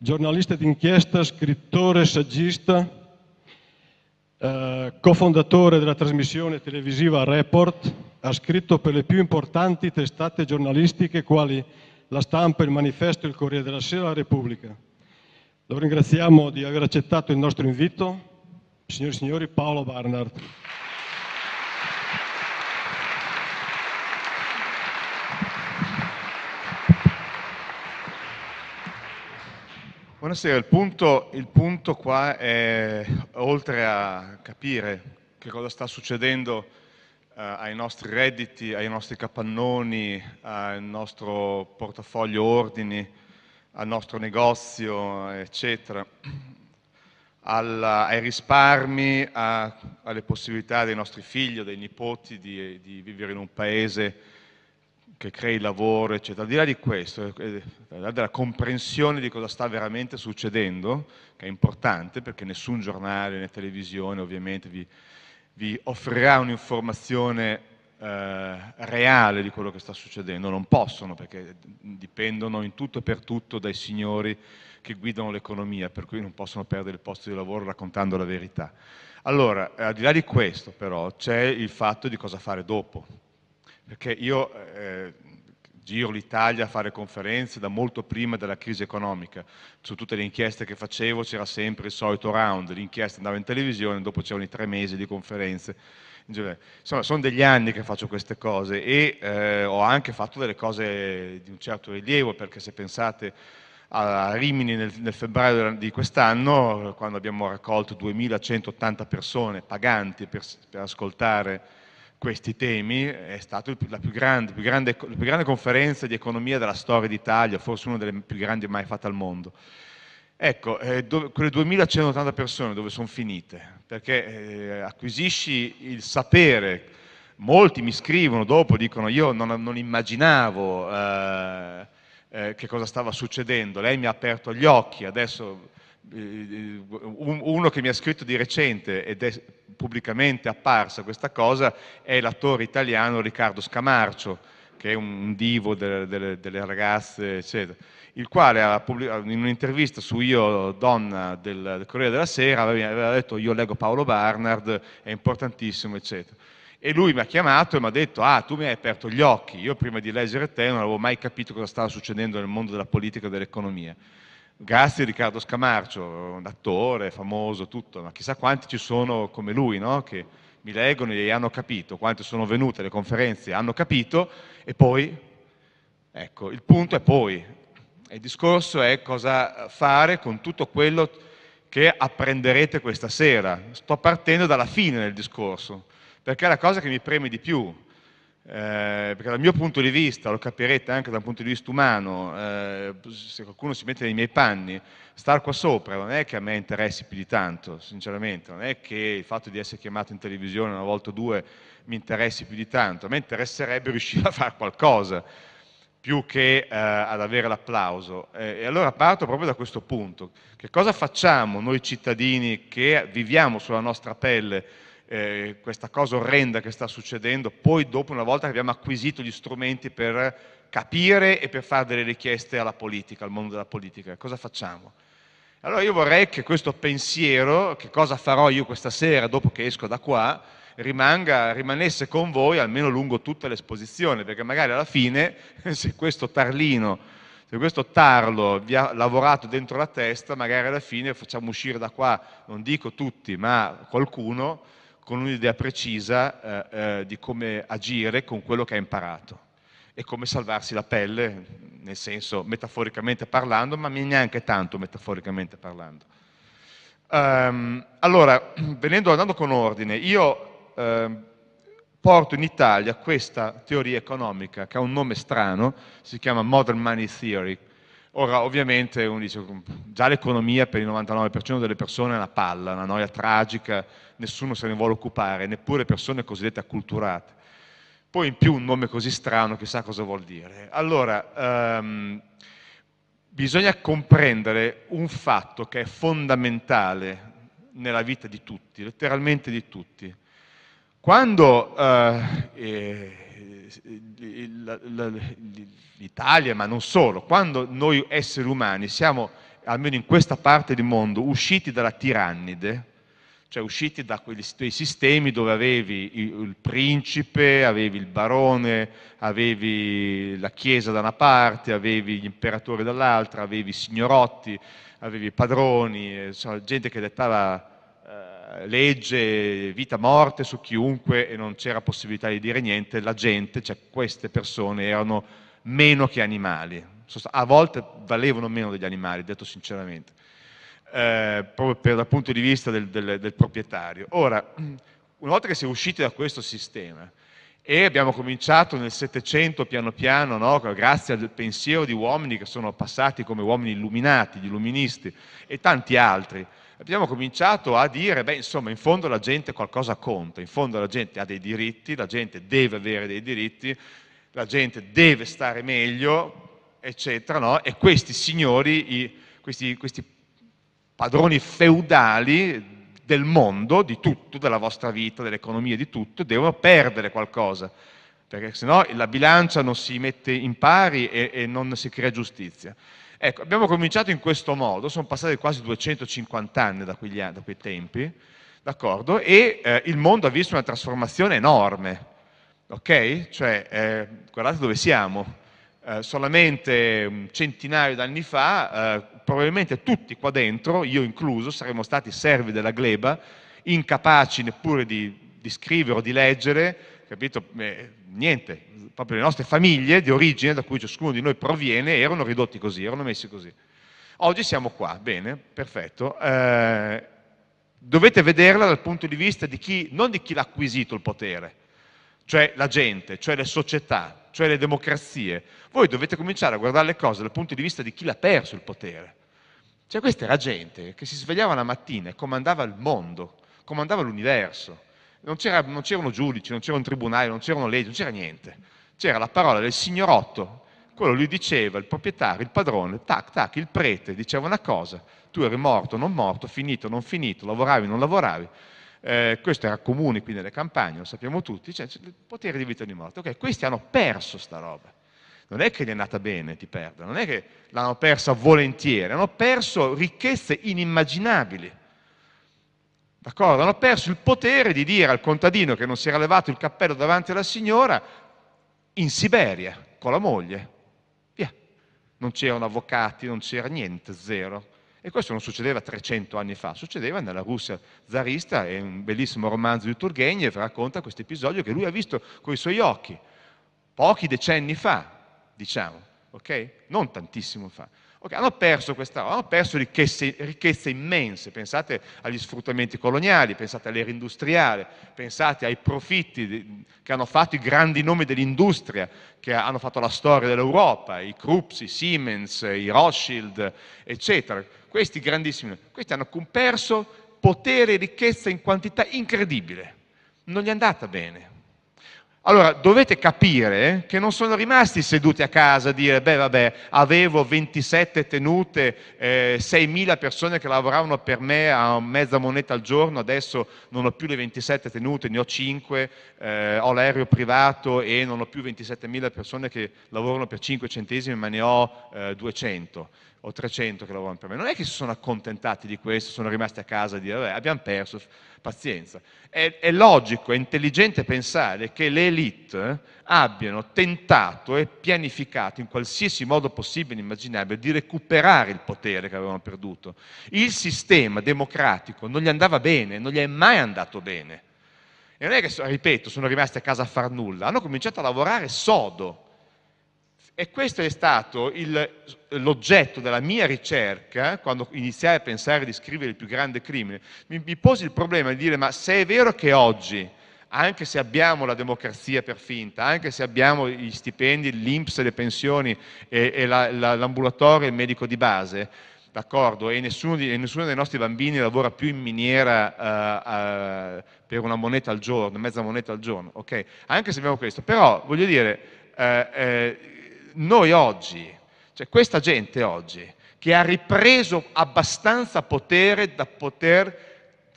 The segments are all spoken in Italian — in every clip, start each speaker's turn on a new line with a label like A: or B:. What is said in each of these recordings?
A: giornalista d'inchiesta, scrittore, saggista, eh, cofondatore della trasmissione televisiva Report, ha scritto per le più importanti testate giornalistiche quali La Stampa, Il Manifesto, Il Corriere della Sera, La Repubblica. Lo ringraziamo di aver accettato il nostro invito. Signori e signori, Paolo Barnard.
B: Buonasera, il punto, il punto, qua è, oltre a capire che cosa sta succedendo eh, ai nostri redditi, ai nostri capannoni, al nostro portafoglio ordini, al nostro negozio, eccetera, alla, ai risparmi, a, alle possibilità dei nostri figli dei nipoti di, di vivere in un paese che crei lavoro, eccetera. Al di là di questo, eh, al di là della comprensione di cosa sta veramente succedendo, che è importante perché nessun giornale né televisione ovviamente vi, vi offrirà un'informazione eh, reale di quello che sta succedendo, non possono perché dipendono in tutto e per tutto dai signori che guidano l'economia, per cui non possono perdere il posto di lavoro raccontando la verità. Allora, al di là di questo però c'è il fatto di cosa fare dopo, perché io eh, giro l'Italia a fare conferenze da molto prima della crisi economica, su tutte le inchieste che facevo c'era sempre il solito round, l'inchiesta andava in televisione, dopo c'erano i tre mesi di conferenze. Insomma, sono degli anni che faccio queste cose e eh, ho anche fatto delle cose di un certo rilievo, perché se pensate a Rimini nel, nel febbraio di quest'anno, quando abbiamo raccolto 2180 persone paganti per, per ascoltare questi temi, è stata la più, grande, più grande, più grande conferenza di economia della storia d'Italia, forse una delle più grandi mai fatte al mondo. Ecco, eh, dove, quelle 2180 persone dove sono finite? Perché eh, acquisisci il sapere, molti mi scrivono dopo, dicono io non, non immaginavo eh, eh che cosa stava succedendo, lei mi ha aperto gli occhi, adesso uno che mi ha scritto di recente ed è pubblicamente apparsa questa cosa è l'attore italiano Riccardo Scamarcio, che è un divo delle, delle, delle ragazze, eccetera, il quale in un'intervista su Io Donna del, del Corriere della Sera aveva detto io leggo Paolo Barnard, è importantissimo, eccetera. E lui mi ha chiamato e mi ha detto, ah, tu mi hai aperto gli occhi, io prima di leggere te non avevo mai capito cosa stava succedendo nel mondo della politica e dell'economia grazie Riccardo Scamarcio, un attore famoso, tutto, ma chissà quanti ci sono come lui, no? che mi leggono e hanno capito, quanti sono venute alle conferenze hanno capito e poi, ecco, il punto è poi, il discorso è cosa fare con tutto quello che apprenderete questa sera. Sto partendo dalla fine del discorso, perché è la cosa che mi preme di più, eh, perché dal mio punto di vista, lo capirete anche dal punto di vista umano, eh, se qualcuno si mette nei miei panni, star qua sopra non è che a me interessi più di tanto, sinceramente, non è che il fatto di essere chiamato in televisione una volta o due mi interessi più di tanto, a me interesserebbe riuscire a fare qualcosa più che eh, ad avere l'applauso. E allora parto proprio da questo punto. Che cosa facciamo noi cittadini che viviamo sulla nostra pelle eh, questa cosa orrenda che sta succedendo, poi dopo una volta che abbiamo acquisito gli strumenti per capire e per fare delle richieste alla politica, al mondo della politica, cosa facciamo? Allora io vorrei che questo pensiero, che cosa farò io questa sera dopo che esco da qua, rimanga, rimanesse con voi almeno lungo tutta l'esposizione, perché magari alla fine se questo tarlino, se questo tarlo vi ha lavorato dentro la testa, magari alla fine facciamo uscire da qua, non dico tutti, ma qualcuno, con un'idea precisa eh, eh, di come agire con quello che ha imparato e come salvarsi la pelle, nel senso metaforicamente parlando, ma neanche tanto metaforicamente parlando. Um, allora, venendo, andando con ordine, io eh, porto in Italia questa teoria economica che ha un nome strano, si chiama Modern Money Theory, Ora, ovviamente, uno dice, già l'economia per il 99% delle persone è una palla, una noia tragica, nessuno se ne vuole occupare, neppure persone cosiddette acculturate. Poi in più un nome così strano, chissà cosa vuol dire. Allora, um, bisogna comprendere un fatto che è fondamentale nella vita di tutti, letteralmente di tutti. Quando uh, eh, l'Italia, ma non solo, quando noi esseri umani siamo almeno in questa parte del mondo, usciti dalla tirannide, cioè usciti da quei sistemi dove avevi il principe, avevi il barone, avevi la chiesa da una parte, avevi gli imperatori dall'altra, avevi i signorotti, avevi i padroni, insomma, gente che dettava eh, legge, vita, morte su chiunque e non c'era possibilità di dire niente, la gente, cioè queste persone erano meno che animali, a volte valevano meno degli animali, detto sinceramente eh, proprio per, dal punto di vista del, del, del proprietario. Ora, una volta che si è usciti da questo sistema e abbiamo cominciato nel Settecento piano piano, no, grazie al pensiero di uomini che sono passati come uomini illuminati, gli illuministi e tanti altri, abbiamo cominciato a dire, beh insomma in fondo la gente qualcosa conta, in fondo la gente ha dei diritti, la gente deve avere dei diritti, la gente deve stare meglio, eccetera, no? e questi signori, i, questi, questi padroni feudali del mondo, di tutto, della vostra vita, dell'economia, di tutto, devono perdere qualcosa, perché sennò la bilancia non si mette in pari e, e non si crea giustizia. Ecco, abbiamo cominciato in questo modo, sono passati quasi 250 anni da, quegli, da quei tempi, d'accordo? E eh, il mondo ha visto una trasformazione enorme, ok? Cioè, eh, guardate dove siamo. Eh, solamente un centinaio d'anni fa, eh, probabilmente tutti qua dentro, io incluso, saremmo stati servi della gleba, incapaci neppure di, di scrivere o di leggere, capito? Eh, niente, proprio le nostre famiglie di origine, da cui ciascuno di noi proviene, erano ridotti così, erano messi così. Oggi siamo qua, bene, perfetto. Eh, dovete vederla dal punto di vista di chi, non di chi l'ha acquisito il potere, cioè la gente, cioè le società, cioè le democrazie. Voi dovete cominciare a guardare le cose dal punto di vista di chi l'ha perso il potere. Cioè questa era gente che si svegliava la mattina e comandava il mondo, comandava l'universo. Non, c'era, c'erano giudici, non c'erano tribunali, non c'erano leggi, non c'era niente. C'era la parola del signorotto, quello lui diceva, il proprietario, il padrone, tac, tac, il prete diceva una cosa, tu eri morto, non morto, finito, non finito, lavoravi, non lavoravi eh, questo era comune qui nelle campagne, lo sappiamo tutti, cioè il potere di vita e di morte. Ok, questi hanno perso sta roba. Non è che gli è andata bene ti perdono, non è che l'hanno persa volentieri, hanno perso ricchezze inimmaginabili. D'accordo? Hanno perso il potere di dire al contadino che non si era levato il cappello davanti alla signora in Siberia con la moglie. Via. Non c'erano avvocati, non c'era niente, zero e questo non succedeva 300 anni fa, succedeva nella Russia zarista e un bellissimo romanzo di Turgenev racconta questo episodio che lui ha visto con i suoi occhi, pochi decenni fa, diciamo, ok? Non tantissimo fa. Okay, hanno perso questa hanno perso ricchezze, ricchezze, immense, pensate agli sfruttamenti coloniali, pensate all'era industriale, pensate ai profitti che hanno fatto i grandi nomi dell'industria, che hanno fatto la storia dell'Europa, i Krups, i Siemens, i Rothschild, eccetera. Questi grandissimi, questi hanno perso potere e ricchezza in quantità incredibile. Non gli è andata bene. Allora dovete capire che non sono rimasti seduti a casa a dire, beh vabbè, avevo 27 tenute, eh, 6.000 persone che lavoravano per me a mezza moneta al giorno, adesso non ho più le 27 tenute, ne ho 5, eh, ho l'aereo privato e non ho più 27.000 persone che lavorano per 5 centesimi, ma ne ho eh, 200 o 300 che lavorano per me. Non è che si sono accontentati di questo, sono rimasti a casa a dire, vabbè, abbiamo perso, pazienza. È, è logico, è intelligente pensare che le elite abbiano tentato e pianificato in qualsiasi modo possibile e immaginabile di recuperare il potere che avevano perduto. Il sistema democratico non gli andava bene, non gli è mai andato bene. E non è che, ripeto, sono rimasti a casa a far nulla, hanno cominciato a lavorare sodo e questo è stato l'oggetto della mia ricerca, quando iniziai a pensare di scrivere il più grande crimine, mi, mi posi il problema di dire ma se è vero che oggi, anche se abbiamo la democrazia per finta, anche se abbiamo gli stipendi, l'Inps, le pensioni e, e la, la, l'ambulatorio e il medico di base, d'accordo, e nessuno, di, e nessuno, dei nostri bambini lavora più in miniera uh, uh, per una moneta al giorno, mezza moneta al giorno, ok? Anche se abbiamo questo, però voglio dire... Uh, noi oggi, cioè questa gente oggi, che ha ripreso abbastanza potere da poter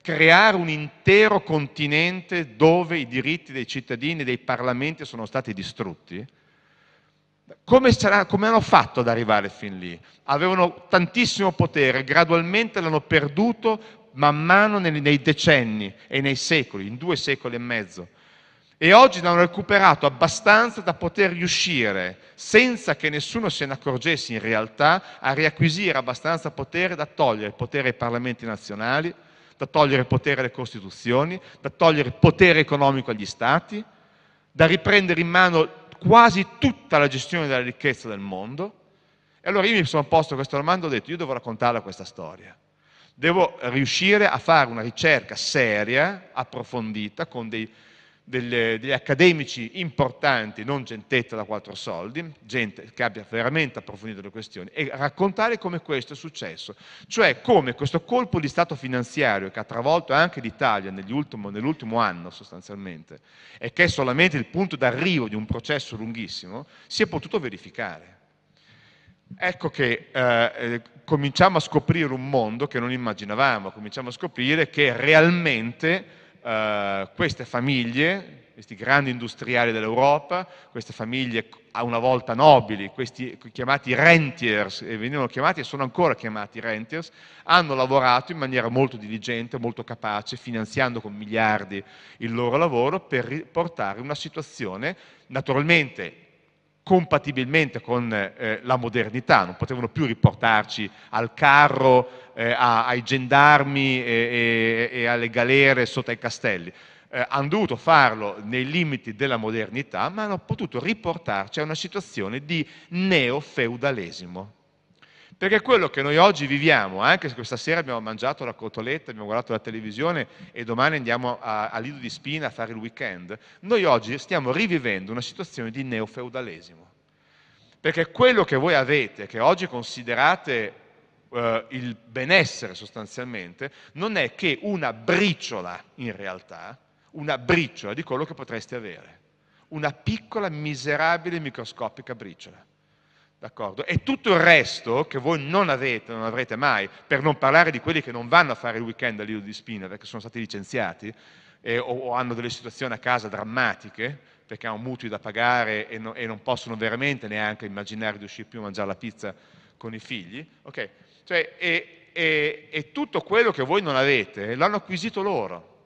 B: creare un intero continente dove i diritti dei cittadini e dei parlamenti sono stati distrutti, Come, sarà, come, hanno fatto ad arrivare fin lì? Avevano tantissimo potere, gradualmente l'hanno perduto man mano nei, nei decenni e nei secoli, in due secoli e mezzo. E oggi l'hanno recuperato abbastanza da poter riuscire, senza che nessuno se ne accorgesse in realtà, a riacquisire abbastanza potere da togliere potere ai parlamenti nazionali, da togliere potere alle costituzioni, da togliere potere economico agli stati, da riprendere in mano quasi tutta la gestione della ricchezza del mondo. E allora io mi sono posto questa domanda e ho detto, io devo raccontarla questa storia. Devo riuscire a fare una ricerca seria, approfondita, con dei, delle, degli accademici importanti, non gentetta da quattro soldi, gente che abbia veramente approfondito le questioni, e raccontare come questo è successo. Cioè come questo colpo di Stato finanziario che ha travolto anche l'Italia nell'ultimo anno sostanzialmente, e che è solamente il punto d'arrivo di un processo lunghissimo, si è potuto verificare. Ecco che eh, eh, cominciamo a scoprire un mondo che non immaginavamo, cominciamo a scoprire che realmente eh, queste famiglie, questi grandi industriali dell'Europa, queste famiglie a una volta nobili, questi chiamati rentiers, e venivano chiamati e sono ancora chiamati rentiers, hanno lavorato in maniera molto diligente, molto capace, finanziando con miliardi il loro lavoro per portare una situazione naturalmente compatibilmente con eh, la modernità, non potevano più riportarci al carro, eh, a, ai gendarmi e, e, e, alle galere sotto ai castelli. Eh, hanno dovuto farlo nei limiti della modernità, ma hanno potuto riportarci a una situazione di neofeudalesimo. Perché quello che noi oggi viviamo, anche se questa sera abbiamo mangiato la cotoletta, abbiamo guardato la televisione e domani andiamo a, a Lido di Spina a fare il weekend, noi oggi stiamo rivivendo una situazione di neofeudalesimo. Perché quello che voi avete, che oggi considerate eh, il benessere sostanzialmente, non è che una briciola in realtà, una briciola di quello che potreste avere. Una piccola, miserabile, microscopica briciola. D'accordo? E tutto il resto che voi non avete, non avrete mai, per non parlare di quelli che non vanno a fare il weekend a Lido di Spina perché sono stati licenziati eh, o, o, hanno delle situazioni a casa drammatiche perché hanno mutui da pagare e, no, e, non possono veramente neanche immaginare di uscire più a mangiare la pizza con i figli. Okay? Cioè, e, e, e tutto quello che voi non avete l'hanno acquisito loro,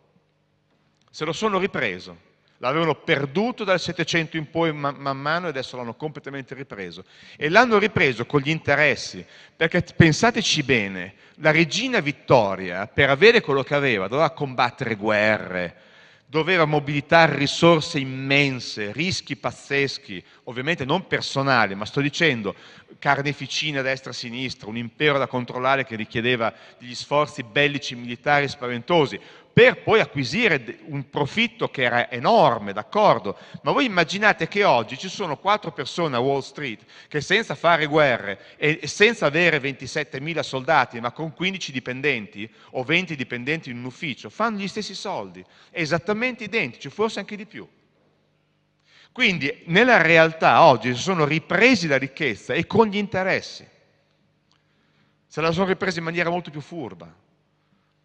B: se lo sono ripreso. L'avevano perduto dal 700 in poi man, man mano e adesso l'hanno completamente ripreso. E l'hanno ripreso con gli interessi, perché pensateci bene, la regina Vittoria, per avere quello che aveva, doveva combattere guerre, doveva mobilitare risorse immense, rischi pazzeschi, ovviamente non personali, ma sto dicendo carneficine a destra e a sinistra, un impero da controllare che richiedeva degli sforzi bellici militari spaventosi, per poi acquisire un profitto che era enorme, d'accordo? Ma voi immaginate che oggi ci sono quattro persone a Wall Street che senza fare guerre e senza avere 27.000 soldati, ma con 15 dipendenti o 20 dipendenti in un ufficio, fanno gli stessi soldi, esattamente identici, forse anche di più. Quindi nella realtà oggi si sono ripresi la ricchezza e con gli interessi. Se la sono ripresa in maniera molto più furba.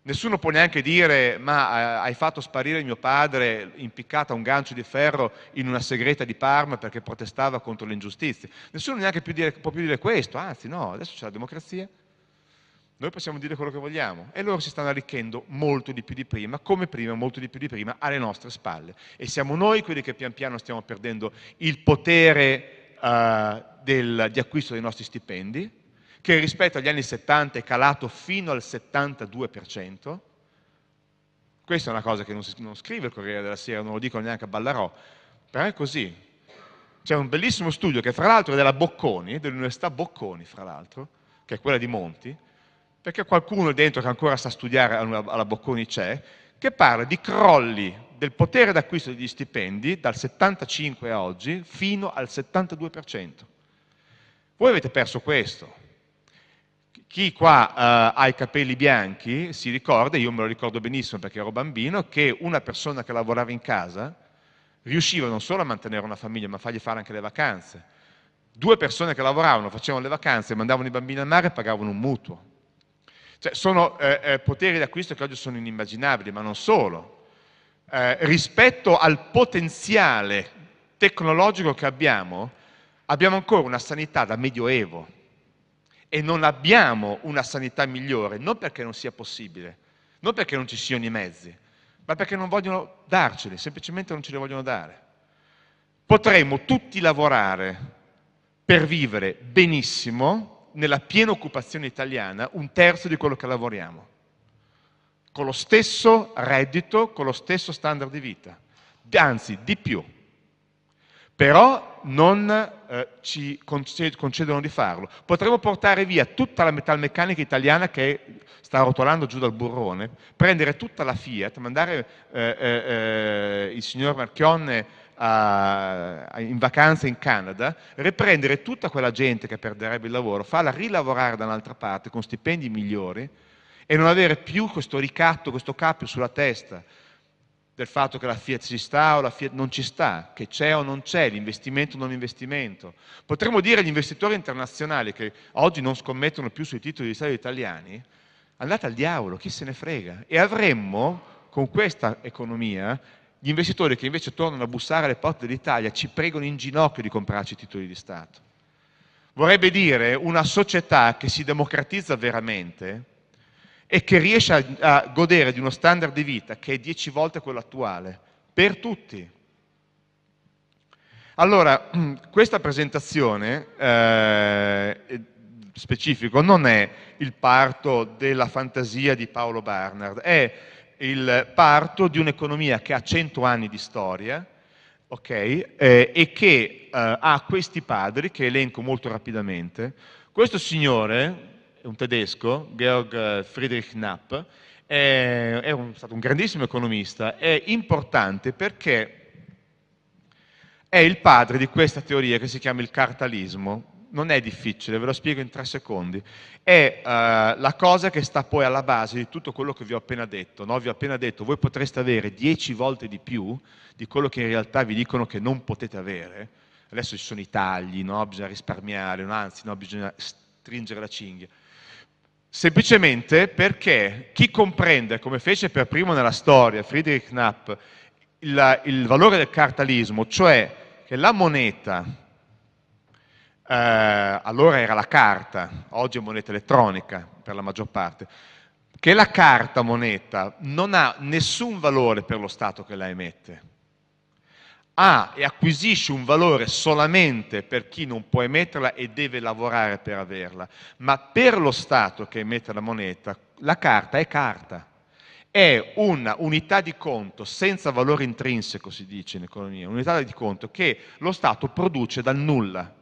B: Nessuno può neanche dire ma eh, hai fatto sparire mio padre impiccato a un gancio di ferro in una segreta di Parma perché protestava contro le ingiustizie. Nessuno neanche più dire, può più dire questo, anzi no, adesso c'è la democrazia, noi possiamo dire quello che vogliamo e loro si stanno arricchendo molto di più di prima, come prima, molto di più di prima, alle nostre spalle. E siamo noi quelli che pian piano stiamo perdendo il potere uh, del, di acquisto dei nostri stipendi, che rispetto agli anni 70 è calato fino al 72%. Questa è una cosa che non, si, non scrive il Corriere della Sera, non lo dicono neanche a Ballarò, però è così. C'è un bellissimo studio che fra l'altro è della Bocconi, dell'Università Bocconi fra l'altro, che è quella di Monti, perché qualcuno dentro che ancora sa studiare alla Bocconi c'è, che parla di crolli del potere d'acquisto degli stipendi dal 75 a oggi fino al 72%. Voi avete perso questo. Chi qua uh, ha i capelli bianchi si ricorda, io me lo ricordo benissimo perché ero bambino, che una persona che lavorava in casa riusciva non solo a mantenere una famiglia, ma a fargli fare anche le vacanze. Due persone che lavoravano, facevano le vacanze, mandavano i bambini al mare e pagavano un mutuo. Cioè, sono eh, eh, poteri d'acquisto che oggi sono inimmaginabili, ma non solo. Eh, rispetto al potenziale tecnologico che abbiamo, abbiamo ancora una sanità da medioevo e non abbiamo una sanità migliore, non perché non sia possibile, non perché non ci siano i mezzi, ma perché non vogliono darceli, semplicemente non ce li vogliono dare. Potremmo tutti lavorare per vivere benissimo nella piena occupazione italiana un terzo di quello che lavoriamo, con lo stesso reddito, con lo stesso standard di vita, anzi di più però non eh, ci concedono di farlo. Potremmo portare via tutta la metalmeccanica italiana che sta rotolando giù dal burrone, prendere tutta la Fiat, mandare eh, eh, eh il signor Marchionne a, a, in vacanza in Canada, riprendere tutta quella gente che perderebbe il lavoro, farla rilavorare da un'altra parte con stipendi migliori e non avere più questo ricatto, questo cappio sulla testa del fatto che la Fiat ci sta o la Fiat non ci sta, che c'è o non c'è, l'investimento o non investimento. Potremmo dire agli investitori internazionali che oggi non scommettono più sui titoli di Stato italiani, andate al diavolo, chi se ne frega. E avremmo, con questa economia, gli investitori che invece tornano a bussare alle porte dell'Italia ci pregano in ginocchio di comprarci i titoli di Stato. Vorrebbe dire una società che si democratizza veramente, e che riesce a, a godere di uno standard di vita che è dieci volte quello attuale, per tutti. Allora, questa presentazione eh, specifico non è il parto della fantasia di Paolo Barnard, è il parto di un'economia che ha cento anni di storia okay, eh, e che eh, ha questi padri, che elenco molto rapidamente. Questo signore, un tedesco, Georg eh, Friedrich Knapp, è, è un, stato un grandissimo economista, è importante perché è il padre di questa teoria che si chiama il cartalismo. Non è difficile, ve lo spiego in tre secondi. È uh, la cosa che sta poi alla base di tutto quello che vi ho appena detto. No? Vi ho appena detto, voi potreste avere dieci volte di più di quello che in realtà vi dicono che non potete avere. Adesso ci sono i tagli, no? bisogna risparmiare, no? anzi bisogna stringere la cinghia. Semplicemente perché chi comprende, come fece per primo nella storia Friedrich Knapp, il, il valore del cartalismo, cioè che la moneta, eh, allora era la carta, oggi è moneta elettronica per la maggior parte, che la carta moneta non ha nessun valore per lo Stato che la emette ha e acquisisce un valore solamente per chi non può emetterla e deve lavorare per averla, ma per lo Stato che emette la moneta, la carta è carta. È una unità di conto senza valore intrinseco, si dice in economia, unità di conto che lo Stato produce dal nulla.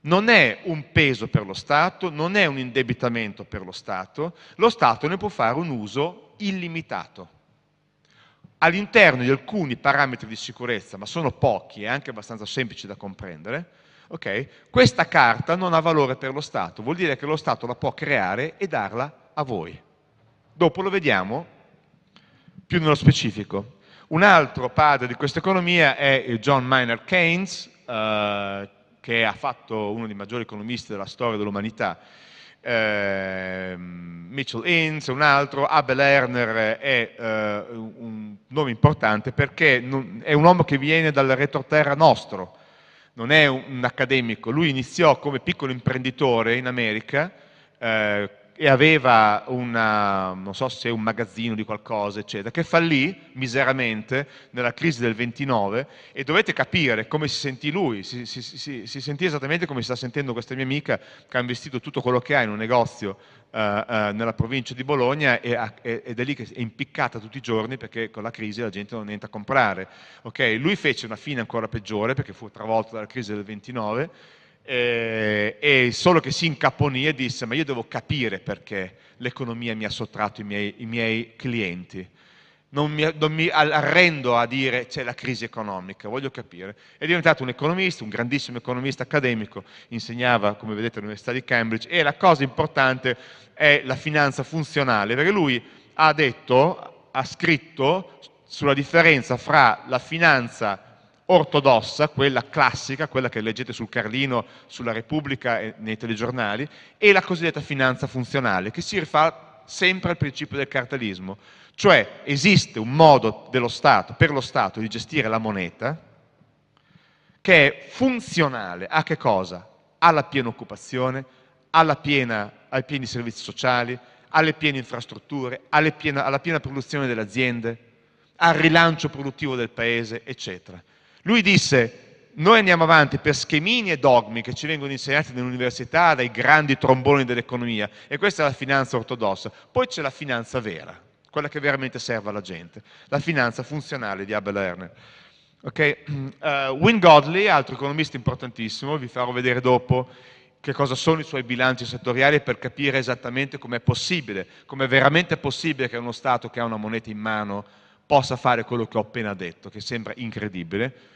B: Non è un peso per lo Stato, non è un indebitamento per lo Stato, lo Stato ne può fare un uso illimitato all'interno di alcuni parametri di sicurezza, ma sono pochi e anche abbastanza semplici da comprendere, okay, questa carta non ha valore per lo Stato, vuol dire che lo Stato la può creare e darla a voi. Dopo lo vediamo più nello specifico. Un altro padre di questa economia è John Maynard Keynes, eh, che ha fatto uno dei maggiori economisti della storia dell'umanità, eh, Mitchell Innes, un altro, Abel Lerner è eh, un nome importante perché non, è un uomo che viene dal retroterra nostro, non è un, un accademico, lui iniziò come piccolo imprenditore in America, eh, e aveva una, non so se un magazzino di qualcosa, eccetera, che fallì miseramente nella crisi del 29 e dovete capire come si sentì lui, si, si, si, si, sentì esattamente come si sta sentendo questa mia amica che ha investito tutto quello che ha in un negozio uh, uh, nella provincia di Bologna e, e, ed è lì che è impiccata tutti i giorni perché con la crisi la gente non entra a comprare. Okay? Lui fece una fine ancora peggiore perché fu travolto dalla crisi del 29 eh, e solo che si incaponì e disse ma io devo capire perché l'economia mi ha sottratto i miei, i miei clienti. Non mi, non mi, arrendo a dire c'è la crisi economica, voglio capire. È diventato un economista, un grandissimo economista accademico, insegnava, come vedete, all'Università di Cambridge e la cosa importante è la finanza funzionale, perché lui ha detto, ha scritto sulla differenza fra la finanza ortodossa, quella classica, quella che leggete sul Carlino, sulla Repubblica e nei telegiornali, e la cosiddetta finanza funzionale, che si rifà sempre al principio del cartalismo. Cioè esiste un modo Stato, per lo Stato di gestire la moneta che è funzionale a che cosa? Alla piena occupazione, alla piena, ai pieni servizi sociali, alle piene infrastrutture, piena, alla piena produzione delle aziende, al rilancio produttivo del paese, eccetera. Lui disse, noi andiamo avanti per schemini e dogmi che ci vengono insegnati nell'università dai grandi tromboni dell'economia e questa è la finanza ortodossa. Poi c'è la finanza vera, quella che veramente serve alla gente, la finanza funzionale di Abel Lerner. Okay? Uh, Win Godley, altro economista importantissimo, vi farò vedere dopo che cosa sono i suoi bilanci settoriali per capire esattamente com'è possibile, com'è veramente possibile che uno Stato che ha una moneta in mano possa fare quello che ho appena detto, che sembra incredibile.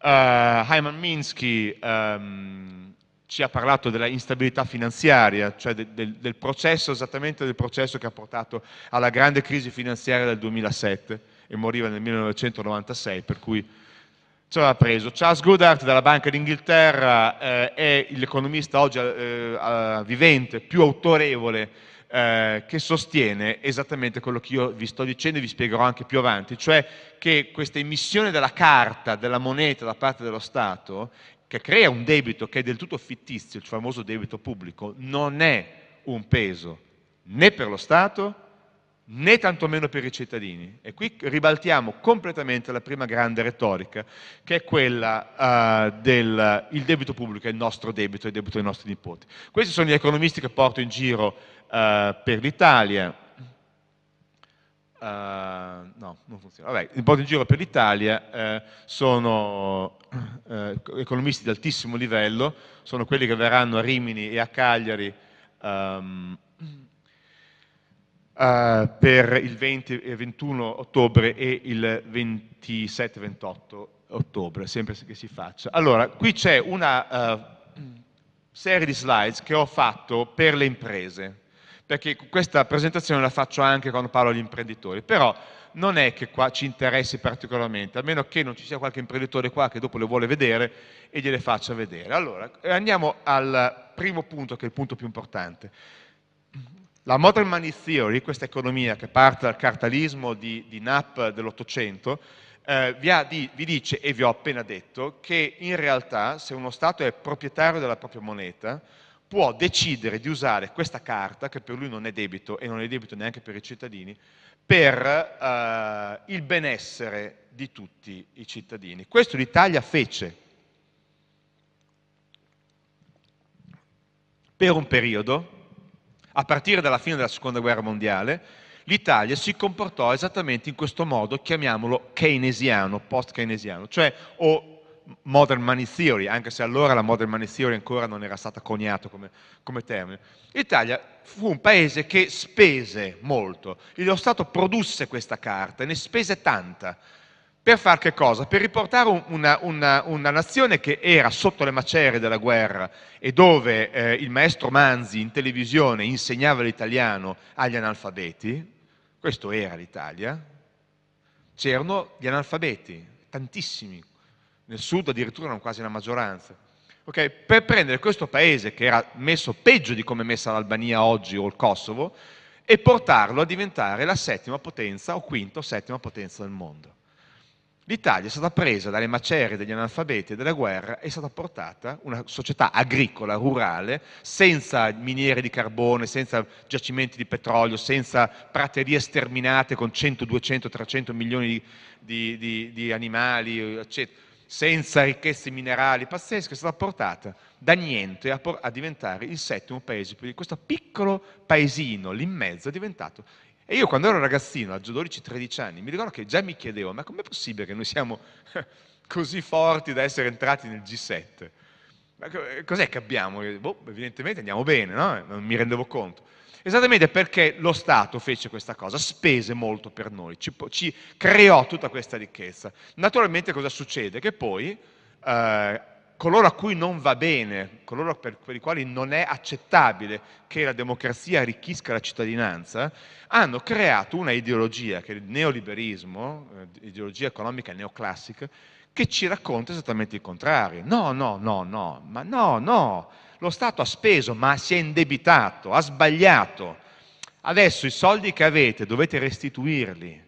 B: Uh, Hyman Minsky um, ci ha parlato della instabilità finanziaria, cioè de, de, del processo, esattamente del processo che ha portato alla grande crisi finanziaria del 2007 e moriva nel 1996, per cui ce l'ha preso. Charles Goodhart dalla Banca d'Inghilterra eh, è l'economista oggi eh, vivente più autorevole eh, che sostiene esattamente quello che io vi sto dicendo e vi spiegherò anche più avanti, cioè che questa emissione della carta, della moneta da parte dello Stato, che crea un debito che è del tutto fittizio, il famoso debito pubblico, non è un peso né per lo Stato né tantomeno per i cittadini. E qui ribaltiamo completamente la prima grande retorica, che è quella uh, del debito pubblico è il nostro debito, è il debito dei nostri nipoti. Questi sono gli economisti che porto in giro uh, per l'Italia. Uh, no, non funziona. Vabbè, li porto in giro per l'Italia, sono economisti di altissimo livello, sono quelli che verranno a Rimini e a Cagliari um, uh, per il 20 e 21 ottobre e il 27-28 ottobre, sempre che si faccia. Allora, qui c'è una uh, serie di slides che ho fatto per le imprese, perché questa presentazione la faccio anche quando parlo agli imprenditori, però non è che qua ci interessi particolarmente, a meno che non ci sia qualche imprenditore qua che dopo le vuole vedere e gliele faccia vedere. Allora, andiamo al primo punto, che è il punto più importante. La modern money theory, questa economia che parte dal cartalismo di, di Knapp dell'Ottocento, eh, vi, vi, dice, e vi ho appena detto, che in realtà se uno Stato è proprietario della propria moneta, può decidere di usare questa carta, che per lui non è debito e non è debito neanche per i cittadini, per eh, il benessere di tutti i cittadini. Questo l'Italia fece per un periodo, a partire dalla fine della seconda guerra mondiale, l'Italia si comportò esattamente in questo modo, chiamiamolo keynesiano, post-keynesiano, cioè o modern money theory, anche se allora la modern money theory ancora non era stata coniata come, come termine. L'Italia fu un paese che spese molto, lo Stato produsse questa carta, ne spese tanta, per fare che cosa? Per riportare una, una, una, nazione che era sotto le macerie della guerra e dove eh, il maestro Manzi in televisione insegnava l'italiano agli analfabeti, questo era l'Italia, c'erano gli analfabeti, tantissimi, nel sud addirittura erano quasi una maggioranza. Okay? Per prendere questo paese che era messo peggio di come è messa l'Albania oggi o il Kosovo e portarlo a diventare la settima potenza o quinta o settima potenza del mondo. L'Italia è stata presa dalle macerie degli analfabeti e della guerra e è stata portata una società agricola, rurale, senza miniere di carbone, senza giacimenti di petrolio, senza praterie sterminate con 100, 200, 300 milioni di, di, di animali, eccetera, senza ricchezze minerali pazzesche, è stata portata da niente a, a diventare il settimo paese. Questo piccolo paesino lì in mezzo è diventato e io quando ero ragazzino, a 12-13 anni, mi ricordo che già mi chiedevo, ma com'è possibile che noi siamo così forti da essere entrati nel G7? Ma cos'è che abbiamo? Boh, evidentemente andiamo bene, no? Non mi rendevo conto. Esattamente perché lo Stato fece questa cosa, spese molto per noi, ci, ci creò tutta questa ricchezza. Naturalmente cosa succede? Che poi eh, coloro a cui non va bene, coloro per, per, i quali non è accettabile che la democrazia arricchisca la cittadinanza, hanno creato una ideologia, che è il neoliberismo, eh, ideologia economica neoclassica, che ci racconta esattamente il contrario. No, no, no, no, ma no, no, lo Stato ha speso, ma si è indebitato, ha sbagliato. Adesso i soldi che avete dovete restituirli,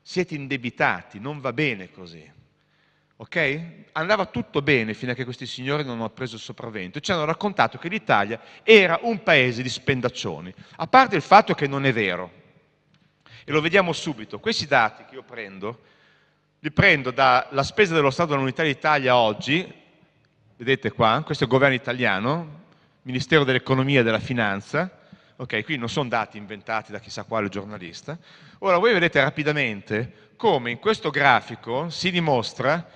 B: siete indebitati, non va bene così. Ok? Andava tutto bene fino a che questi signori non hanno preso il sopravvento. Ci hanno raccontato che l'Italia era un paese di spendaccioni, a parte il fatto che non è vero. E lo vediamo subito. Questi dati che io prendo, li prendo dalla spesa dello Stato dell'Unità d'Italia oggi, vedete qua, questo è il governo italiano, Ministero dell'Economia e della Finanza, ok, qui non sono dati inventati da chissà quale giornalista. Ora voi vedete rapidamente come in questo grafico si dimostra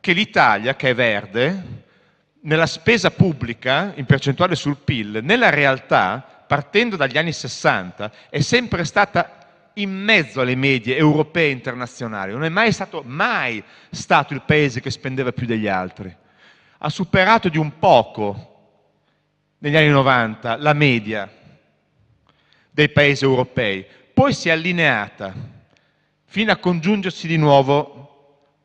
B: che l'Italia, che è verde, nella spesa pubblica, in percentuale sul PIL, nella realtà, partendo dagli anni 60, è sempre stata in mezzo alle medie europee e internazionali, non è mai stato, mai stato il paese che spendeva più degli altri. Ha superato di un poco negli anni 90 la media dei paesi europei, poi si è allineata fino a congiungersi di nuovo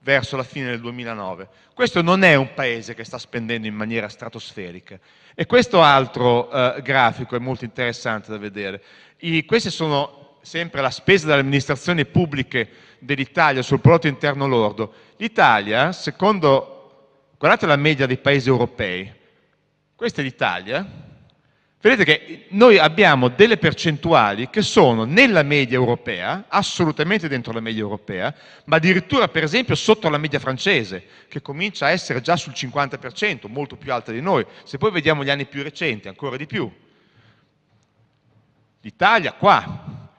B: verso la fine del 2009. Questo non è un paese che sta spendendo in maniera stratosferica. E questo altro eh, grafico è molto interessante da vedere. I, queste sono sempre la spesa delle amministrazioni pubbliche dell'Italia sul prodotto interno lordo. L'Italia, secondo, guardate la media dei paesi europei, questa è l'Italia, vedete che noi abbiamo delle percentuali che sono nella media europea, assolutamente dentro la media europea, ma addirittura per esempio sotto la media francese, che comincia a essere già sul 50%, molto più alta di noi. Se poi vediamo gli anni più recenti, ancora di più. L'Italia qua,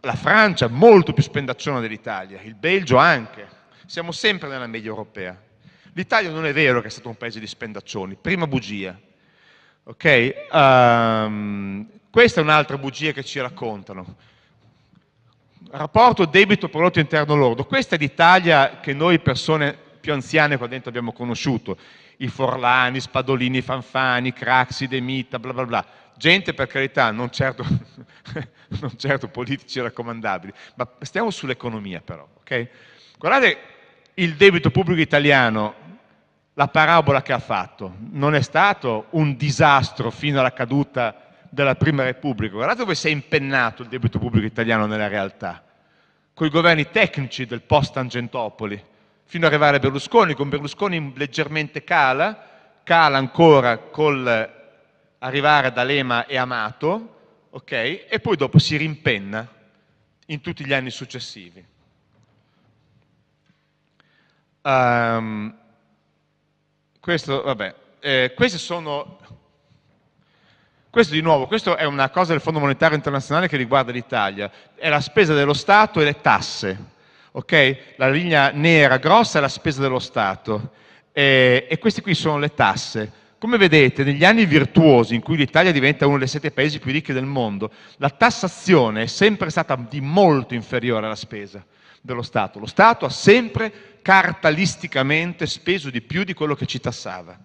B: la Francia molto più spendacciona dell'Italia, il Belgio anche. Siamo sempre nella media europea. L'Italia non è vero che è stato un paese di spendaccioni, prima bugia. Ok? Um, questa è un'altra bugia che ci raccontano. Rapporto debito prodotto interno lordo. Questa è l'Italia che noi persone più anziane qua dentro abbiamo conosciuto. I Forlani, Spadolini, Fanfani, Craxi, De Mita, bla bla bla. Gente per carità, non certo, non certo politici raccomandabili, ma stiamo sull'economia però. Okay? Guardate il debito pubblico italiano la parabola che ha fatto. Non è stato un disastro fino alla caduta della Prima Repubblica. Guardate dove si è impennato il debito pubblico italiano nella realtà, con i governi tecnici del post-Tangentopoli, fino ad arrivare a Berlusconi, con Berlusconi leggermente cala, cala ancora col arrivare ad Alema e Amato, ok? E poi dopo si rimpenna in tutti gli anni successivi. Um, questo, vabbè, eh, queste sono... Questo di nuovo, questo è una cosa del Fondo Monetario Internazionale che riguarda l'Italia, è la spesa dello Stato e le tasse, ok? La linea nera grossa è la spesa dello Stato e, e queste qui sono le tasse. Come vedete, negli anni virtuosi in cui l'Italia diventa uno dei sette paesi più ricchi del mondo, la tassazione è sempre stata di molto inferiore alla spesa dello Stato. Lo Stato ha sempre cartalisticamente speso di più di quello che ci tassava.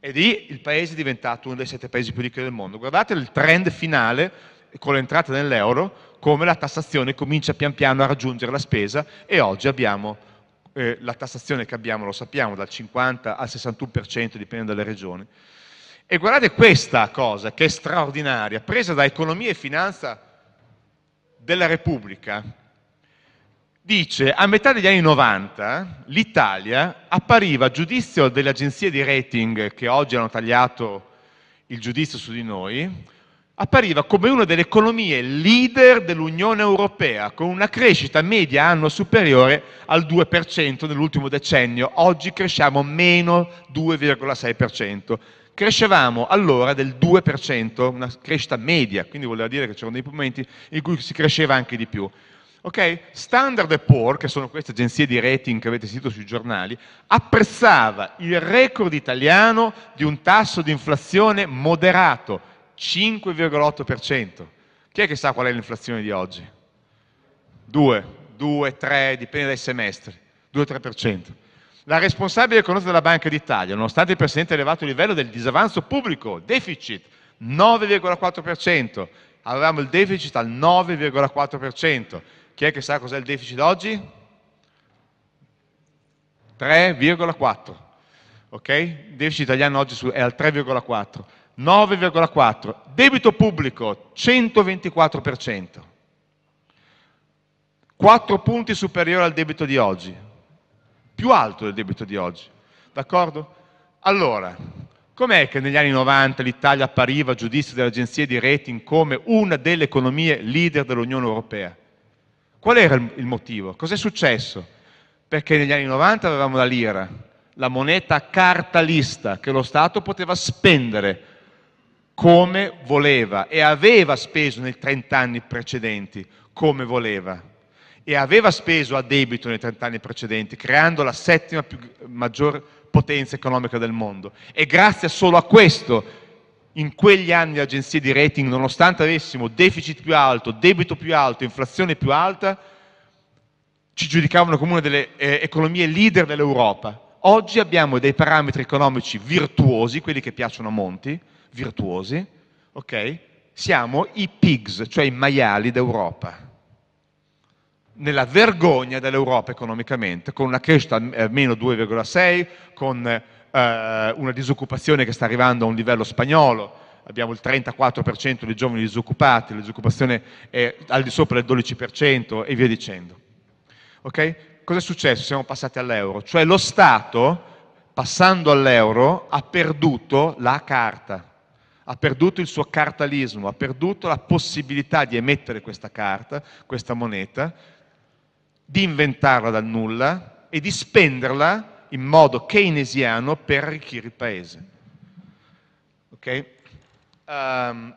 B: E lì il paese è diventato uno dei sette paesi più ricchi del mondo. Guardate il trend finale con l'entrata nell'euro, come la tassazione comincia pian piano a raggiungere la spesa e oggi abbiamo eh, la tassazione che abbiamo, lo sappiamo, dal 50 al 61%, dipende dalle regioni. E guardate questa cosa che è straordinaria, presa da Economia e Finanza della Repubblica, dice a metà degli anni 90 l'Italia appariva a giudizio delle agenzie di rating che oggi hanno tagliato il giudizio su di noi, appariva come una delle economie leader dell'Unione Europea, con una crescita media annua superiore al 2% nell'ultimo decennio. Oggi cresciamo meno 2,6%. Crescevamo allora del 2%, una crescita media, quindi voleva dire che c'erano dei momenti in cui si cresceva anche di più. Okay? Standard Poor's, che sono queste agenzie di rating che avete sentito sui giornali, apprezzava il record italiano di un tasso di inflazione moderato, 5,8%. Chi è che sa qual è l'inflazione di oggi? 2, 2, 3, dipende dai semestri, 2-3%. La responsabile economica della Banca d'Italia, nonostante il presente elevato livello del disavanzo pubblico, deficit, 9,4%, avevamo il deficit al 9,4%. Chi è che sa cos'è il deficit oggi? 3,4. Ok? Il deficit italiano oggi è al 3,4. 9,4. Debito pubblico 124%. 4 punti superiore al debito di oggi. più alto del debito di oggi. D'accordo? Allora, com'è che negli anni 90 l'Italia appariva a giudizio delle agenzie di rating come una delle economie leader dell'Unione Europea? Qual era il motivo? Cos'è successo? Perché negli anni 90 avevamo la lira, la moneta cartalista che lo Stato poteva spendere come voleva e aveva speso nei 30 anni precedenti come voleva e aveva speso a debito nei 30 anni precedenti, creando la settima più maggior potenza economica del mondo. E grazie solo a questo, in quegli anni le agenzie di rating, nonostante avessimo deficit più alto, debito più alto, inflazione più alta, ci giudicavano come una delle eh, economie leader dell'Europa. Oggi abbiamo dei parametri economici virtuosi, quelli che piacciono a Monti, virtuosi, ok? Siamo i pigs, cioè i maiali d'Europa. Nella vergogna dell'Europa economicamente, con una crescita a eh, meno 2,6, con eh, una disoccupazione che sta arrivando a un livello spagnolo, abbiamo il 34% dei giovani disoccupati, la disoccupazione è al di sopra del 12% e via dicendo. Ok? Cosa è successo? Siamo passati all'euro, cioè lo Stato, passando all'euro, ha perduto la carta ha perduto il suo cartalismo, ha perduto la possibilità di emettere questa carta, questa moneta, di inventarla dal nulla e di spenderla in modo keynesiano per arricchire il paese. Ok? Um,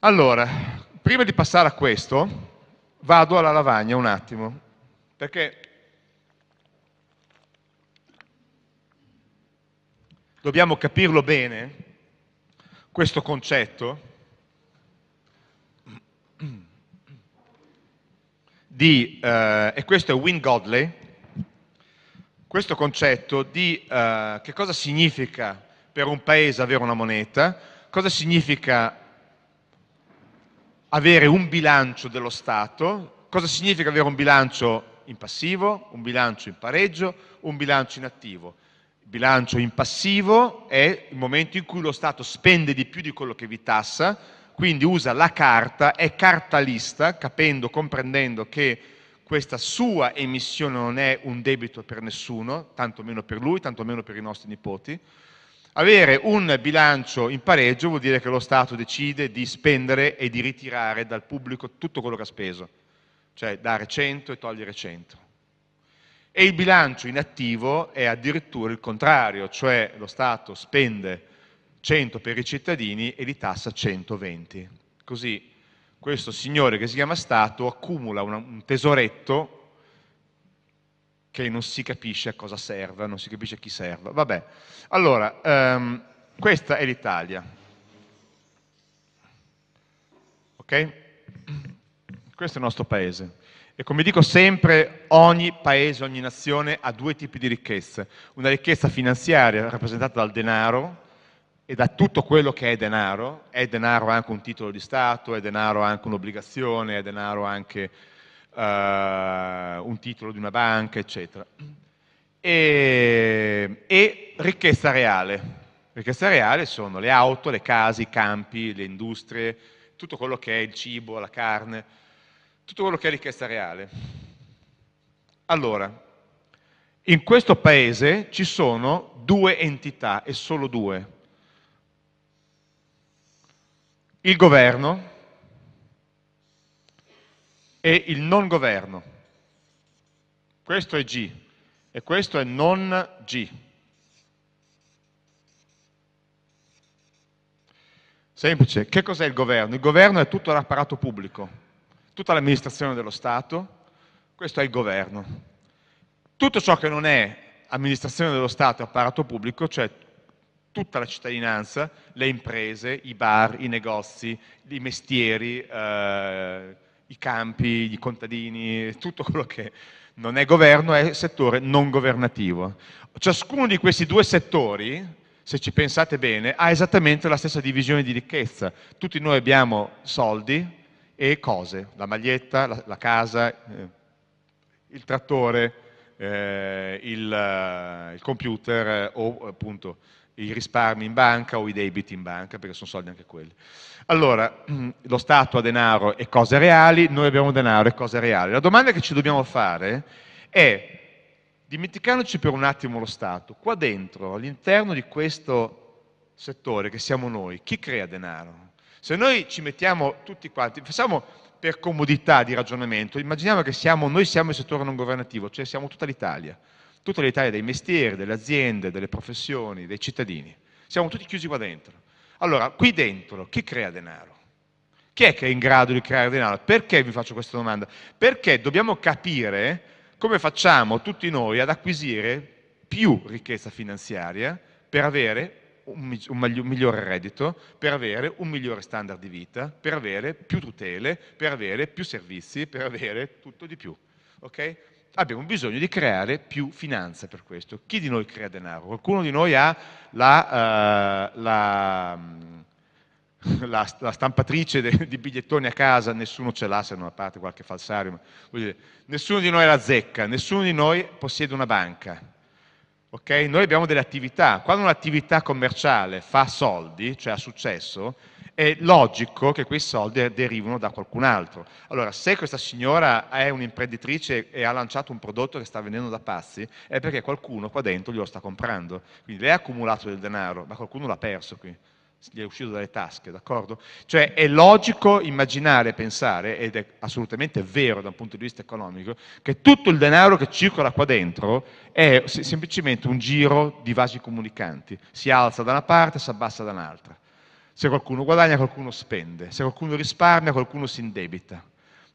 B: allora, prima di passare a questo, vado alla lavagna un attimo, perché dobbiamo capirlo bene, questo concetto di, eh, e questo è Win Godley, questo concetto di eh, che cosa significa per un paese avere una moneta, cosa significa avere un bilancio dello Stato, cosa significa avere un bilancio in passivo, un bilancio in pareggio, un bilancio in attivo. Bilancio in passivo è il momento in cui lo Stato spende di più di quello che vi tassa, quindi usa la carta, è cartalista, capendo, comprendendo che questa sua emissione non è un debito per nessuno, tanto meno per lui, tanto meno per i nostri nipoti. Avere un bilancio in pareggio vuol dire che lo Stato decide di spendere e di ritirare dal pubblico tutto quello che ha speso, cioè dare 100 e togliere 100. E il bilancio in attivo è addirittura il contrario, cioè lo Stato spende 100 per i cittadini e li tassa 120. Così questo signore che si chiama Stato accumula una, un tesoretto che non si capisce a cosa serva, non si capisce a chi serva. Vabbè, allora, um, questa è l'Italia. Ok? Questo è il nostro paese. E come dico sempre, ogni paese, ogni nazione ha due tipi di ricchezza. Una ricchezza finanziaria rappresentata dal denaro e da tutto quello che è denaro. È denaro anche un titolo di Stato, è denaro anche un'obbligazione, è denaro anche uh, un titolo di una banca, eccetera. E, e ricchezza reale. Ricchezza reale sono le auto, le case, i campi, le industrie, tutto quello che è il cibo, la carne tutto quello che è ricchezza reale. Allora, in questo paese ci sono due entità e solo due. Il governo e il non governo. Questo è G e questo è non G. Semplice, che cos'è il governo? Il governo è tutto l'apparato pubblico tutta l'amministrazione dello Stato, questo è il governo. Tutto ciò che non è amministrazione dello Stato e apparato pubblico, cioè tutta la cittadinanza, le imprese, i bar, i negozi, i mestieri, eh, i campi, i contadini, tutto quello che non è governo è settore non governativo. Ciascuno di questi due settori, se ci pensate bene, ha esattamente la stessa divisione di ricchezza. Tutti noi abbiamo soldi, e cose, la maglietta, la, la casa, eh, il trattore, eh, il, uh, il, computer eh, o appunto i risparmi in banca o i debiti in banca, perché sono soldi anche quelli. Allora, lo Stato ha denaro e cose reali, noi abbiamo denaro e cose reali. La domanda che ci dobbiamo fare è, dimenticandoci per un attimo lo Stato, qua dentro, all'interno di questo settore che siamo noi, chi crea denaro? Se noi ci mettiamo tutti quanti, facciamo per comodità di ragionamento, immaginiamo che siamo, noi siamo il settore non governativo, cioè siamo tutta l'Italia, tutta l'Italia dei mestieri, delle aziende, delle professioni, dei cittadini. Siamo tutti chiusi qua dentro. Allora, qui dentro, chi crea denaro? Chi è che è in grado di creare denaro? Perché vi faccio questa domanda? Perché dobbiamo capire come facciamo tutti noi ad acquisire più ricchezza finanziaria per avere un, migliore reddito, per avere un migliore standard di vita, per avere più tutele, per avere più servizi, per avere tutto di più. Okay? Abbiamo bisogno di creare più finanza per questo. Chi di noi crea denaro? Qualcuno di noi ha la, uh, la, la, la stampatrice de, di bigliettoni a casa, nessuno ce l'ha se non a parte qualche falsario, dire, nessuno di noi la zecca, nessuno di noi possiede una banca Okay? Noi abbiamo delle attività, quando un'attività commerciale fa soldi, cioè ha successo, è logico che quei soldi derivino da qualcun altro. Allora, se questa signora è un'imprenditrice e ha lanciato un prodotto che sta vendendo da pazzi, è perché qualcuno qua dentro glielo sta comprando. Quindi lei ha accumulato del denaro, ma qualcuno l'ha perso qui gli è uscito dalle tasche, d'accordo? Cioè è logico immaginare, pensare, ed è assolutamente vero da un punto di vista economico, che tutto il denaro che circola qua dentro è semplicemente un giro di vasi comunicanti, si alza da una parte si abbassa da un'altra. Se qualcuno guadagna, qualcuno spende, se qualcuno risparmia, qualcuno si indebita.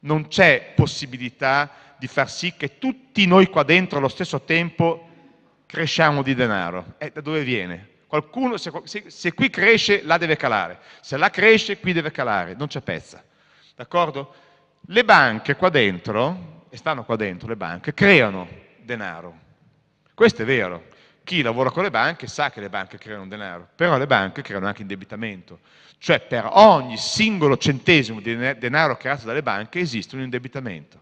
B: Non c'è possibilità di far sì che tutti noi qua dentro allo stesso tempo cresciamo di denaro. E da dove viene? Qualcuno, se, se, se, qui cresce, là deve calare. Se là cresce, qui deve calare. Non c'è pezza. D'accordo? Le banche qua dentro, e stanno qua dentro le banche, creano denaro. Questo è vero. Chi lavora con le banche sa che le banche creano denaro, però le banche creano anche indebitamento. Cioè per ogni singolo centesimo di denaro creato dalle banche esiste un indebitamento.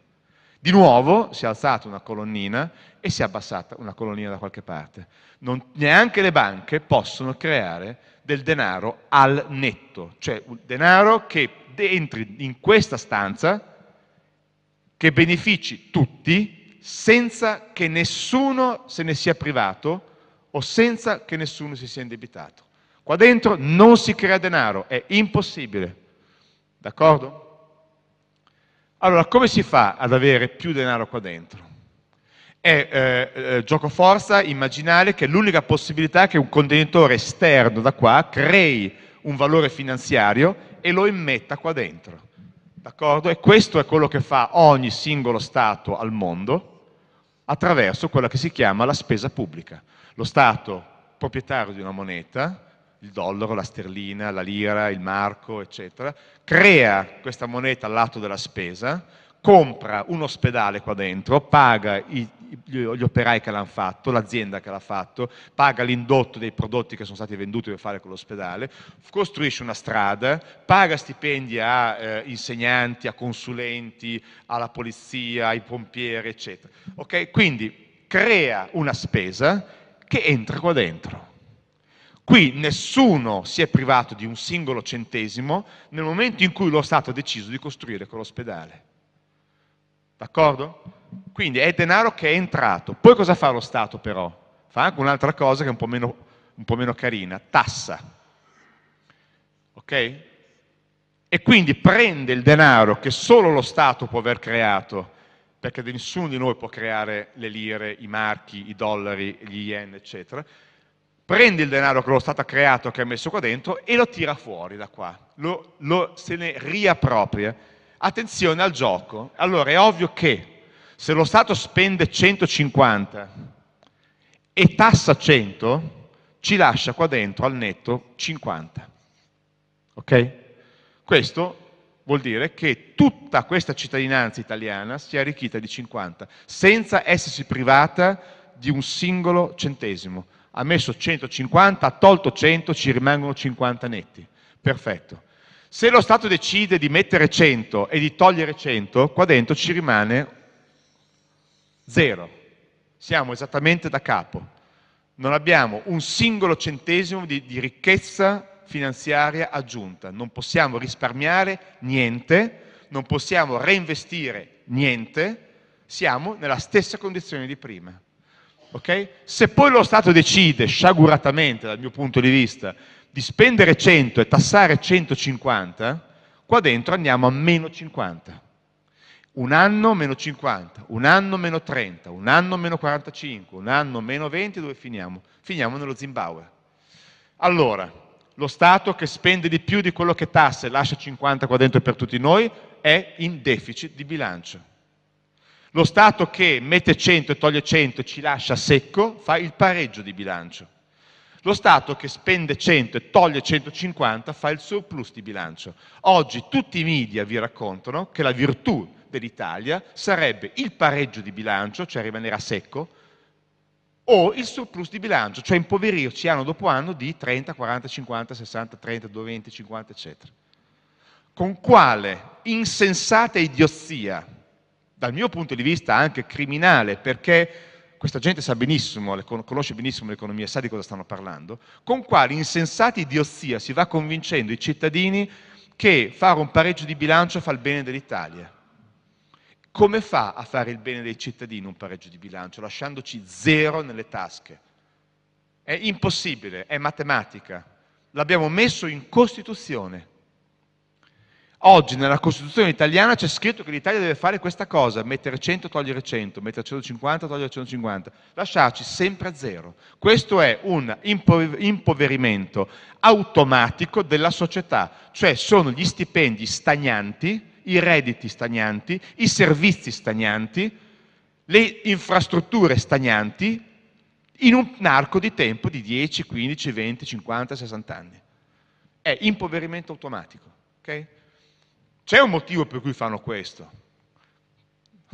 B: Di nuovo si è alzata una colonnina e si è abbassata una colonnina da qualche parte. Non, neanche le banche possono creare del denaro al netto, cioè un denaro che entri in questa stanza, che benefici tutti, senza che nessuno se ne sia privato o senza che nessuno si sia indebitato. Qua dentro non si crea denaro, è impossibile. D'accordo? Allora, come si fa ad avere più denaro qua dentro? È eh, eh, gioco forza immaginare che l'unica possibilità è che un contenitore esterno da qua crei un valore finanziario e lo immetta qua dentro. D'accordo? E questo è quello che fa ogni singolo Stato al mondo attraverso quella che si chiama la spesa pubblica. Lo Stato proprietario di una moneta il dollaro, la sterlina, la lira, il marco, eccetera, crea questa moneta al lato della spesa, compra un ospedale qua dentro, paga i, gli, operai che l'hanno fatto, l'azienda che l'ha fatto, paga l'indotto dei prodotti che sono stati venduti per fare quell'ospedale, costruisce una strada, paga stipendi a eh, insegnanti, a consulenti, alla polizia, ai pompieri, eccetera. Okay? Quindi crea una spesa che entra qua dentro. Qui nessuno si è privato di un singolo centesimo nel momento in cui lo Stato ha deciso di costruire quell'ospedale. D'accordo? Quindi è denaro che è entrato. Poi cosa fa lo Stato però? Fa anche un'altra cosa che è un po' meno, un po meno carina, tassa. Ok? E quindi prende il denaro che solo lo Stato può aver creato, perché nessuno di noi può creare le lire, i marchi, i dollari, gli yen, eccetera, prende il denaro che lo Stato ha creato, che ha messo qua dentro, e lo tira fuori da qua, lo, lo, se ne riappropria. Attenzione al gioco. Allora è ovvio che se lo Stato spende 150 e tassa 100, ci lascia qua dentro al netto 50. Ok? Questo vuol dire che tutta questa cittadinanza italiana si è arricchita di 50, senza essersi privata di un singolo centesimo ha messo 150, ha tolto 100, ci rimangono 50 netti. Perfetto. Se lo Stato decide di mettere 100 e di togliere 100, qua dentro ci rimane zero. Siamo esattamente da capo. non abbiamo un singolo centesimo di, di ricchezza finanziaria aggiunta, non possiamo risparmiare niente, non possiamo reinvestire niente, siamo nella stessa condizione di prima. Okay? Se poi lo Stato decide, sciaguratamente dal mio punto di vista, di spendere 100 e tassare 150, qua dentro andiamo a meno 50. Un anno meno 50, un anno meno 30, un anno meno 45, un anno meno 20, dove finiamo? Finiamo nello Zimbabwe. Allora, lo Stato che spende di più di quello che tassa e lascia 50 qua dentro per tutti noi è in deficit di bilancio. Lo Stato che mette 100 e toglie 100 e ci lascia secco fa il pareggio di bilancio. Lo Stato che spende 100 e toglie 150 fa il surplus di bilancio. Oggi tutti i media vi raccontano che la virtù dell'Italia sarebbe il pareggio di bilancio, cioè rimanere a secco, o il surplus di bilancio, cioè impoverirci anno dopo anno di 30, 40, 50, 60, 30, 20, 50, eccetera. Con quale insensata idiozia dal mio punto di vista anche criminale, perché questa gente sa benissimo, conosce benissimo l'economia, sa di cosa stanno parlando, con quali insensati idiozia si va convincendo i cittadini che fare un pareggio di bilancio fa il bene dell'Italia. Come fa a fare il bene dei cittadini un pareggio di bilancio? Lasciandoci zero nelle tasche. È impossibile, è matematica. L'abbiamo messo in Costituzione. Oggi nella Costituzione italiana c'è scritto che l'Italia deve fare questa cosa, mettere 100, togliere 100, mettere 150, togliere 150, lasciarci sempre a zero. Questo è un impoverimento automatico della società, cioè sono gli stipendi stagnanti, i redditi stagnanti, i servizi stagnanti, le infrastrutture stagnanti in un arco di tempo di 10, 15, 20, 50, 60 anni. È impoverimento automatico. Okay? C'è un motivo per cui fanno questo.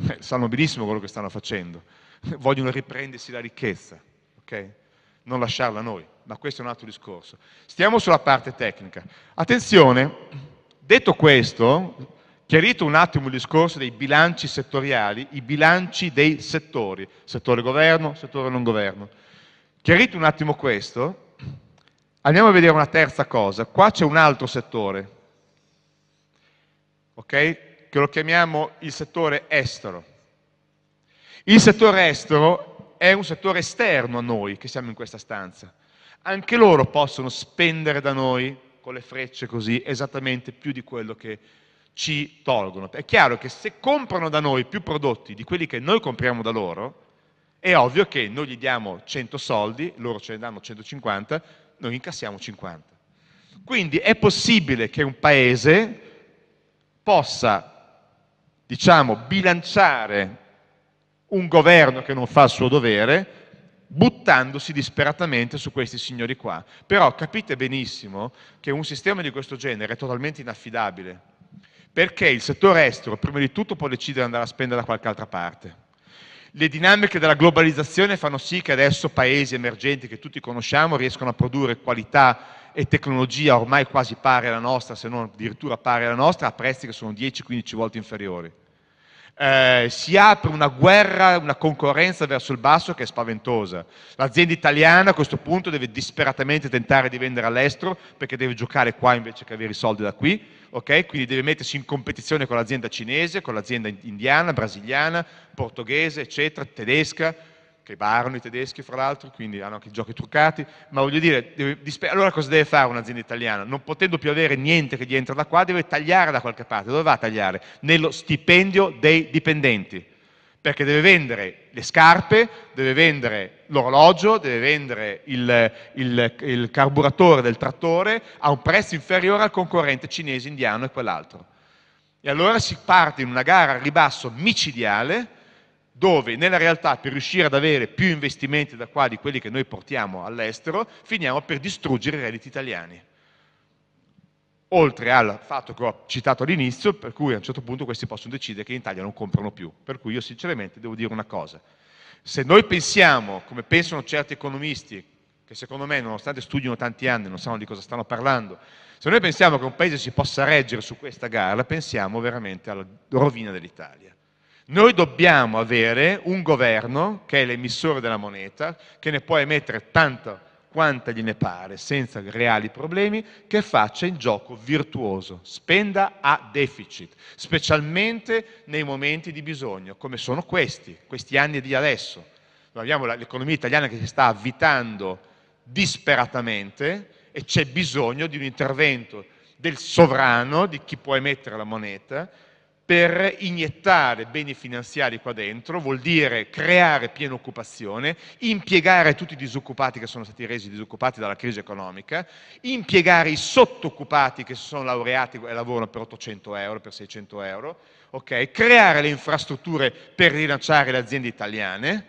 B: Eh, sanno benissimo quello che stanno facendo. Vogliono riprendersi la ricchezza, ok? Non lasciarla a noi, ma questo è un altro discorso. Stiamo sulla parte tecnica. Attenzione, detto questo, chiarito un attimo il discorso dei bilanci settoriali, i bilanci dei settori, settore governo, settore non governo. Chiarito un attimo questo, andiamo a vedere una terza cosa. Qua c'è un altro settore, okay? che lo chiamiamo il settore estero. Il settore estero è un settore esterno a noi che siamo in questa stanza. Anche loro possono spendere da noi con le frecce così esattamente più di quello che ci tolgono. È chiaro che se comprano da noi più prodotti di quelli che noi compriamo da loro, è ovvio che noi gli diamo 100 soldi, loro ce ne danno 150, noi incassiamo 50. Quindi è possibile che un paese possa, diciamo, bilanciare un governo che non fa il suo dovere buttandosi disperatamente su questi signori qua. Però capite benissimo che un sistema di questo genere è totalmente inaffidabile, perché il settore estero prima di tutto può decidere di andare a spendere da qualche altra parte. Le dinamiche della globalizzazione fanno sì che adesso paesi emergenti che tutti conosciamo riescono a produrre qualità e tecnologia ormai quasi pari alla nostra, se non addirittura pari alla nostra, a prezzi che sono 10-15 volte inferiori. Eh, si apre una guerra, una concorrenza verso il basso che è spaventosa. L'azienda italiana a questo punto deve disperatamente tentare di vendere all'estero perché deve giocare qua invece che avere i soldi da qui, okay? quindi deve mettersi in competizione con l'azienda cinese, con l'azienda indiana, brasiliana, portoghese, eccetera, tedesca, che barano i tedeschi fra l'altro, quindi hanno anche i giochi truccati, ma voglio dire, deve, allora cosa deve fare un'azienda italiana? Non potendo più avere niente che gli entra da qua, deve tagliare da qualche parte. Dove va a tagliare? Nello stipendio dei dipendenti, perché deve vendere le scarpe, deve vendere l'orologio, deve vendere il, il, il carburatore del trattore a un prezzo inferiore al concorrente cinese, indiano e quell'altro. E allora si parte in una gara a ribasso micidiale, dove nella realtà per riuscire ad avere più investimenti da qua di quelli che noi portiamo all'estero, finiamo per distruggere i redditi italiani. Oltre al fatto che ho citato all'inizio, per cui a un certo punto questi possono decidere che in Italia non comprano più. Per cui io sinceramente devo dire una cosa. Se noi pensiamo, come pensano certi economisti, che secondo me nonostante studino tanti anni non sanno di cosa stanno parlando, se noi pensiamo che un paese si possa reggere su questa gara, pensiamo veramente alla rovina dell'Italia. Noi dobbiamo avere un governo che è l'emissore della moneta, che ne può emettere tanta quanta gliene pare, senza reali problemi, che faccia il gioco virtuoso, spenda a deficit, specialmente nei momenti di bisogno, come sono questi, questi anni di adesso. Noi abbiamo l'economia italiana che si sta avvitando disperatamente e c'è bisogno di un intervento del sovrano, di chi può emettere la moneta, per iniettare beni finanziari qua dentro, vuol dire creare piena occupazione, impiegare tutti i disoccupati che sono stati resi disoccupati dalla crisi economica, impiegare i sottoccupati che si sono laureati e lavorano per 800 euro, per 600 euro, okay? creare le infrastrutture per rilanciare le aziende italiane,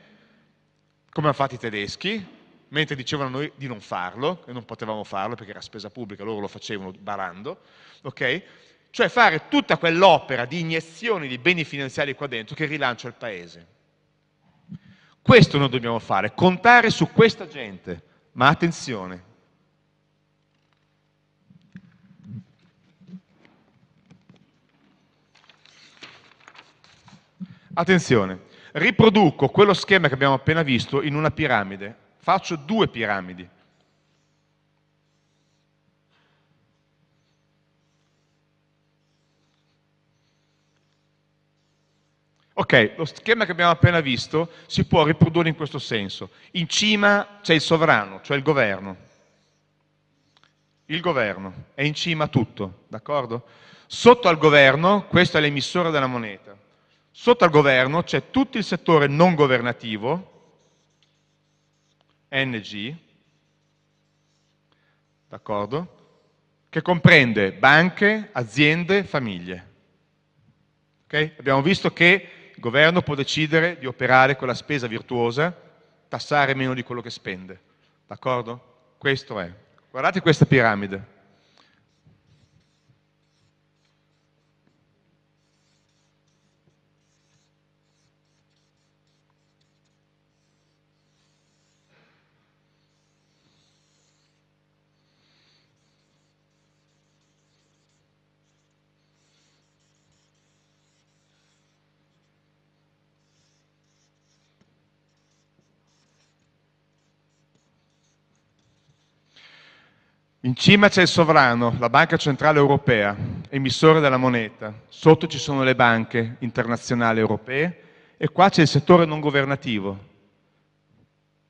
B: come hanno fatto i tedeschi, mentre dicevano noi di non farlo, e non potevamo farlo perché era spesa pubblica, loro lo facevano barando, ok? Cioè fare tutta quell'opera di iniezioni di beni finanziari qua dentro che rilancia il paese. Questo noi dobbiamo fare, contare su questa gente, ma attenzione. Attenzione, riproduco quello schema che abbiamo appena visto in una piramide, faccio due piramidi. Ok, lo schema che abbiamo appena visto si può riprodurre in questo senso. In cima c'è il sovrano, cioè il governo. Il governo è in cima a tutto, d'accordo? Sotto al governo, questo è l'emissore della moneta. Sotto al governo c'è tutto il settore non governativo, NG, d'accordo? Che comprende banche, aziende, famiglie. Okay? Abbiamo visto che governo può decidere di operare quella spesa virtuosa, tassare meno di quello che spende. D'accordo? Questo è. Guardate questa piramide. In cima c'è il sovrano, la Banca Centrale Europea, emissore della moneta. Sotto ci sono le banche internazionali europee e qua c'è il settore non governativo,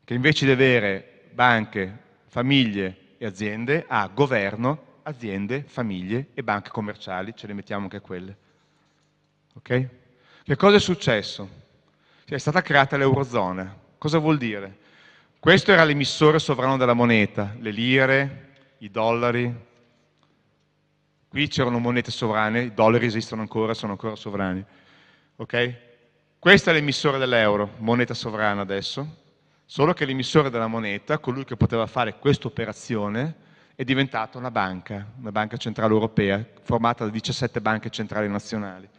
B: che invece di avere banche, famiglie e aziende, ha governo, aziende, famiglie e banche commerciali, ce le mettiamo anche quelle. Ok? Che cosa è successo? È stata creata l'Eurozona. Cosa vuol dire? Questo era l'emissore sovrano della moneta, le lire, i dollari. Qui c'erano monete sovrane, i dollari esistono ancora, sono ancora sovrani. Ok? Questo è l'emissore dell'euro, moneta sovrana adesso, solo che l'emissore della moneta, colui che poteva fare questa operazione, è diventata una banca, una banca centrale europea, formata da 17 banche centrali nazionali.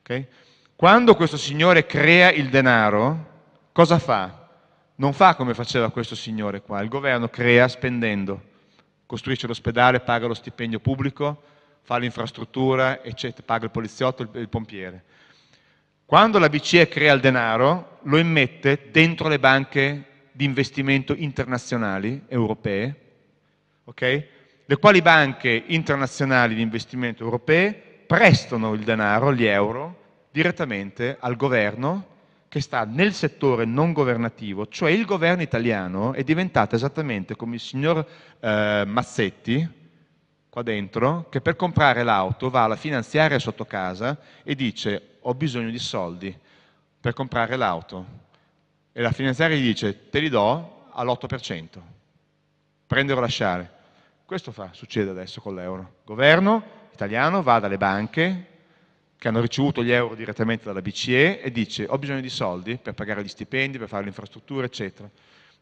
B: Okay? Quando questo signore crea il denaro, cosa fa? Non fa come faceva questo signore qua, il governo crea spendendo costruisce l'ospedale, paga lo stipendio pubblico, fa l'infrastruttura, eccetera, paga il poliziotto, il, il pompiere. Quando la BCE crea il denaro, lo immette dentro le banche di investimento internazionali europee, okay? le quali banche internazionali di investimento europee prestano il denaro, gli euro, direttamente al governo che sta nel settore non governativo, cioè il governo italiano è diventato esattamente come il signor eh, Mazzetti, qua dentro, che per comprare l'auto va alla finanziaria sotto casa e dice ho bisogno di soldi per comprare l'auto. E la finanziaria gli dice te li do all'8%, prendere o lasciare. Questo fa, succede adesso con l'euro. Il governo italiano va dalle banche, che hanno ricevuto gli euro direttamente dalla BCE e dice ho bisogno di soldi per pagare gli stipendi, per fare l'infrastruttura, eccetera.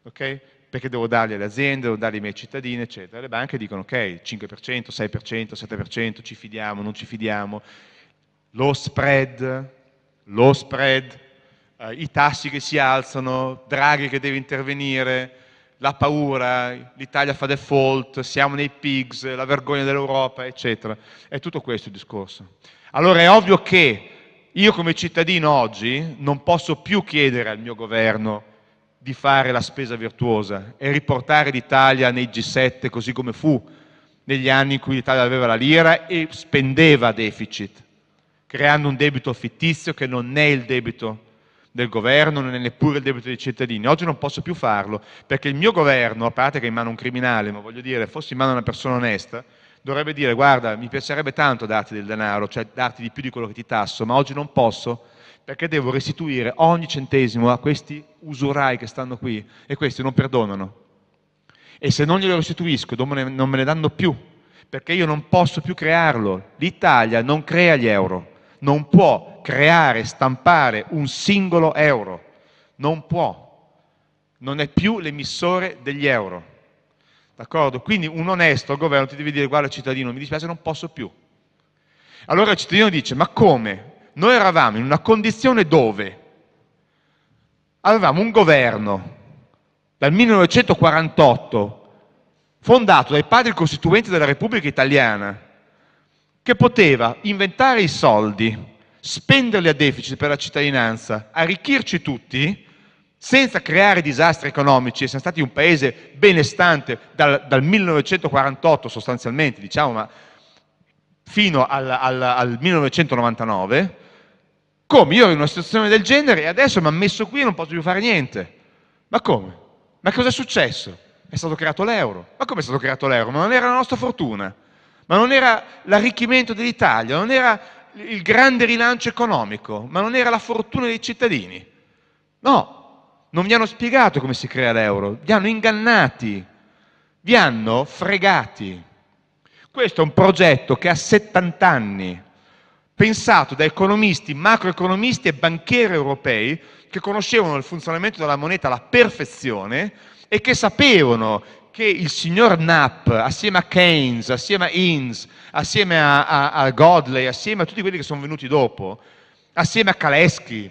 B: Okay? Perché devo darli alle aziende, devo darli ai miei cittadini, eccetera. Le banche dicono ok, 5%, 6%, 7%, ci fidiamo, non ci fidiamo. Lo spread, lo spread, eh, i tassi che si alzano, Draghi che deve intervenire, la paura, l'Italia fa default, siamo nei pigs, la vergogna dell'Europa, eccetera. È tutto questo il discorso. Allora è ovvio che Io come cittadino oggi non posso più chiedere al mio governo di fare la spesa virtuosa e riportare l'Italia nei G7 così come fu negli anni in cui l'Italia aveva la lira e spendeva deficit, creando un debito fittizio che non è il debito del governo, non è neppure il debito dei cittadini. Oggi non posso più farlo perché il mio governo, a parte che è in mano un criminale, ma voglio dire, fossi in mano una persona onesta, dovrebbe dire guarda, mi piacerebbe tanto darti del denaro, cioè darti di più di quello che ti tasso, ma oggi non posso perché devo restituire ogni centesimo a questi usurai che stanno qui e questi non perdonano. E se non glielo restituisco, non me ne danno più, perché io non posso più crearlo. L'Italia non crea gli euro, non può creare, stampare un singolo euro, non può, non è più l'emissore degli euro. Quindi un onesto governo ti deve dire guarda cittadino, mi dispiace, non posso più. Allora il cittadino dice ma come? Noi eravamo in una condizione dove avevamo un governo dal 1948 fondato dai padri costituenti della Repubblica Italiana che poteva inventare i soldi, spenderli a deficit per la cittadinanza, arricchirci tutti senza creare disastri economici, e siamo stati un paese benestante dal, dal 1948 sostanzialmente, diciamo, ma fino al, al, al 1999, come io ero in una situazione del genere e adesso mi hanno messo qui e non posso più fare niente. Ma come? Ma cosa è successo? È stato creato l'euro. Ma come è stato creato l'euro? Ma non era la nostra fortuna? Ma non era l'arricchimento dell'Italia? Non era il grande rilancio economico? Ma non era la fortuna dei cittadini? No, non vi hanno spiegato come si crea l'euro, vi hanno ingannati, vi hanno fregati. Questo è un progetto che ha 70 anni, pensato da economisti, macroeconomisti e banchieri europei che conoscevano il funzionamento della moneta alla perfezione e che sapevano che il signor Knapp, assieme a Keynes, assieme a Inns, assieme a, a, a Godley, assieme a tutti quelli che sono venuti dopo, assieme a Kalesky,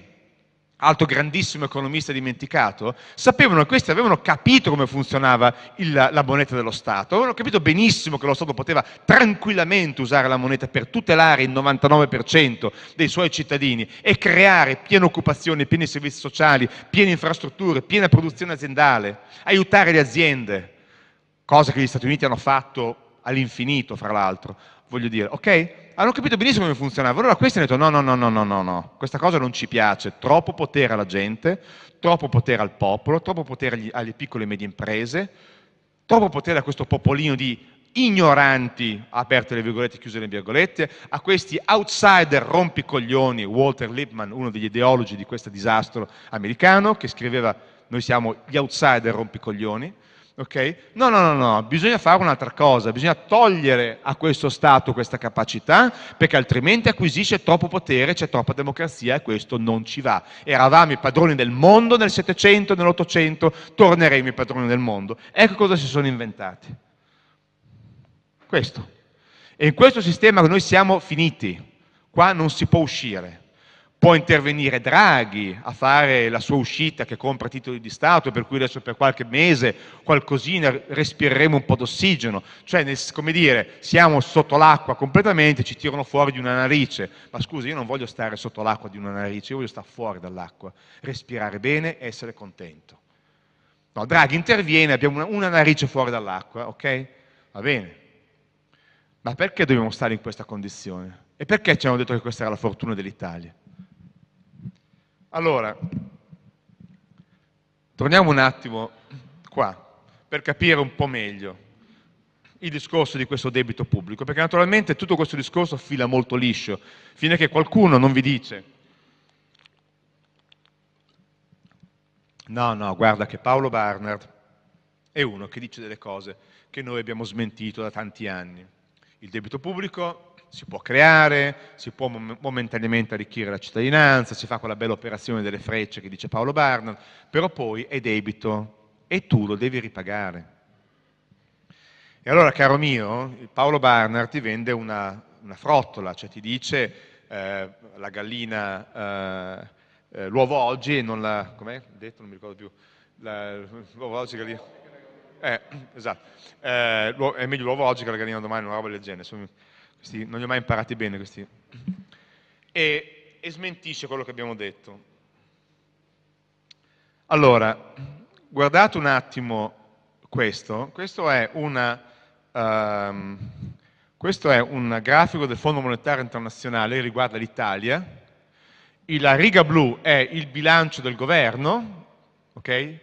B: altro grandissimo economista dimenticato, sapevano che questi avevano capito come funzionava il, la moneta dello Stato, avevano capito benissimo che lo Stato poteva tranquillamente usare la moneta per tutelare il 99% dei suoi cittadini e creare piena occupazione, pieni servizi sociali, piene infrastrutture, piena produzione aziendale, aiutare le aziende, cosa che gli Stati Uniti hanno fatto all'infinito, fra l'altro. Voglio dire, ok? Hanno capito benissimo come funzionava. Allora questi hanno detto no, no, no, no, no, no, no, questa cosa non ci piace, troppo potere alla gente, troppo potere al popolo, troppo potere agli, alle piccole e medie imprese, troppo potere a questo popolino di ignoranti, aperte le virgolette, chiuse le virgolette, a questi outsider rompicoglioni, Walter Lippmann, uno degli ideologi di questo disastro americano, che scriveva noi siamo gli outsider rompicoglioni, ok? No, no, no, no, bisogna fare un'altra cosa, bisogna togliere a questo Stato questa capacità perché altrimenti acquisisce troppo potere, c'è troppa democrazia e questo non ci va. Eravamo i padroni del mondo nel Settecento, nell'Ottocento, torneremo i padroni del mondo. Ecco cosa si sono inventati. Questo. E in questo sistema noi siamo finiti, qua non si può uscire. Può intervenire Draghi a fare la sua uscita che compra titoli di Stato, per cui adesso per qualche mese qualcosina respireremo un po' d'ossigeno. Cioè, nel, come dire, siamo sotto l'acqua completamente, ci tirano fuori di una narice. Ma scusi, io non voglio stare sotto l'acqua di una narice, io voglio stare fuori dall'acqua, respirare bene e essere contento. No, Draghi interviene, abbiamo una, una narice fuori dall'acqua, ok? Va bene. Ma perché dobbiamo stare in questa condizione? E perché ci hanno detto che questa era la fortuna dell'Italia? Allora, torniamo un attimo qua per capire un po' meglio il discorso di questo debito pubblico, perché naturalmente tutto questo discorso fila molto liscio, fino a che qualcuno non vi dice no, no, guarda che Paolo Barnard è uno che dice delle cose che noi abbiamo smentito da tanti anni. Il debito pubblico si può creare, si può momentaneamente arricchire la cittadinanza, si fa quella bella operazione delle frecce che dice Paolo Barnard, però poi è debito e tu lo devi ripagare. E allora, caro mio, Paolo Barnard ti vende una, una frottola, cioè ti dice eh, la gallina, eh, eh, l'uovo oggi e non la... com'è detto? Non mi ricordo più. La, l'uovo oggi, gallina... Eh, esatto. Eh, è meglio l'uovo oggi che la gallina domani, una roba del genere. Questi, non li ho mai imparati bene questi. E e smentisce quello che abbiamo detto. Allora, guardate un attimo questo, questo è, una, um, questo è un grafico del Fondo Monetario Internazionale che riguarda l'Italia, la riga blu è il bilancio del governo, ok?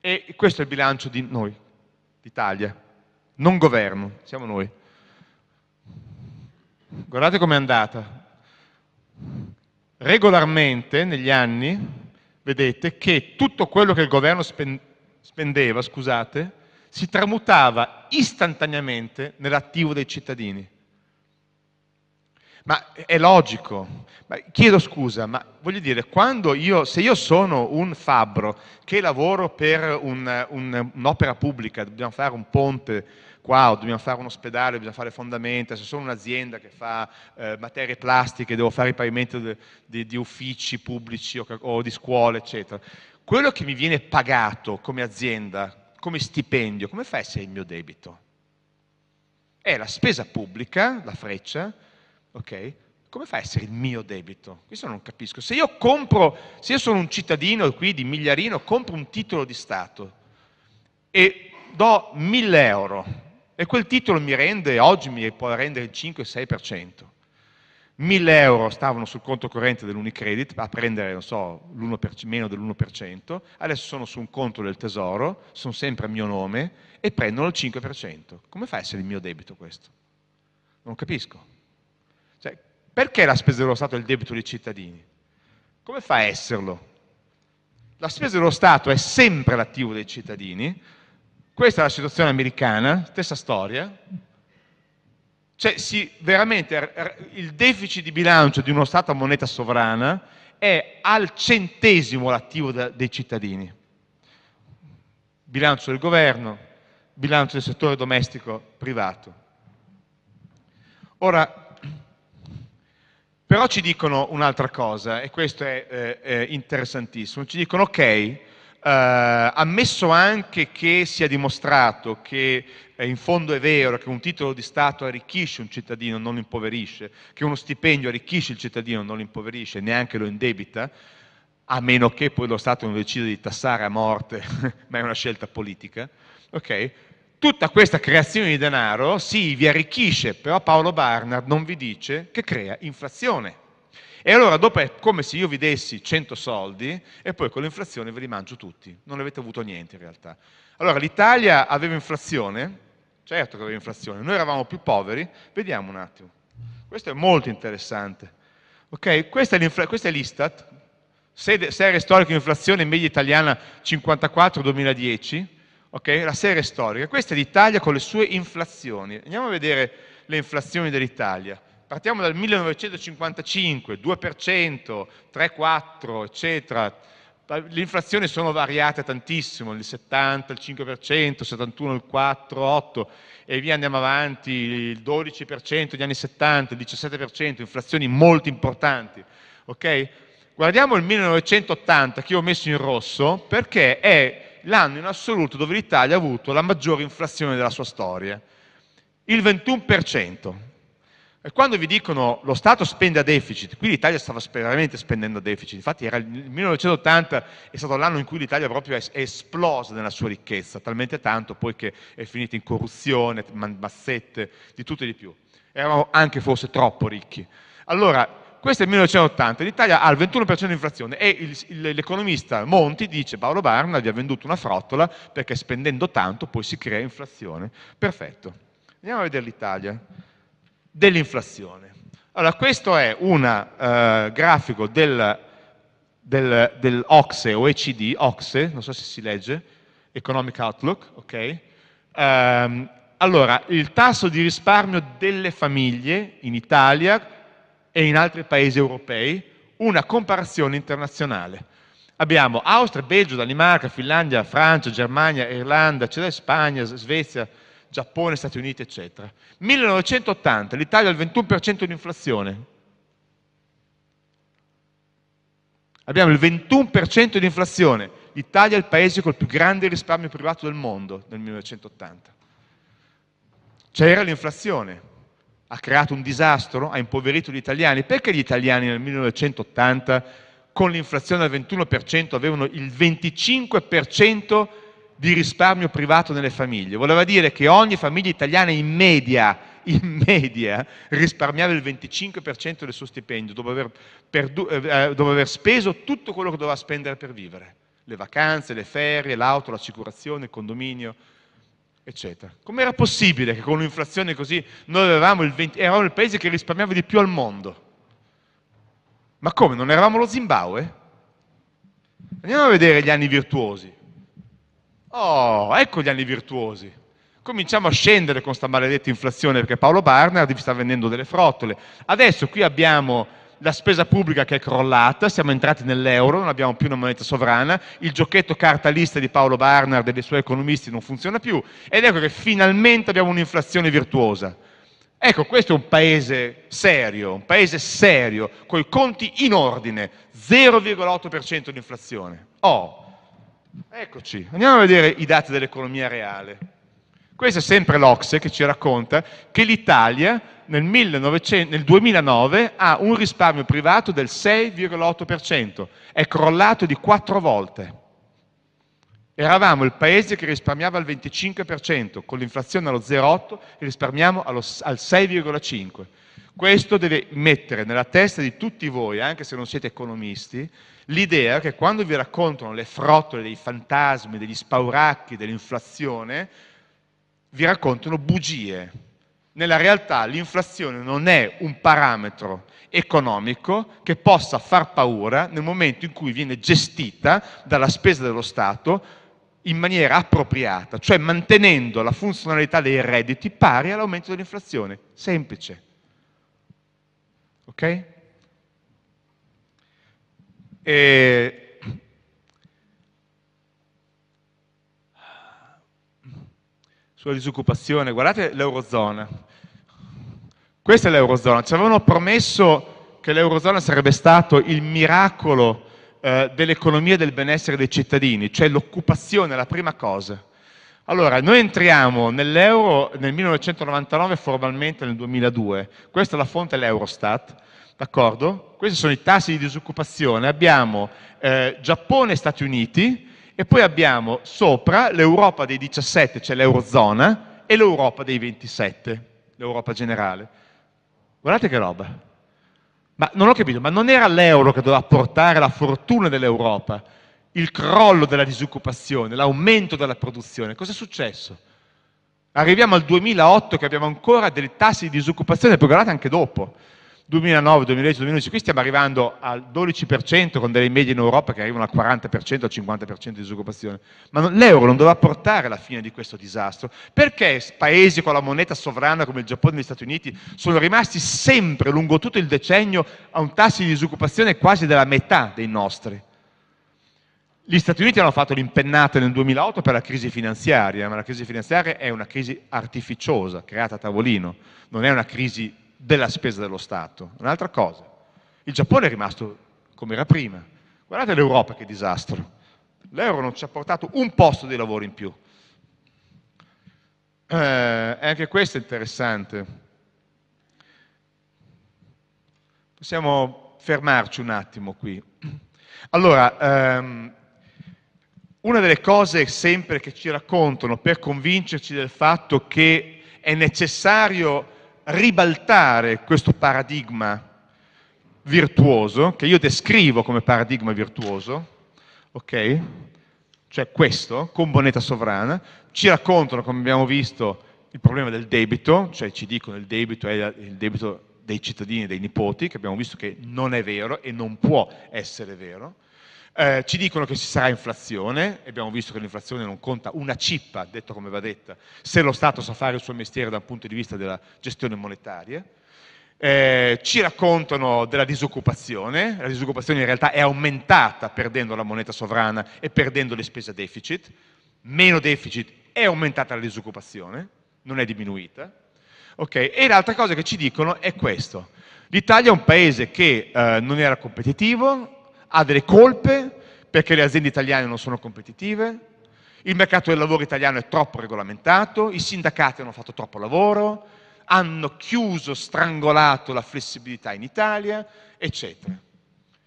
B: E questo è il bilancio di noi, d'Italia, non governo, siamo noi. Guardate com'è andata. Regolarmente negli anni vedete che tutto quello che il governo spendeva, scusate, si tramutava istantaneamente nell'attivo dei cittadini. Ma è logico. Ma chiedo scusa, ma voglio dire, io, se io sono un fabbro che lavoro per un, un, un'opera pubblica, dobbiamo fare un ponte o dobbiamo fare un ospedale, dobbiamo fare fondamenta, se sono un'azienda che fa eh, materie plastiche, devo fare i pavimenti di, di, di uffici pubblici o, o di scuole, eccetera. Quello che mi viene pagato come azienda, come stipendio, come fa a essere il mio debito? È la spesa pubblica, la freccia, ok? Come fa a essere il mio debito? Questo non capisco. Se io compro, se io sono un cittadino qui di Migliarino, compro un titolo di Stato e do 1000 euro e quel titolo mi rende, oggi mi può rendere il 5-6%. 1000 euro stavano sul conto corrente dell'Unicredit a prendere, so, meno dell'1%, adesso sono su un conto del tesoro, sono sempre a mio nome e prendono il 5%. Come fa a essere il mio debito questo? Non capisco. Cioè, perché la spesa dello Stato è il debito dei cittadini? Come fa a esserlo? La spesa dello Stato è sempre l'attivo dei cittadini, questa è la situazione americana, stessa storia. Cioè, veramente il deficit di bilancio di uno Stato a moneta sovrana è al centesimo l'attivo dei cittadini. Bilancio del governo, bilancio del settore domestico privato. Ora, però ci dicono un'altra cosa, e questo è eh, eh, interessantissimo, ci dicono ok, ammesso anche che sia dimostrato che eh, in fondo è vero che un titolo di Stato arricchisce un cittadino, non lo impoverisce, che uno stipendio arricchisce il cittadino, non lo impoverisce, neanche lo indebita, a meno che poi lo Stato non decida di tassare a morte, ma è una scelta politica, okay? tutta questa creazione di denaro sì, vi arricchisce, però Paolo Barnard non vi dice che crea inflazione. E allora dopo è come se io vi dessi 100 soldi e poi con l'inflazione ve li mangio tutti. Non avete avuto niente in realtà. Allora l'Italia aveva inflazione? Certo che aveva inflazione. Noi eravamo più poveri? Vediamo un attimo. Questo è molto interessante. Ok, questa è, questa è l'Istat, serie storica di inflazione media italiana 54-2010, ok? La serie storica. Questa è l'Italia con le sue inflazioni. Andiamo a vedere le inflazioni dell'Italia. Partiamo dal 1955, 2%, 3-4, eccetera. Le inflazioni sono variate tantissimo, il 70, il 5%, il 71, il 4, 8 e via andiamo avanti, il 12% negli anni 70, il 17%, inflazioni molto importanti. Okay? Guardiamo il 1980 che ho messo in rosso perché è l'anno in assoluto dove l'Italia ha avuto la maggiore inflazione della sua storia, il 21%. E quando vi dicono lo Stato spende a deficit, qui l'Italia stava veramente spendendo a deficit, infatti il 1980 è stato l'anno in cui l'Italia proprio è esplosa nella sua ricchezza, talmente tanto poi che è finita in corruzione, mazzette, di tutto e di più. Eravamo anche forse troppo ricchi. Allora, questo è il 1980, l'Italia ha il 21% di inflazione e l'economista Monti dice Paolo Barna vi ha venduto una frottola perché spendendo tanto poi si crea inflazione. Perfetto. Andiamo a vedere l'Italia dell'inflazione. Allora, questo è un uh, grafico del, del, dell'OCSE o ECD, OCSE, non so se si legge, Economic Outlook, ok? Um, allora, il tasso di risparmio delle famiglie in Italia e in altri paesi europei, una comparazione internazionale. Abbiamo Austria, Belgio, Danimarca, Finlandia, Francia, Germania, Irlanda, Spagna, Svezia, Giappone, Stati Uniti, eccetera. 1980, l'Italia ha il 21% di inflazione. Abbiamo il 21% di inflazione. L'Italia è il paese col più grande risparmio privato del mondo nel 1980. C'era l'inflazione. ha creato un disastro, ha impoverito gli italiani. Perché gli italiani nel 1980 con l'inflazione al 21% avevano il 25% di risparmio privato nelle famiglie? Voleva dire che ogni famiglia italiana in media, in media risparmiava il 25% del suo stipendio dopo aver, perdu- eh, dopo aver speso tutto quello che doveva spendere per vivere. Le vacanze, le ferie, l'auto, l'assicurazione, il condominio eccetera. Com'era possibile che con un'inflazione così noi avevamo il 20, eravamo il paese che risparmiava di più al mondo? Ma come? Non eravamo lo Zimbabwe? Andiamo a vedere gli anni virtuosi. Oh, ecco gli anni virtuosi. Cominciamo a scendere con questa maledetta inflazione perché Paolo Barnard vi sta vendendo delle frottole. Adesso qui abbiamo la spesa pubblica che è crollata, siamo entrati nell'euro, non abbiamo più una moneta sovrana, il giochetto cartalista di Paolo Barnard e dei suoi economisti non funziona più ed ecco che finalmente abbiamo un'inflazione virtuosa. Ecco, questo è un paese serio, un paese serio, con i conti in ordine, 0,8% di inflazione. Oh, eccoci, andiamo a vedere i dati dell'economia reale. Questo è sempre l'Ocse che ci racconta che l'Italia nel, 1900, nel 2009 ha un risparmio privato del 6,8%, è crollato di quattro volte. Eravamo il paese che risparmiava al 25%, con l'inflazione allo 0,8 risparmiamo allo, al 6,5%. Questo deve mettere nella testa di tutti voi, anche se non siete economisti, l'idea che quando vi raccontano le frottole dei fantasmi, degli spauracchi, dell'inflazione, vi raccontano bugie nella realtà l'inflazione non è un parametro economico che possa far paura nel momento in cui viene gestita dalla spesa dello Stato in maniera appropriata, cioè mantenendo la funzionalità dei redditi pari all'aumento dell'inflazione. Semplice. Ok? E sulla disoccupazione, guardate l'Eurozona. Questa è l'Eurozona. Ci avevano promesso che l'Eurozona sarebbe stato il miracolo eh, dell'economia e del benessere dei cittadini, cioè l'occupazione, la prima cosa. Allora, noi entriamo nell'euro nel 1999, formalmente nel 2002. Questa è la fonte dell'Eurostat, d'accordo? Questi sono i tassi di disoccupazione. Abbiamo eh, Giappone e Stati Uniti, e poi abbiamo sopra l'Europa dei 17, cioè l'Eurozona, e l'Europa dei 27, l'Europa generale. Guardate che roba. Ma non ho capito, ma non era l'euro che doveva portare la fortuna dell'Europa, il crollo della disoccupazione, l'aumento della produzione. Cosa è successo? Arriviamo al 2008 che abbiamo ancora dei tassi di disoccupazione, poi guardate anche dopo. 2009, 2010, 2011, qui stiamo arrivando al 12% con delle medie in Europa che arrivano al 40%, al 50% di disoccupazione. Ma l'euro non doveva portare alla fine di questo disastro. Perché paesi con la moneta sovrana come il Giappone e gli Stati Uniti sono rimasti sempre lungo tutto il decennio a un tasso di disoccupazione quasi della metà dei nostri? Gli Stati Uniti hanno fatto l'impennata nel 2008 per la crisi finanziaria, ma la crisi finanziaria è una crisi artificiosa, creata a tavolino, non è una crisi della spesa dello Stato. Un'altra cosa, il Giappone è rimasto come era prima. Guardate l'Europa che disastro. L'euro non ci ha portato un posto di lavoro in più. Eh, anche questo è interessante. Possiamo fermarci un attimo qui. Allora, ehm, una delle cose sempre che ci raccontano per convincerci del fatto che è necessario ribaltare questo paradigma virtuoso, che io descrivo come paradigma virtuoso, ok? Cioè questo, con moneta sovrana, ci raccontano, come abbiamo visto, il problema del debito, cioè ci dicono il debito è il debito dei cittadini e dei nipoti, che abbiamo visto che non è vero e non può essere vero. Eh, ci dicono che ci sarà inflazione, abbiamo visto che l'inflazione non conta una cippa, detto come va detta, se lo Stato sa fare il suo mestiere dal punto di vista della gestione monetaria. Eh, ci raccontano della disoccupazione, la disoccupazione in realtà è aumentata perdendo la moneta sovrana e perdendo le spese a deficit, meno deficit è aumentata la disoccupazione, non è diminuita. Okay? E l'altra cosa che ci dicono è questo, l'Italia è un paese che eh, non era competitivo, ha delle colpe perché le aziende italiane non sono competitive, il mercato del lavoro italiano è troppo regolamentato, i sindacati hanno fatto troppo lavoro, hanno chiuso, strangolato la flessibilità in Italia, eccetera.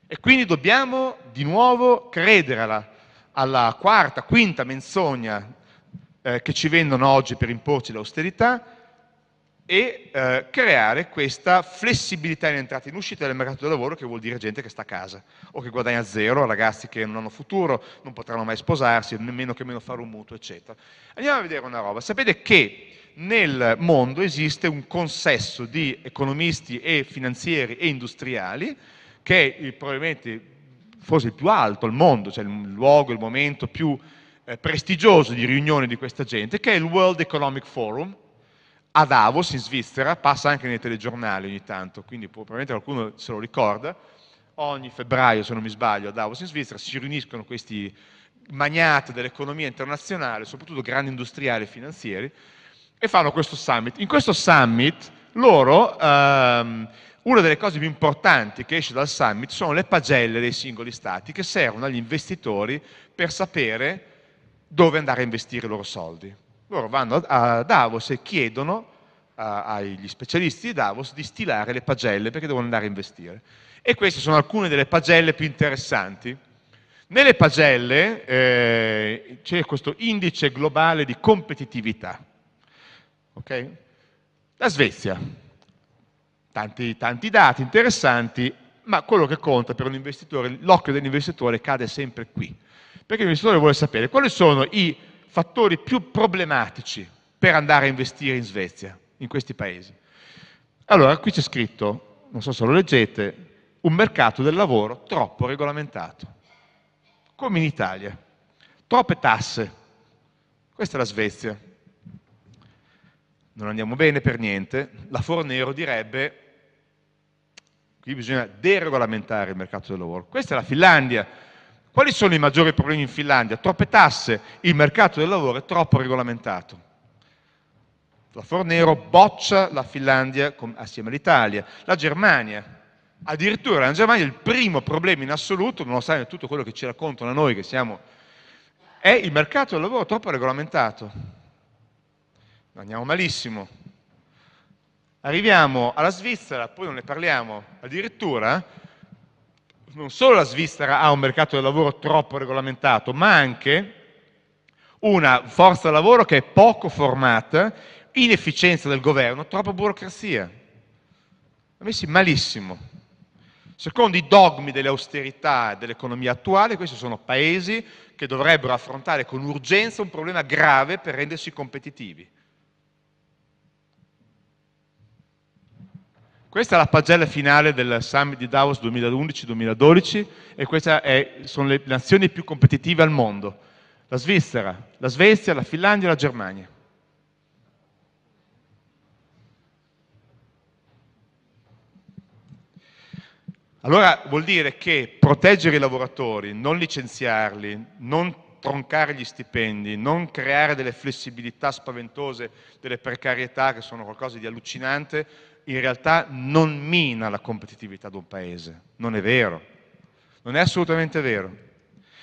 B: E quindi dobbiamo di nuovo credere alla, alla quarta, quinta menzogna eh, che ci vendono oggi per imporci l'austerità e eh, creare questa flessibilità in entrata e in uscita del mercato del lavoro che vuol dire gente che sta a casa o che guadagna zero, ragazzi che non hanno futuro, non potranno mai sposarsi, nemmeno che meno fare un mutuo, eccetera. Andiamo a vedere una roba. Sapete che nel mondo esiste un consesso di economisti e finanzieri e industriali che è il, probabilmente forse il più alto al mondo, cioè il luogo, il momento più eh, prestigioso di riunione di questa gente, che è il World Economic Forum, a Davos in Svizzera, passa anche nei telegiornali ogni tanto, quindi probabilmente qualcuno se lo ricorda, ogni febbraio se non mi sbaglio a Davos in Svizzera si riuniscono questi magnati dell'economia internazionale, soprattutto grandi industriali e finanzieri, e fanno questo summit. In questo summit loro, ehm, una delle cose più importanti che esce dal summit sono le pagelle dei singoli stati che servono agli investitori per sapere dove andare a investire i loro soldi. Loro vanno a Davos e chiedono agli specialisti di Davos di stilare le pagelle perché devono andare a investire. E queste sono alcune delle pagelle più interessanti. Nelle pagelle eh, c'è questo indice globale di competitività. Okay? La Svezia, tanti, tanti dati interessanti, ma quello che conta per un investitore, l'occhio dell'investitore cade sempre qui. Perché l'investitore vuole sapere quali sono i fattori più problematici per andare a investire in Svezia, in questi paesi. Allora, qui c'è scritto, non so se lo leggete, un mercato del lavoro troppo regolamentato, come in Italia. Troppe tasse. Questa è la Svezia. Non andiamo bene per niente. La Fornero direbbe qui bisogna deregolamentare il mercato del lavoro. Questa è la Finlandia, quali sono i maggiori problemi in Finlandia? Troppe tasse, il mercato del lavoro è troppo regolamentato. La Fornero boccia la Finlandia assieme all'Italia, la Germania. Addirittura la Germania il primo problema in assoluto, nonostante tutto quello che ci raccontano a noi che siamo, è il mercato del lavoro troppo regolamentato. Andiamo malissimo. Arriviamo alla Svizzera, poi non ne parliamo, addirittura non solo la Svizzera ha un mercato del lavoro troppo regolamentato, ma anche una forza lavoro che è poco formata, inefficienza del governo, troppa burocrazia. Messi malissimo. Secondo i dogmi dell'austerità e dell'economia attuale, questi sono paesi che dovrebbero affrontare con urgenza un problema grave per rendersi competitivi. Questa è la pagella finale del Summit di Davos 2011-2012 e queste sono le nazioni più competitive al mondo. La Svizzera, la Svezia, la Finlandia e la Germania. Allora vuol dire che proteggere i lavoratori, non licenziarli, non troncare gli stipendi, non creare delle flessibilità spaventose, delle precarietà che sono qualcosa di allucinante, in realtà non mina la competitività di un paese, non è vero, non è assolutamente vero.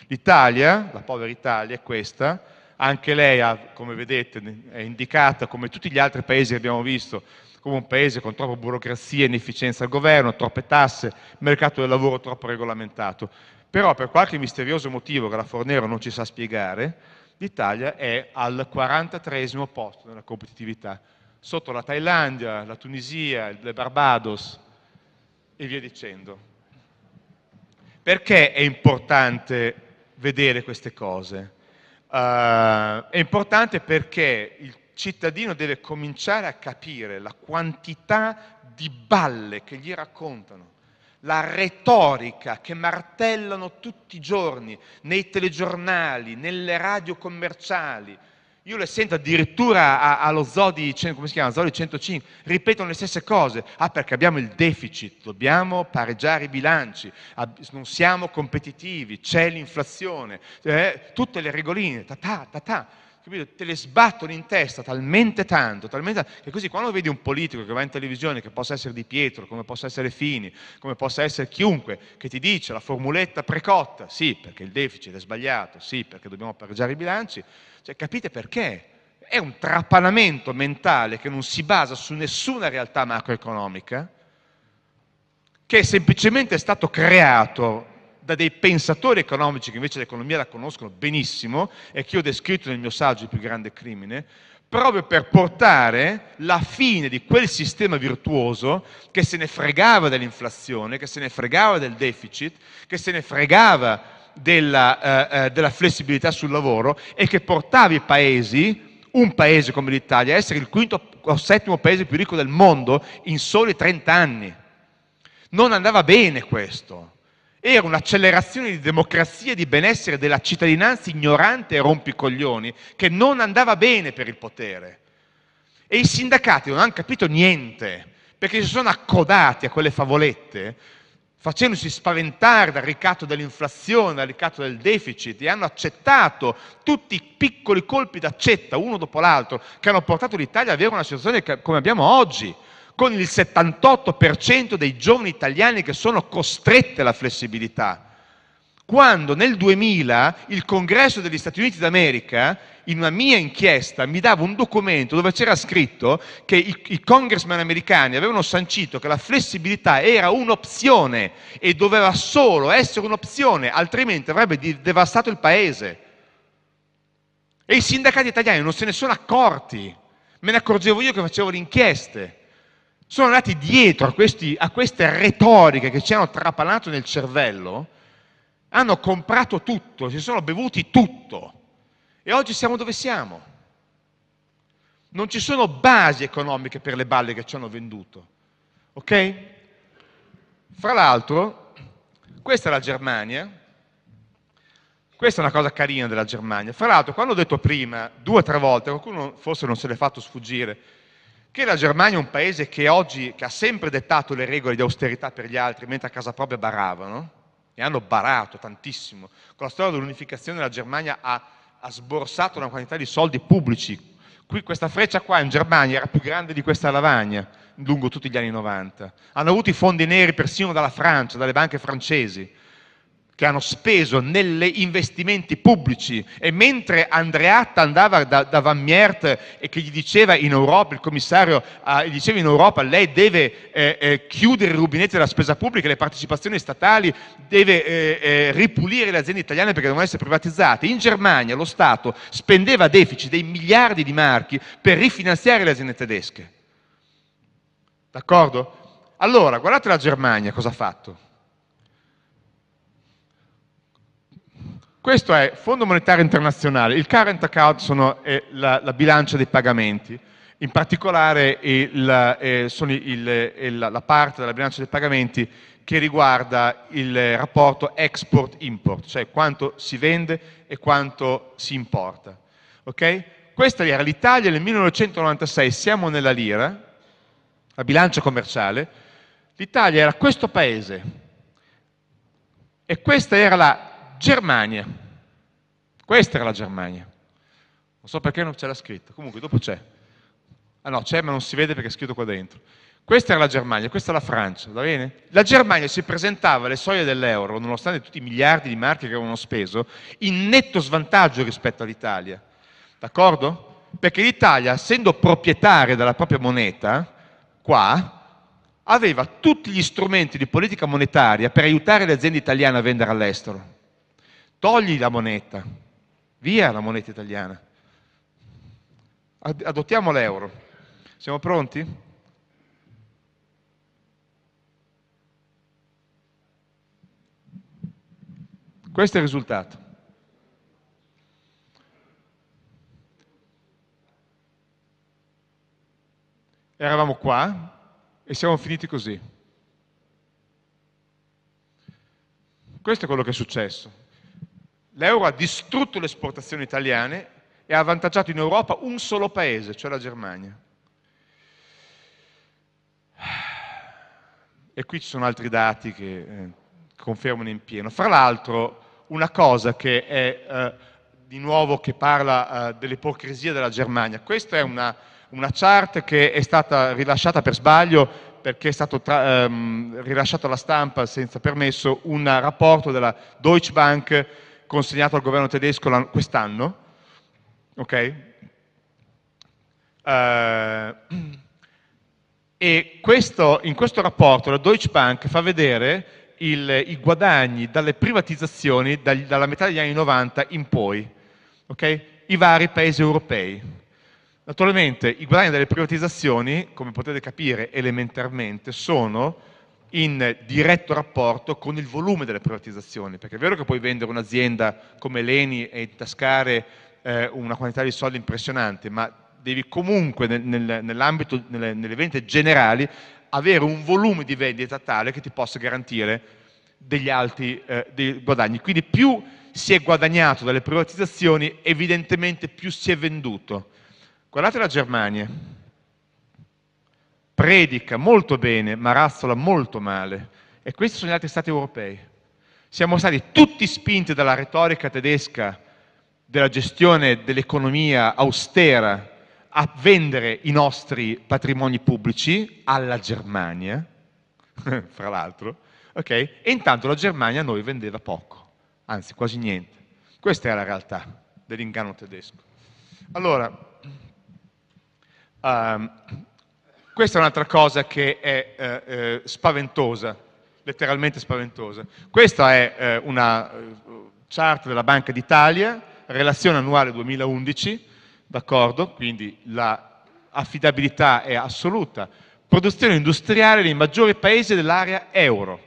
B: L'Italia, la povera Italia è questa, anche lei ha, come vedete è indicata come tutti gli altri paesi che abbiamo visto come un paese con troppa burocrazia inefficienza al governo, troppe tasse, mercato del lavoro troppo regolamentato. Però per qualche misterioso motivo che la Fornero non ci sa spiegare, l'Italia è al 43 posto nella competitività sotto la Thailandia, la Tunisia, le Barbados e via dicendo. Perché è importante vedere queste cose? Uh, è importante perché il cittadino deve cominciare a capire la quantità di balle che gli raccontano, la retorica che martellano tutti i giorni nei telegiornali, nelle radio commerciali, io le sento addirittura allo come si chiama? Zodi 105, ripetono le stesse cose. Ah, perché abbiamo il deficit, dobbiamo pareggiare i bilanci, non siamo competitivi, c'è l'inflazione, eh, tutte le regoline, ta ta ta ta capito? te le sbattono in testa talmente tanto, talmente tanto, che così quando vedi un politico che va in televisione, che possa essere Di Pietro, come possa essere Fini, come possa essere chiunque, che ti dice la formuletta precotta, sì perché il deficit è sbagliato, sì perché dobbiamo pareggiare i bilanci, cioè capite perché? è un trapanamento mentale che non si basa su nessuna realtà macroeconomica, che è semplicemente stato creato da dei pensatori economici che invece l'economia la conoscono benissimo e che io ho descritto nel mio saggio Il più grande crimine, proprio per portare la fine di quel sistema virtuoso che se ne fregava dell'inflazione, che se ne fregava del deficit, che se ne fregava della, eh, eh della flessibilità sul lavoro e che portava i paesi, un paese come l'Italia, a essere il quinto o settimo paese più ricco del mondo in soli 30 anni. Non andava bene questo era un'accelerazione di democrazia e di benessere della cittadinanza ignorante e rompicoglioni che non andava bene per il potere. E i sindacati non hanno capito niente, perché si sono accodati a quelle favolette, facendosi spaventare dal ricatto dell'inflazione, dal ricatto del deficit, e hanno accettato tutti i piccoli colpi d'accetta, uno dopo l'altro, che hanno portato l'Italia ad avere una situazione come abbiamo oggi con il 78% dei giovani italiani che sono costretti alla flessibilità. Quando nel 2000 il Congresso degli Stati Uniti d'America, in una mia inchiesta, mi dava un documento dove c'era scritto che i, i congressman americani avevano sancito che la flessibilità era un'opzione e doveva solo essere un'opzione, altrimenti avrebbe devastato il paese. E i sindacati italiani non se ne sono accorti, me ne accorgevo io che facevo le inchieste sono andati dietro a, questi, a queste retoriche che ci hanno trapanato nel cervello, hanno comprato tutto, si sono bevuti tutto e oggi siamo dove siamo. Non ci sono basi economiche per le balle che ci hanno venduto. Ok? Fra l'altro, questa è la Germania, questa è una cosa carina della Germania. Fra l'altro, quando ho detto prima, due o tre volte, qualcuno forse non se l'è fatto sfuggire, che la Germania è un paese che oggi che ha sempre dettato le regole di austerità per gli altri, mentre a casa propria baravano, e hanno barato tantissimo. Con la storia dell'unificazione la Germania ha, ha sborsato una quantità di soldi pubblici. Qui questa freccia qua in Germania era più grande di questa lavagna lungo tutti gli anni 90. Hanno avuto i fondi neri persino dalla Francia, dalle banche francesi che hanno speso negli investimenti pubblici e mentre Andreatta andava da, da, Van Miert e che gli diceva in Europa, il commissario eh, diceva in Europa lei deve eh, eh, chiudere i rubinetti della spesa pubblica, le partecipazioni statali, deve eh, eh, ripulire le aziende italiane perché devono essere privatizzate, in Germania lo Stato spendeva deficit dei miliardi di marchi per rifinanziare le aziende tedesche. D'accordo? Allora, guardate la Germania cosa ha fatto Questo è Fondo Monetario Internazionale, il current account è la, la bilancia dei pagamenti, in particolare il, eh, sono il, il, la parte della bilancia dei pagamenti che riguarda il rapporto export-import, cioè quanto si vende e quanto si importa. Okay? Questa era l'Italia nel 1996, siamo nella lira, la bilancia commerciale, l'Italia era questo paese. E questa era la Germania. Questa era la Germania. Non so perché non c'è la scritta, comunque dopo c'è. Ah no, c'è ma non si vede perché è scritto qua dentro. Questa era la Germania, questa è la Francia, va bene? La Germania si presentava alle soglie dell'euro, nonostante tutti i miliardi di marche che avevano speso, in netto svantaggio rispetto all'Italia. D'accordo? Perché l'Italia, essendo proprietaria della propria moneta, qua, aveva tutti gli strumenti di politica monetaria per aiutare le aziende italiane a vendere all'estero. Togli la moneta, via la moneta italiana. Adottiamo l'euro. Siamo pronti? Questo è il risultato. Eravamo qua e siamo finiti così. Questo è quello che è successo. L'euro ha distrutto le esportazioni italiane e ha avvantaggiato in Europa un solo paese, cioè la Germania. E qui ci sono altri dati che eh, confermano in pieno. Fra l'altro, una cosa che è eh, di nuovo che parla eh, dell'ipocrisia della Germania. Questa è una, una, chart che è stata rilasciata per sbaglio perché è stato ehm, rilasciato alla stampa senza permesso un rapporto della Deutsche Bank consegnato al governo tedesco quest'anno, ok? Uh, e questo, in questo rapporto la Deutsche Bank fa vedere il, i guadagni dalle privatizzazioni dal, dalla metà degli anni 90 in poi, okay? i vari paesi europei. Naturalmente i guadagni dalle privatizzazioni, come potete capire elementarmente, sono in diretto rapporto con il volume delle privatizzazioni, perché è vero che puoi vendere un'azienda come Leni e intascare eh, una quantità di soldi impressionante, ma devi comunque nel, nel, nell'ambito, nelle, nelle vendite generali, avere un volume di vendita tale che ti possa garantire degli alti eh, dei guadagni. Quindi più si è guadagnato dalle privatizzazioni, evidentemente più si è venduto. Guardate la Germania, predica molto bene, ma razzola molto male. E questi sono gli altri stati europei. Siamo stati tutti spinti dalla retorica tedesca della gestione dell'economia austera a vendere i nostri patrimoni pubblici alla Germania, fra l'altro, ok? E intanto la Germania a noi vendeva poco, anzi quasi niente. Questa è la realtà dell'inganno tedesco. Allora, um, questa è un'altra cosa che è eh, eh, spaventosa, letteralmente spaventosa. Questa è eh, una chart della Banca d'Italia, relazione annuale 2011, d'accordo? Quindi l'affidabilità è assoluta. Produzione industriale nei maggiori paesi dell'area euro.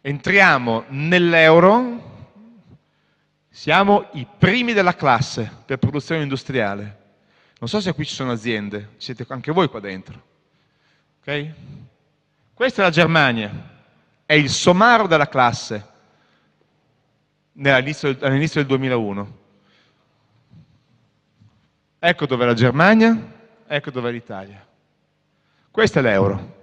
B: Entriamo nell'euro, siamo i primi della classe per produzione industriale. Non so se qui ci sono aziende, siete anche voi qua dentro. Okay? Questa è la Germania, è il somaro della classe all'inizio del 2001. Ecco dove è la Germania, ecco dove è l'Italia. Questo è l'euro.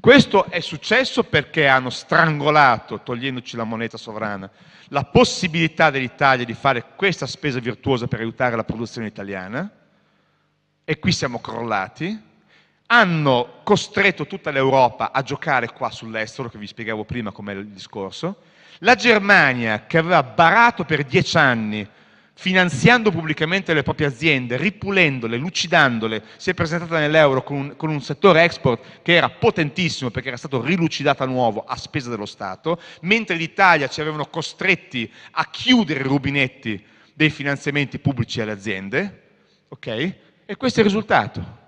B: Questo è successo perché hanno strangolato, togliendoci la moneta sovrana, la possibilità dell'Italia di fare questa spesa virtuosa per aiutare la produzione italiana, e qui siamo crollati, hanno costretto tutta l'Europa a giocare qua sull'estero, che vi spiegavo prima com'è il discorso, la Germania, che aveva barato per dieci anni finanziando pubblicamente le proprie aziende, ripulendole, lucidandole, si è presentata nell'euro con un, con un, settore export che era potentissimo perché era stato rilucidato a nuovo a spesa dello Stato, mentre l'Italia ci avevano costretti a chiudere i rubinetti dei finanziamenti pubblici alle aziende, ok? E questo è il risultato.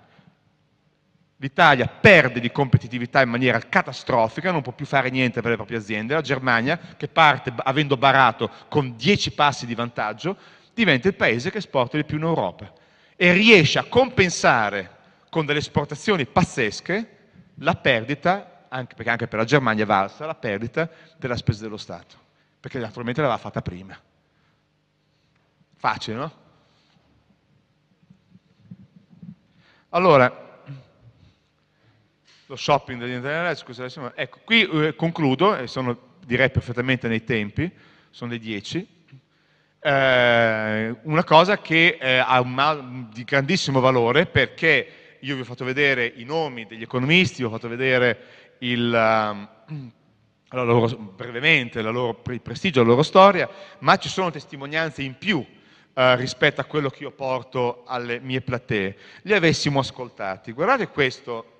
B: L'Italia perde di competitività in maniera catastrofica, non può più fare niente per le proprie aziende. La Germania, che parte avendo barato con 10 passi di vantaggio, diventa il paese che esporta di più in Europa e riesce a compensare con delle esportazioni pazzesche la perdita, anche perché anche per la Germania è valsa, la perdita della spesa dello Stato, perché naturalmente l'aveva fatta prima. Facile, no? Allora, lo shopping degli internet, scusate, ecco, qui eh, concludo, e sono direi perfettamente nei tempi, sono le 10, eh, una cosa che eh, ha un, di grandissimo valore perché io vi ho fatto vedere i nomi degli economisti, vi ho fatto vedere il, uh, la loro, brevemente la loro, il prestigio, la loro storia, ma ci sono testimonianze in più uh, rispetto a quello che io porto alle mie platee. Li avessimo ascoltati. Guardate questo,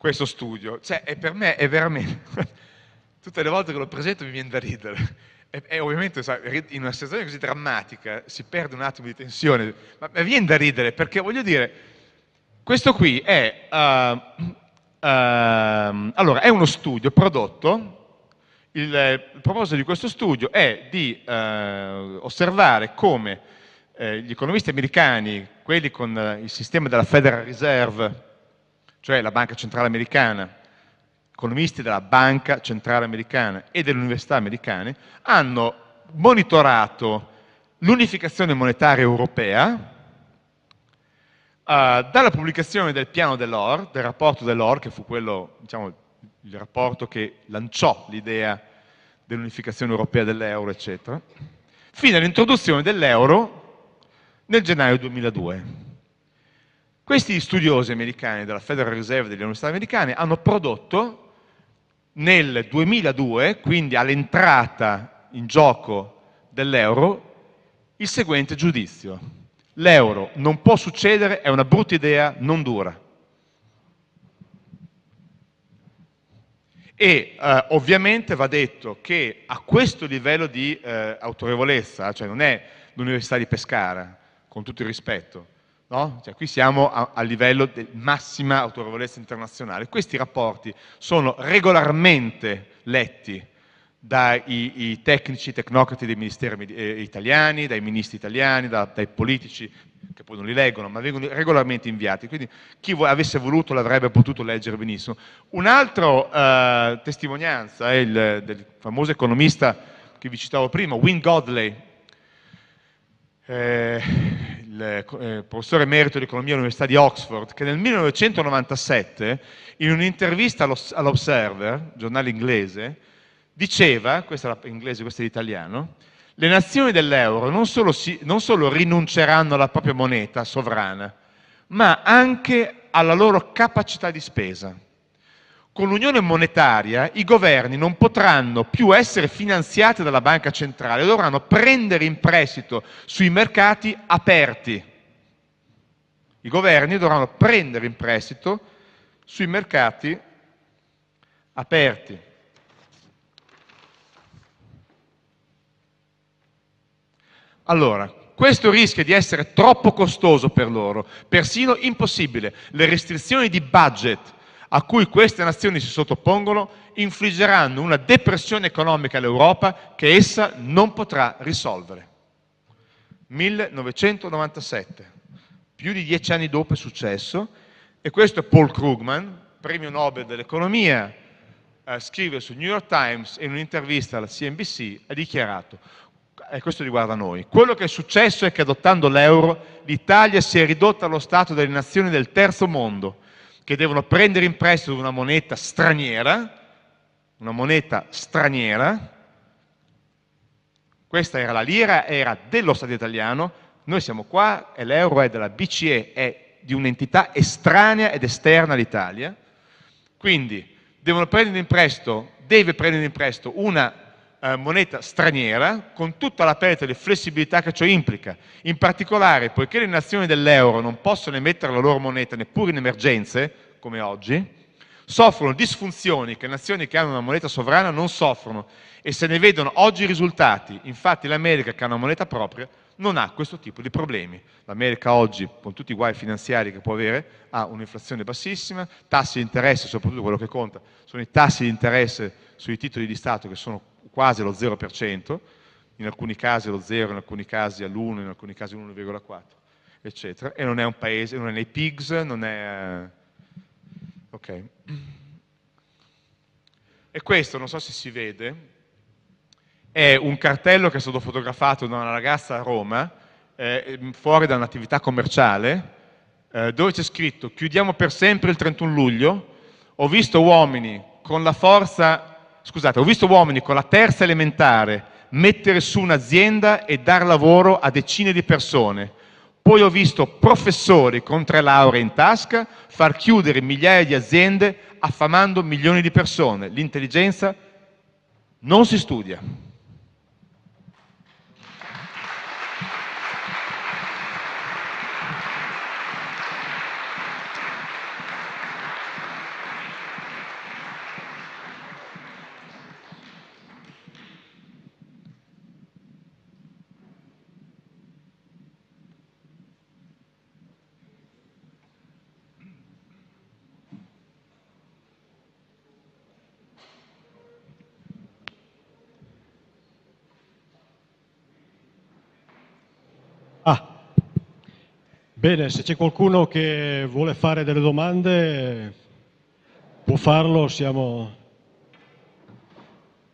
B: questo studio, cioè, per me è veramente... Tutte le volte che lo presento mi viene da ridere. E, e ovviamente sa, in una situazione così drammatica si perde un attimo di tensione, ma, ma viene da ridere perché voglio dire, questo qui è, uh, uh, allora, è uno studio prodotto, il, il, proposito di questo studio è di uh, osservare come eh, gli economisti americani, quelli con il sistema della Federal Reserve, cioè la banca centrale americana, economisti della Banca Centrale Americana e delle università americane hanno monitorato l'unificazione monetaria europea uh, dalla pubblicazione del piano dell'OR, del rapporto dell'OR, che fu quello, diciamo, il rapporto che lanciò l'idea dell'unificazione europea dell'euro, eccetera, fino all'introduzione dell'euro nel gennaio 2002. Questi studiosi americani della Federal Reserve delle università americane hanno prodotto nel 2002, quindi all'entrata in gioco dell'euro, il seguente giudizio. l'euro non può succedere, è una brutta idea, non dura. E eh, ovviamente va detto che a questo livello di eh, autorevolezza, cioè non è l'Università di Pescara, con tutto il rispetto, no? cioè, qui siamo a, a livello di massima autorevolezza internazionale, questi rapporti sono regolarmente letti dai tecnici, tecnocrati dei ministeri eh, italiani, dai ministri italiani, da, dai politici che poi non li leggono, ma vengono regolarmente inviati, quindi chi avesse voluto l'avrebbe potuto leggere benissimo. Un'altra eh, testimonianza è il, del famoso economista che vi citavo prima, Win Godley, eh, il eh, professore emerito di economia all'Università di Oxford, che nel 1997, in un'intervista all'Observer, giornale inglese, diceva, questa è inglese, questo è l'italiano, le nazioni dell'euro non solo, si, non solo rinunceranno alla propria moneta sovrana, ma anche alla loro capacità di spesa. Con l'unione monetaria i governi non potranno più essere finanziati dalla banca centrale, dovranno prendere in prestito sui mercati aperti. I governi dovranno prendere in prestito sui mercati aperti. Allora, questo rischia di essere troppo costoso per loro, persino impossibile. Le restrizioni di budget a cui queste nazioni si sottopongono infliggeranno una depressione economica all'Europa che essa non potrà risolvere. 1997, più di dieci anni dopo è successo, e questo è Paul Krugman, premio Nobel dell'economia, eh, scrive sul New York Times in un'intervista alla CNBC, ha dichiarato e questo riguarda noi, quello che è successo è che adottando l'euro l'Italia si è ridotta allo stato delle nazioni del terzo mondo, che devono prendere in prestito una moneta straniera, una moneta straniera, questa era la lira, era dello Stato italiano, noi siamo qua e l'euro è della BCE, è di un'entità estranea ed esterna all'Italia, quindi devono prendere in prestito, deve prendere in prestito una eh, moneta straniera con tutta la perdita di flessibilità che ciò implica. In particolare, poiché le nazioni dell'euro non possono emettere la loro moneta neppure in emergenze, come oggi, soffrono disfunzioni che nazioni che hanno una moneta sovrana non soffrono e se ne vedono oggi i risultati. Infatti l'America, che ha una moneta propria, non ha questo tipo di problemi. L'America oggi, con tutti i guai finanziari che può avere, ha un'inflazione bassissima, tassi di interesse, soprattutto quello che conta, sono i tassi di interesse sui titoli di Stato che sono quasi allo 0%, in alcuni casi allo 0, in alcuni casi all'1, in alcuni casi all'1,4, eccetera. E non è un paese, non è nei PIGS, non è... Ok. E questo, non so se si vede, è un cartello che è stato fotografato da una ragazza a Roma, eh, fuori da un'attività commerciale, eh, dove c'è scritto chiudiamo per sempre il 31 luglio, ho visto uomini con la forza scusate, ho visto uomini con la terza elementare mettere su un'azienda e dar lavoro a decine di persone. Poi ho visto professori con tre lauree in tasca far chiudere migliaia di aziende affamando milioni di persone. L'intelligenza non si studia.
A: Bene, se c'è qualcuno che vuole fare delle domande può farlo, siamo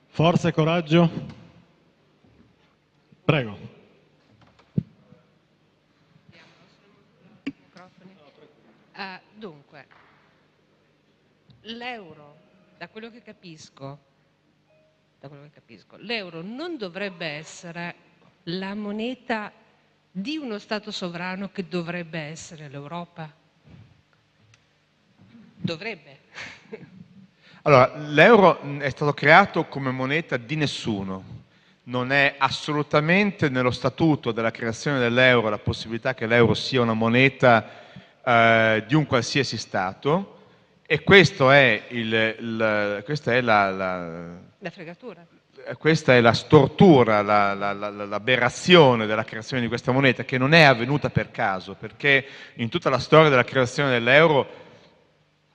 A: forza e coraggio. Prego.
C: Uh, dunque, l'euro, da quello che capisco, l'euro non dovrebbe essere la moneta di uno Stato sovrano che dovrebbe essere l'Europa? Dovrebbe.
B: Allora, l'euro è stato creato come moneta di nessuno, non è assolutamente nello statuto della creazione dell'euro la possibilità che l'euro sia una moneta eh, di un qualsiasi Stato e questo è il, il, questa è la, la,
C: la fregatura
B: questa è la stortura, la, la, la, l'aberrazione della creazione di questa moneta, che non è avvenuta per caso, perché in tutta la storia della creazione dell'euro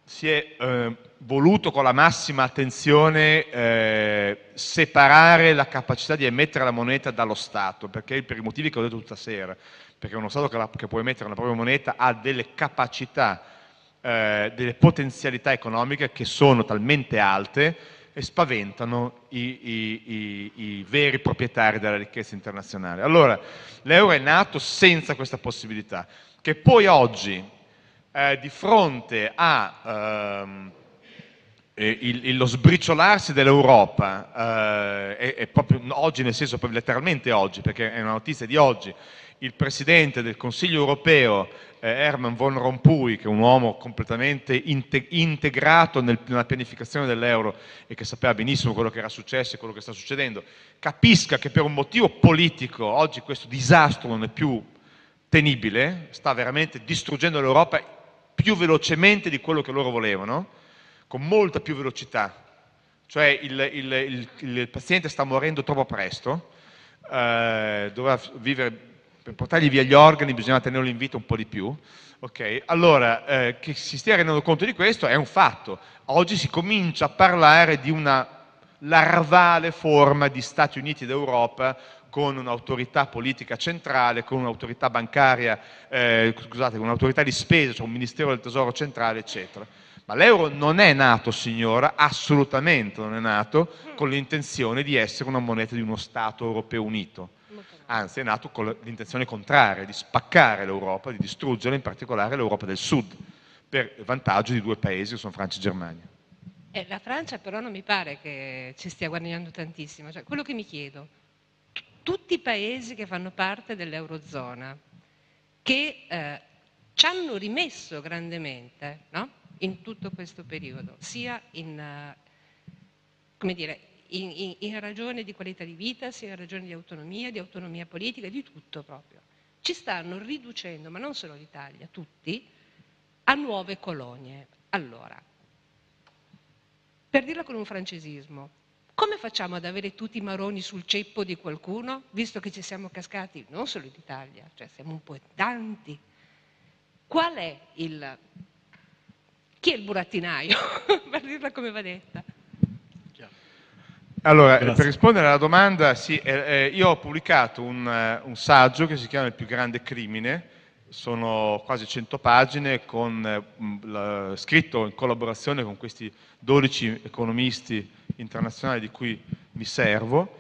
B: si è eh, voluto con la massima attenzione eh, separare la capacità di emettere la moneta dallo Stato, perché per i motivi che ho detto tutta sera, perché uno Stato che, la, che può emettere la propria moneta ha delle capacità, eh, delle potenzialità economiche che sono talmente alte spaventano i, veri proprietari della ricchezza internazionale. Allora, l'euro è nato senza questa possibilità, che poi oggi, eh, di fronte a ehm, il, il, lo sbriciolarsi dell'Europa, eh, è, è, proprio oggi, nel senso letteralmente oggi, perché è una notizia di oggi, il Presidente del Consiglio europeo eh, Herman von Rompuy, che è un uomo completamente inte- integrato nel, nella pianificazione dell'euro e che sapeva benissimo quello che era successo e quello che sta succedendo, capisca che per un motivo politico oggi questo disastro non è più tenibile, sta veramente distruggendo l'Europa più velocemente di quello che loro volevano, con molta più velocità. Cioè il, il, il, il paziente sta morendo troppo presto, eh, doveva vivere per portargli via gli organi bisogna tenerlo in vita un po' di più. Okay? Allora, eh, che si stia rendendo conto di questo è un fatto. Oggi si comincia a parlare di una larvale forma di Stati Uniti d'Europa con un'autorità politica centrale, con un'autorità bancaria, eh, scusate, con un'autorità di spesa, cioè un Ministero del Tesoro centrale, eccetera. Ma l'euro non è nato, signora, assolutamente non è nato con l'intenzione di essere una moneta di uno Stato europeo unito anzi è nato con l'intenzione contraria, di spaccare l'Europa, di distruggere in particolare l'Europa del Sud, per vantaggio di due paesi che sono Francia e Germania.
C: Eh, la Francia però non mi pare che ci stia guadagnando tantissimo. Cioè, quello che mi chiedo, tutti i paesi che fanno parte dell'Eurozona, che eh, ci hanno rimesso grandemente no? in tutto questo periodo, sia in, uh, come dire, in, in, in ragione di qualità di vita, sia in ragione di autonomia, di autonomia politica, di tutto proprio. Ci stanno riducendo, ma non solo l'Italia, tutti, a nuove colonie. Allora, per dirla con un francesismo, come facciamo ad avere tutti i maroni sul ceppo di qualcuno, visto che ci siamo cascati non solo in Italia, cioè siamo un po' tanti? Qual è il... chi è il burattinaio? per dirla come va detta.
B: Allora, Grazie. per rispondere alla domanda, sì, eh, eh, io ho pubblicato un, uh, un, saggio che si chiama Il più grande crimine, sono quasi 100 pagine, con, la, scritto in collaborazione con questi 12 economisti internazionali di cui mi servo,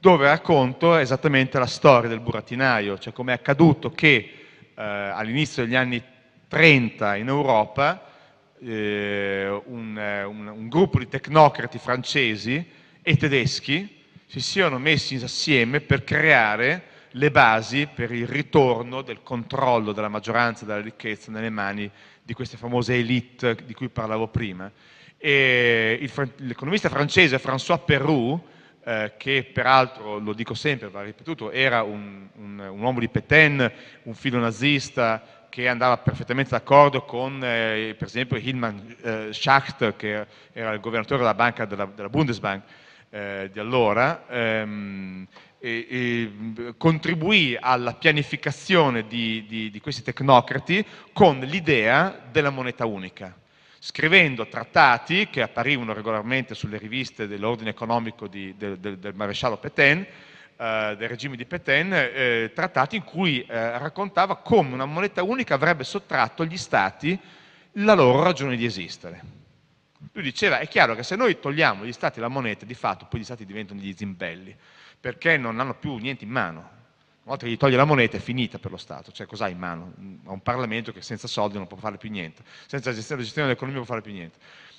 B: dove racconto esattamente la storia del burattinaio, cioè come è accaduto che uh, all'inizio degli anni 30 in Europa un, un, un gruppo di tecnocrati francesi e tedeschi si siano messi assieme per creare le basi per il ritorno del controllo della maggioranza della ricchezza nelle mani di queste famose elite di cui parlavo prima. Il, l'economista francese François Perroux, eh, che peraltro, lo dico sempre, va ripetuto, era un, un, un uomo di Pétain, un filo nazista, che andava perfettamente d'accordo con, eh, per esempio, Hilman eh, Schacht, che era il governatore della banca della, della Bundesbank, eh, di allora, ehm, e, e contribuì alla pianificazione di, di, di questi tecnocrati con l'idea della moneta unica scrivendo trattati che apparivano regolarmente sulle riviste dell'ordine economico di, del, del, del, maresciallo Pétain, eh, del regime di Pétain, eh, trattati in cui eh, raccontava come una moneta unica avrebbe sottratto agli stati la loro ragione di esistere. Lui diceva, è chiaro che se noi togliamo gli stati la moneta, di fatto poi gli stati diventano degli zimbelli, perché non hanno più niente in mano. Una volta che gli toglie la moneta è finita per lo Stato, cioè cos'ha in mano? Ha un Parlamento che senza soldi non può fare più niente, senza gestione, gestione dell'economia non può fare più niente.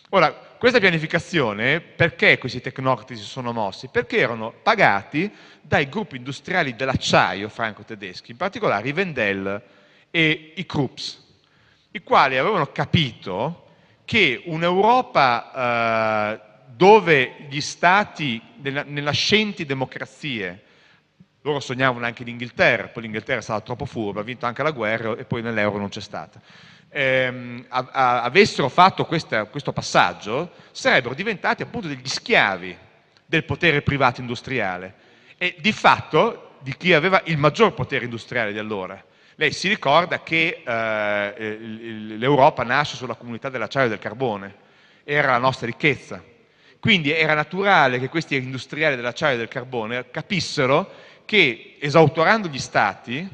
B: Ora, questa pianificazione, perché questi tecnocrati si sono mossi? Perché erano pagati dai gruppi industriali dell'acciaio franco-tedeschi, in particolare i Wendel e i Krups, i quali avevano capito che un'Europa eh, dove gli stati nella, nascenti democrazie, loro sognavano anche l'Inghilterra, poi l'Inghilterra è stata troppo furba, ha vinto anche la guerra e poi nell'euro non c'è stata. Ehm, a, a, avessero fatto questa, questo passaggio, sarebbero diventati appunto degli schiavi del potere privato industriale e di fatto di chi aveva il maggior potere industriale di allora. Lei si ricorda che eh, l'Europa nasce sulla comunità dell'acciaio e del carbone, era la nostra ricchezza. Quindi era naturale che questi industriali dell'acciaio e del carbone capissero che esautorando gli stati,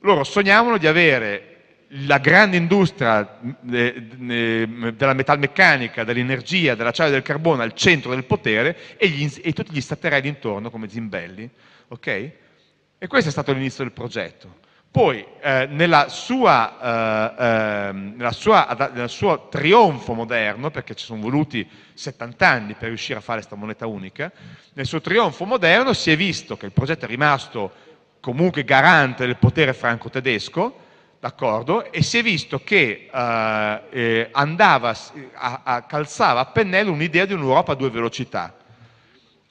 B: loro sognavano di avere la grande industria della metalmeccanica, dell'energia, dell'acciaio e del carbone al centro del potere e, gli, e tutti gli staterelli intorno come zimbelli. Okay? E questo è stato l'inizio del progetto. Poi, eh, eh, eh, sua, nel suo trionfo moderno, perché ci sono voluti 70 anni per riuscire a fare questa moneta unica, nel suo trionfo moderno si è visto che il progetto è rimasto comunque garante del potere franco-tedesco, d'accordo? E si è visto che eh, eh, andava, a, a, calzava a pennello un'idea di un'Europa a due velocità.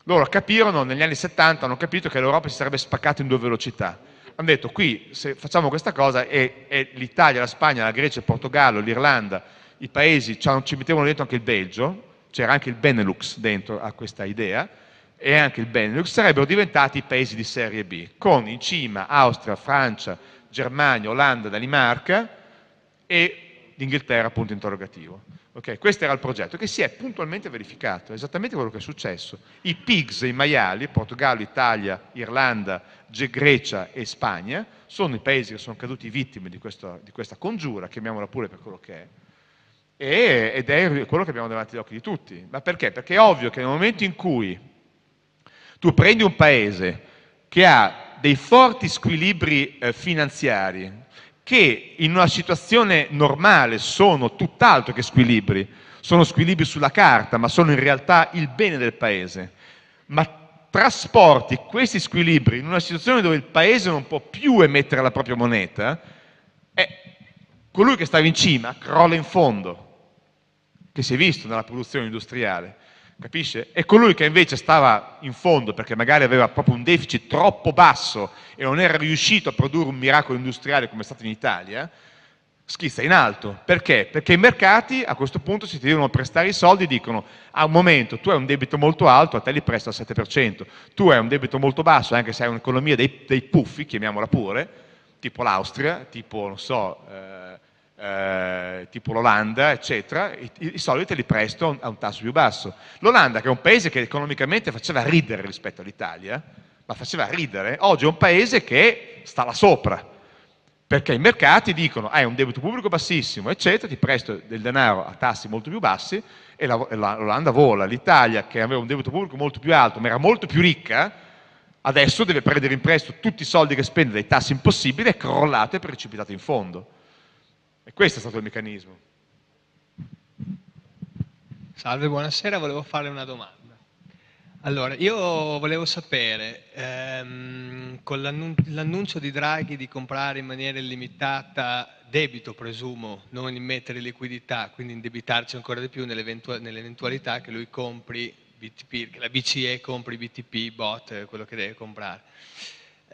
B: Loro capirono, negli anni 70 hanno capito che l'Europa si sarebbe spaccata in due velocità hanno detto qui se facciamo questa cosa e, e l'Italia, la Spagna, la Grecia, il Portogallo, l'Irlanda, i paesi, ci mettevano dentro anche il Belgio, c'era anche il Benelux dentro a questa idea, e anche il Benelux sarebbero diventati i paesi di serie B, con in cima Austria, Francia, Germania, Olanda, Danimarca e l'Inghilterra, punto interrogativo. Okay, questo era il progetto che si è puntualmente verificato, è esattamente quello che è successo. I PIGS, i maiali, Portogallo, Italia, Irlanda, Grecia e Spagna, sono i paesi che sono caduti vittime di, questo, di questa congiura, chiamiamola pure per quello che è, e, ed è quello che abbiamo davanti agli occhi di tutti. Ma perché? Perché è ovvio che nel momento in cui tu prendi un paese che ha dei forti squilibri eh, finanziari, che in una situazione normale sono tutt'altro che squilibri, sono squilibri sulla carta, ma sono in realtà il bene del paese. Ma trasporti questi squilibri in una situazione dove il paese non può più emettere la propria moneta, colui che stava in cima crolla in fondo, che si è visto nella produzione industriale capisce? E colui che invece stava in fondo perché magari aveva proprio un deficit troppo basso e non era riuscito a produrre un miracolo industriale come è stato in Italia, schizza in alto. Perché? Perché i mercati a questo punto si devono prestare i soldi e dicono a un momento tu hai un debito molto alto, a te li presto al 7%, tu hai un debito molto basso, anche se hai un'economia dei, dei puffi, chiamiamola pure, tipo l'Austria, tipo, non so... Eh, eh, tipo l'Olanda, eccetera, i, i, soldi te li presto a un tasso più basso. L'Olanda, che è un paese che economicamente faceva ridere rispetto all'Italia, ma faceva ridere, oggi è un paese che sta là sopra, perché i mercati dicono hai un debito pubblico bassissimo, eccetera, ti presto del denaro a tassi molto più bassi e la, la, l'Olanda vola. L'Italia, che aveva un debito pubblico molto più alto, ma era molto più ricca, adesso deve prendere in prestito tutti i soldi che spende dai tassi impossibili e crollate e precipitate in fondo. E questo è stato il meccanismo.
D: Salve, buonasera, volevo fare una domanda. Allora, io volevo sapere, ehm, con l'annuncio di Draghi di comprare in maniera illimitata debito, presumo, non immettere liquidità, quindi indebitarci ancora di più nell'eventualità che lui compri BTP, che la BCE compri BTP, bot, quello che deve comprare.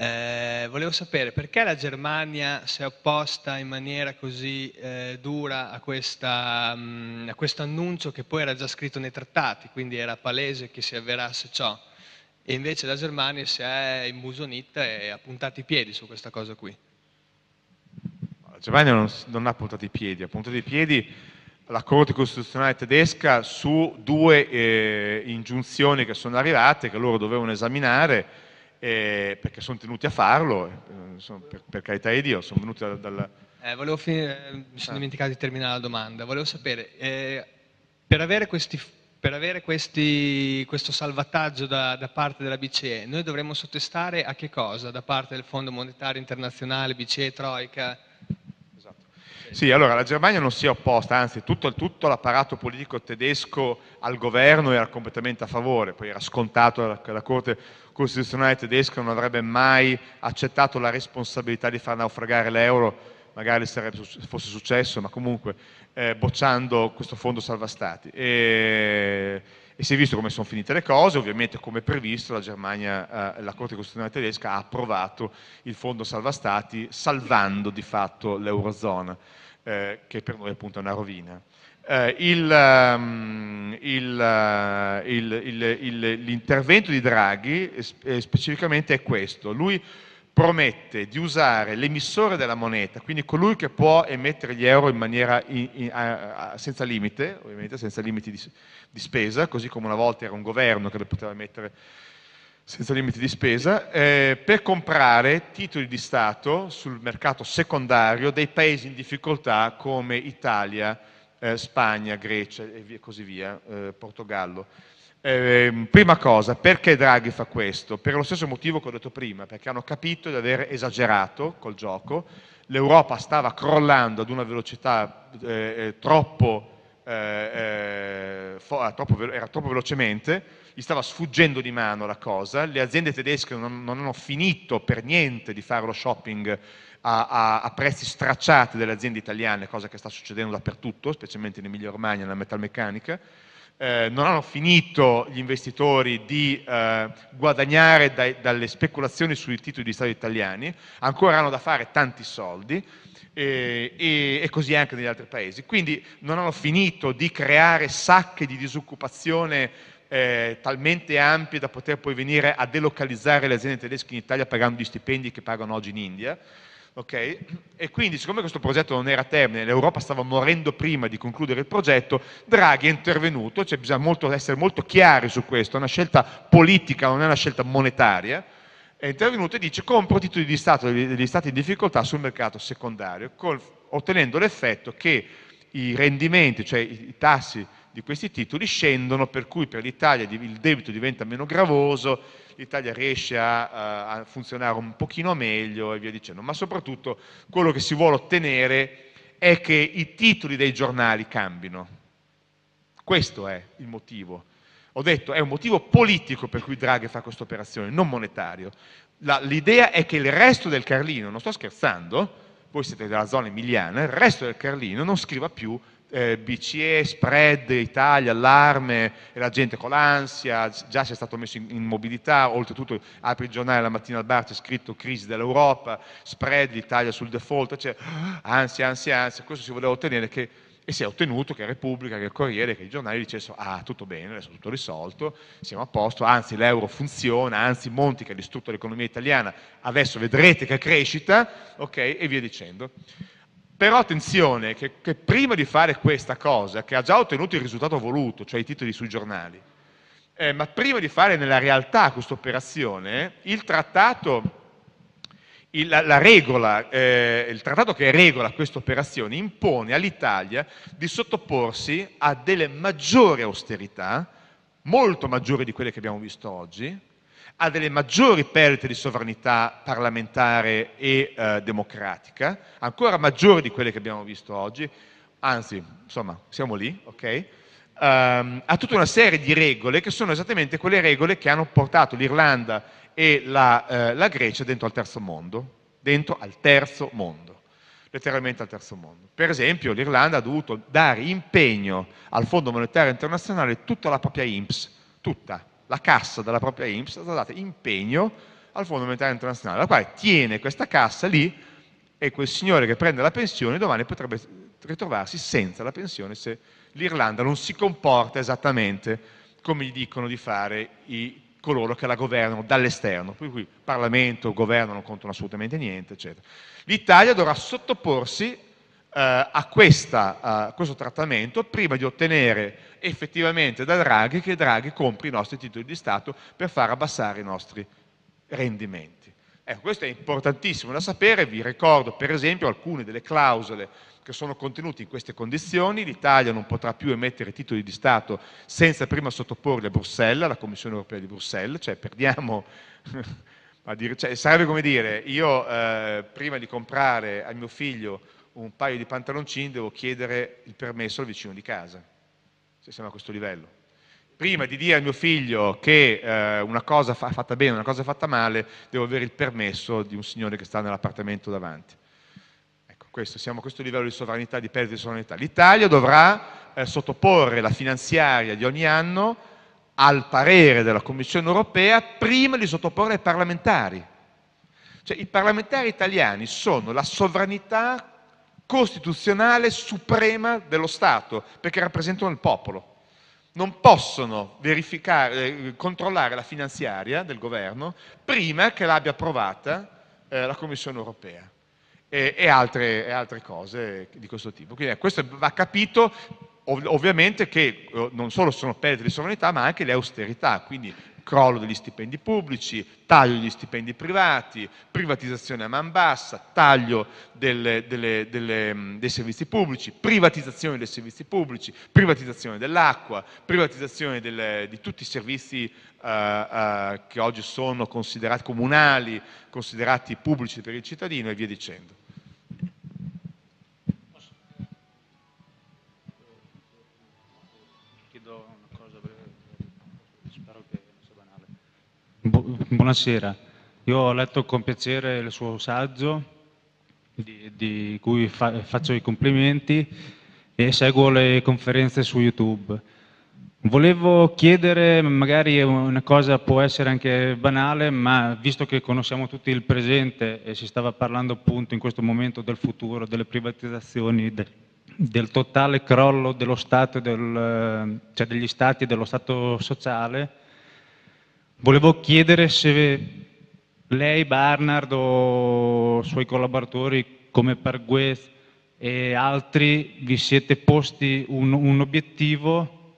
D: Eh, volevo sapere perché la Germania si è opposta in maniera così eh, dura a, questa, mh, mm, a, questo annuncio che poi era già scritto nei trattati, quindi era palese che si avverasse ciò. E invece la Germania si è immusonita e ha puntato i piedi su questa cosa qui.
B: La Germania non, non ha puntato i piedi, ha puntato i piedi la Corte Costituzionale tedesca su due eh, ingiunzioni che sono arrivate, che loro dovevano esaminare eh, perché sono tenuti a farlo, eh, sono, per, per, carità di Dio, sono venuti dal... dal...
D: Eh, volevo finire, eh, mi sono ah. dimenticato di terminare la domanda, volevo sapere, eh, per avere, questi, per avere questi, questo salvataggio da, da, parte della BCE, noi dovremmo sottostare a che cosa da parte del Fondo Monetario Internazionale, BCE, Troica?
B: Sì, allora la Germania non si è opposta, anzi tutto, tutto, l'apparato politico tedesco al governo era completamente a favore, poi era scontato che la Corte Costituzionale tedesca non avrebbe mai accettato la responsabilità di far naufragare l'euro, magari sarebbe, fosse successo, ma comunque eh, bocciando questo fondo salva stati. E, e si è visto come sono finite le cose, ovviamente come previsto la Germania, eh, la Corte Costituzionale tedesca ha approvato il fondo salva stati salvando di fatto l'Eurozona, eh, che per noi appunto è una rovina. Eh, um, l'intervento di Draghi eh, specificamente è questo, lui promette di usare l'emissore della moneta, quindi colui che può emettere gli euro in maniera in, in, a, a, senza limite, ovviamente senza limiti di, di, spesa, così come una volta era un governo che le poteva emettere senza limiti di spesa, eh, per comprare titoli di Stato sul mercato secondario dei paesi in difficoltà come Italia, eh, Spagna, Grecia e via, così via, eh, Portogallo. Eh, prima cosa, perché Draghi fa questo? Per lo stesso motivo che ho detto prima, perché hanno capito di aver esagerato col gioco, l'Europa stava crollando ad una velocità eh, eh troppo, eh, troppo, era troppo velocemente, gli stava sfuggendo di mano la cosa, le aziende tedesche non, non hanno finito per niente di fare lo shopping a, a, a, prezzi stracciati delle aziende italiane, cosa che sta succedendo dappertutto, specialmente in Emilia Romagna, nella metalmeccanica, eh, non hanno finito gli investitori di eh, guadagnare dai, dalle speculazioni sui titoli di Stato italiani, ancora hanno da fare tanti soldi eh, e, e, così anche negli altri paesi. Quindi non hanno finito di creare sacche di disoccupazione eh, talmente ampie da poter poi venire a delocalizzare le aziende tedesche in Italia pagando gli stipendi che pagano oggi in India. Okay? E quindi, siccome questo progetto non era a termine, l'Europa stava morendo prima di concludere il progetto, Draghi è intervenuto, cioè bisogna molto, essere molto chiari su questo, è una scelta politica, non è una scelta monetaria, è intervenuto e dice compro titoli di Stato degli Stati in difficoltà sul mercato secondario, col, ottenendo l'effetto che i rendimenti, cioè i tassi di questi titoli scendono, per cui per l'Italia il debito diventa meno gravoso, l'Italia riesce a, a, funzionare un pochino meglio e via dicendo, ma soprattutto quello che si vuole ottenere è che i titoli dei giornali cambino. Questo è il motivo. Ho detto, è un motivo politico per cui Draghi fa questa operazione, non monetario. L'idea è che il resto del Carlino, non sto scherzando, voi siete della zona emiliana, il resto del Carlino non scriva più eh, BCE, spread, Italia, allarme e la gente con l'ansia, già si è stato messo in, in mobilità, oltretutto apri il giornale la mattina al bar c'è scritto crisi dell'Europa, spread, l'Italia sul default, cioè, ansia, ansia, ansia, questo si voleva ottenere che, e si è ottenuto che Repubblica, che il Corriere, che i giornali dicessero ah tutto bene, adesso tutto risolto, siamo a posto, anzi l'euro funziona, anzi Monti che ha distrutto l'economia italiana, adesso vedrete che crescita, ok, e via dicendo. Però attenzione prima di fare questa cosa, che ha già ottenuto il risultato voluto, cioè i titoli sui giornali, eh, ma prima di fare nella realtà questa operazione, il trattato, la regola, eh, il trattato che regola questa operazione impone all'Italia di sottoporsi a delle maggiori austerità, molto maggiori di quelle che abbiamo visto oggi, ha delle maggiori perdite di sovranità parlamentare e eh, democratica, ancora maggiori di quelle che abbiamo visto oggi, anzi, insomma, siamo lì, ok? Um, ha tutta una serie di regole che sono esattamente quelle regole che hanno portato l'Irlanda e la, eh, la Grecia dentro al terzo mondo, dentro al terzo mondo, letteralmente al terzo mondo. Per esempio l'Irlanda ha dovuto dare impegno al Fondo Monetario Internazionale tutta la propria IMPS, tutta, la cassa della propria IMSS è stata data impegno al Fondo Monetario Internazionale, la quale tiene questa cassa lì e quel signore che prende la pensione domani potrebbe ritrovarsi senza la pensione se l'Irlanda non si comporta esattamente come gli dicono di fare i, coloro che la governano dall'esterno, per cui Parlamento, governo non contano assolutamente niente, eccetera. L'Italia dovrà sottoporsi a, questa, a, questo trattamento prima di ottenere effettivamente da Draghi che Draghi compri i nostri titoli di Stato per far abbassare i nostri rendimenti. Ecco, questo è importantissimo da sapere, vi ricordo per esempio alcune delle clausole che sono contenute in queste condizioni, l'Italia non potrà più emettere titoli di Stato senza prima sottoporli a Bruxelles, alla Commissione europea di Bruxelles, cioè perdiamo, cioè, sarebbe come dire, io eh, prima di comprare a mio figlio un paio di pantaloncini devo chiedere il permesso al vicino di casa, se siamo a questo livello. Prima di dire a mio figlio che eh, una cosa è fatta bene, una cosa fatta male, devo avere il permesso di un signore che sta nell'appartamento davanti. Ecco, questo, siamo a questo livello di sovranità, di perdita di sovranità. L'Italia dovrà eh, sottoporre la finanziaria di ogni anno al parere della Commissione europea prima di sottoporre ai parlamentari. Cioè, I parlamentari italiani sono la sovranità costituzionale suprema dello Stato, perché rappresentano il popolo. Non possono eh, controllare la finanziaria del governo prima che l'abbia approvata eh, la Commissione europea e, e, altre, e, altre, cose di questo tipo. Quindi eh, questo va capito ov- ovviamente che eh, non solo sono perdite di sovranità ma anche le austerità, quindi crollo degli stipendi pubblici, taglio degli stipendi privati, privatizzazione a man bassa, taglio delle, delle, delle, dei servizi pubblici, privatizzazione dei servizi pubblici, privatizzazione dell'acqua, privatizzazione di tutti i servizi uh, uh, che oggi sono considerati comunali, considerati pubblici per il cittadino e via dicendo.
E: Buonasera, io ho letto con piacere il suo saggio di, di cui fa, faccio i complimenti e seguo le conferenze su YouTube. Volevo chiedere, magari una cosa può essere anche banale, ma visto che conosciamo tutti il presente e si stava parlando appunto in questo momento del futuro, delle privatizzazioni, de, del totale crollo dello Stato, del, cioè degli Stati e dello Stato sociale, Volevo chiedere se lei, Barnard o suoi collaboratori come Perguez e altri vi siete posti un, un obiettivo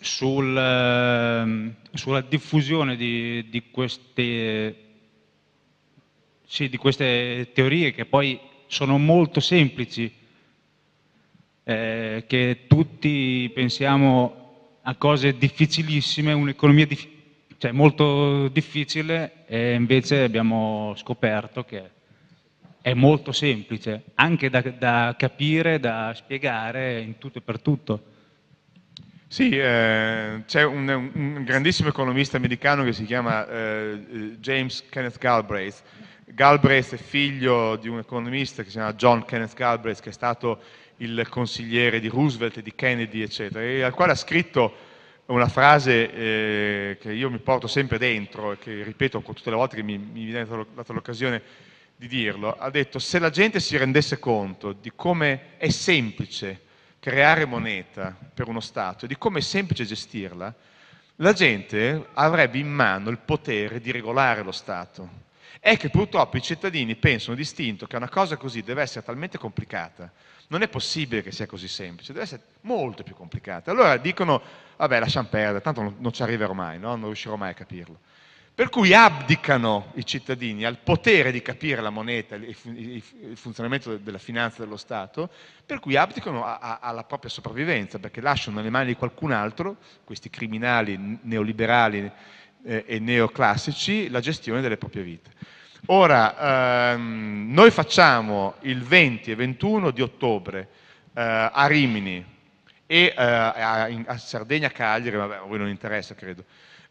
E: sul, ehm, sulla diffusione di, di, queste, sì, di, queste, teorie che poi sono molto semplici, eh, che tutti pensiamo a cose difficilissime, un'economia difficile cioè molto difficile e invece abbiamo scoperto che è molto semplice, anche da, da capire, da spiegare in tutto e per tutto.
B: Sì, eh, c'è un, un, grandissimo economista americano che si chiama eh, James Kenneth Galbraith. Galbraith è figlio di un economista che si chiama John Kenneth Galbraith, che è stato il consigliere di Roosevelt e di Kennedy, eccetera, e al quale ha scritto una frase eh, che io mi porto sempre dentro e che ripeto tutte le volte che mi, mi viene data l'occasione di dirlo, ha detto se la gente si rendesse conto di come è semplice creare moneta per uno Stato e di come è semplice gestirla, la gente avrebbe in mano il potere di regolare lo Stato. È che purtroppo i cittadini pensano distinto che una cosa così deve essere talmente complicata non è possibile che sia così semplice, deve essere molto più complicata. Allora dicono, vabbè, lasciamo perdere, tanto non, ci arriverò mai, no? non riuscirò mai a capirlo. Per cui abdicano i cittadini al potere di capire la moneta, il, funzionamento della finanza dello Stato, per cui abdicano alla propria sopravvivenza, perché lasciano nelle mani di qualcun altro, questi criminali neoliberali eh, e neoclassici, la gestione delle proprie vite. Ora, ehm, noi facciamo il 20 e 21 di ottobre eh, a Rimini e eh, a, in, a Sardegna, Cagliari, vabbè, a voi non interessa credo,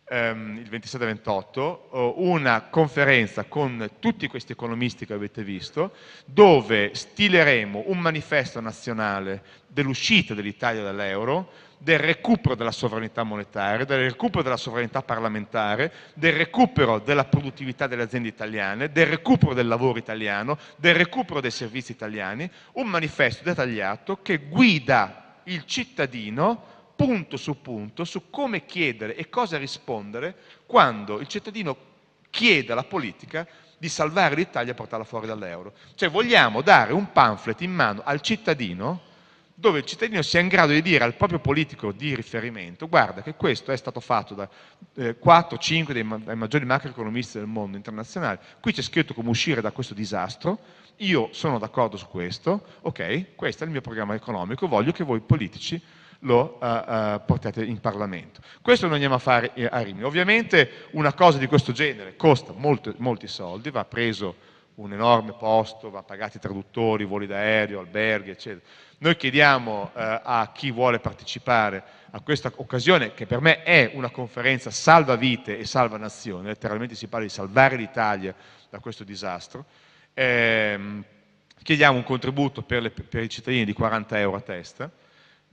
B: ehm, il 27 e 28, una conferenza con tutti questi economisti che avete visto, dove stileremo un manifesto nazionale dell'uscita dell'Italia dall'euro, del recupero della sovranità monetaria, del recupero della sovranità parlamentare, del recupero della produttività delle aziende italiane, del recupero del lavoro italiano, del recupero dei servizi italiani, un manifesto dettagliato che guida il cittadino punto su punto su come chiedere e cosa rispondere quando il cittadino chiede alla politica di salvare l'Italia e portarla fuori dall'euro. Cioè vogliamo dare un pamphlet in mano al cittadino dove il cittadino sia in grado di dire al proprio politico di riferimento guarda che questo è stato fatto da eh, 4-5 dei, dei, maggiori macroeconomisti del mondo internazionale, qui c'è scritto come uscire da questo disastro, io sono d'accordo su questo, ok, questo è il mio programma economico, voglio che voi politici lo uh, uh, portate in Parlamento. Questo noi andiamo a fare a Rimini. Ovviamente una cosa di questo genere costa molti, molti soldi, va preso un enorme posto, va pagati traduttori, voli d'aereo, alberghi, eccetera. Noi chiediamo eh, a chi vuole partecipare a questa occasione, che per me è una conferenza salva vite e salva nazione, letteralmente si parla di salvare l'Italia da questo disastro, chiediamo un contributo per, le, per, i cittadini di 40 euro a testa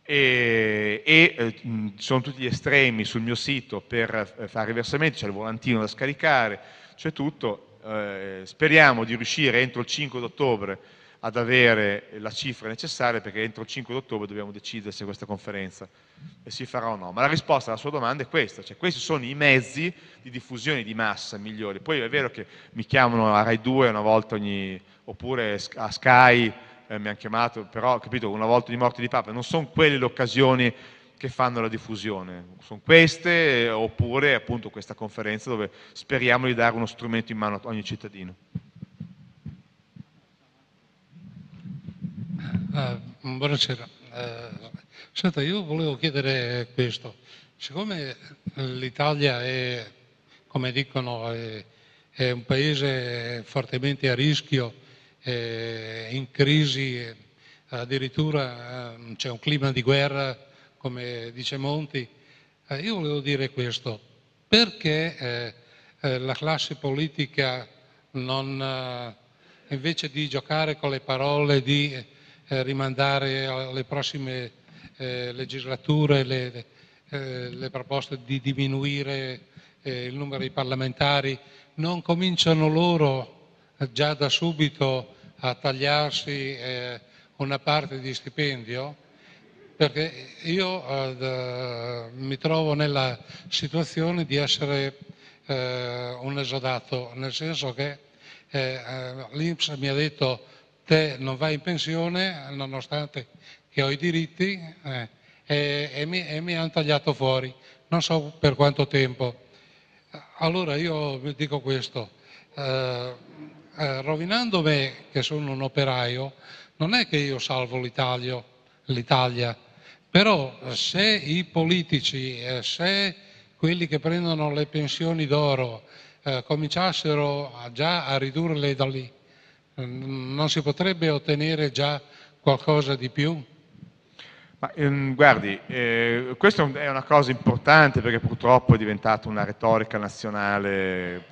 B: e, e eh, sono tutti gli estremi sul mio sito per eh, fare i versamenti, c'è il volantino da scaricare, c'è tutto. Eh, speriamo di riuscire entro il 5 ottobre ad avere la cifra necessaria perché entro il 5 ottobre dobbiamo decidere se questa conferenza si farà o no. Ma la risposta alla sua domanda è questa, cioè questi sono i mezzi di diffusione di massa migliori. Poi è vero che mi chiamano a Rai 2 una volta ogni, oppure a Sky eh, mi hanno chiamato, però capito, una volta di morte di Papa, non sono quelle le occasioni che fanno la diffusione, sono queste eh, oppure appunto questa conferenza dove speriamo di dare uno strumento in mano a ogni cittadino.
F: Uh, buonasera, uh, senta, io volevo chiedere questo, siccome l'Italia è, come dicono, è, è un paese fortemente a rischio, eh, in crisi, addirittura eh, c'è un clima di guerra, come dice Monti. Eh, io volevo dire questo, perché eh, eh, la classe politica non, eh, invece di giocare con le parole, di rimandare alle prossime legislature le, le, proposte di diminuire il numero di parlamentari, non cominciano loro già da subito a tagliarsi eh, una parte di stipendio, perché io eh, mi trovo nella situazione di essere eh, un esodato, nel senso che eh, eh, l'Inps mi ha detto te non vai in pensione nonostante che ho i diritti eh, e, e, mi, mi hanno tagliato fuori, non so per quanto tempo. Allora io dico questo, eh, eh, rovinando me, che sono un operaio, non è che io salvo l'Italia, però eh, se i politici, eh, se quelli che prendono le pensioni d'oro eh, cominciassero già a ridurle da lì, non si potrebbe ottenere già qualcosa di più?
B: Ma, ehm, guardi, eh, questa è una cosa importante perché purtroppo è diventata una retorica nazionale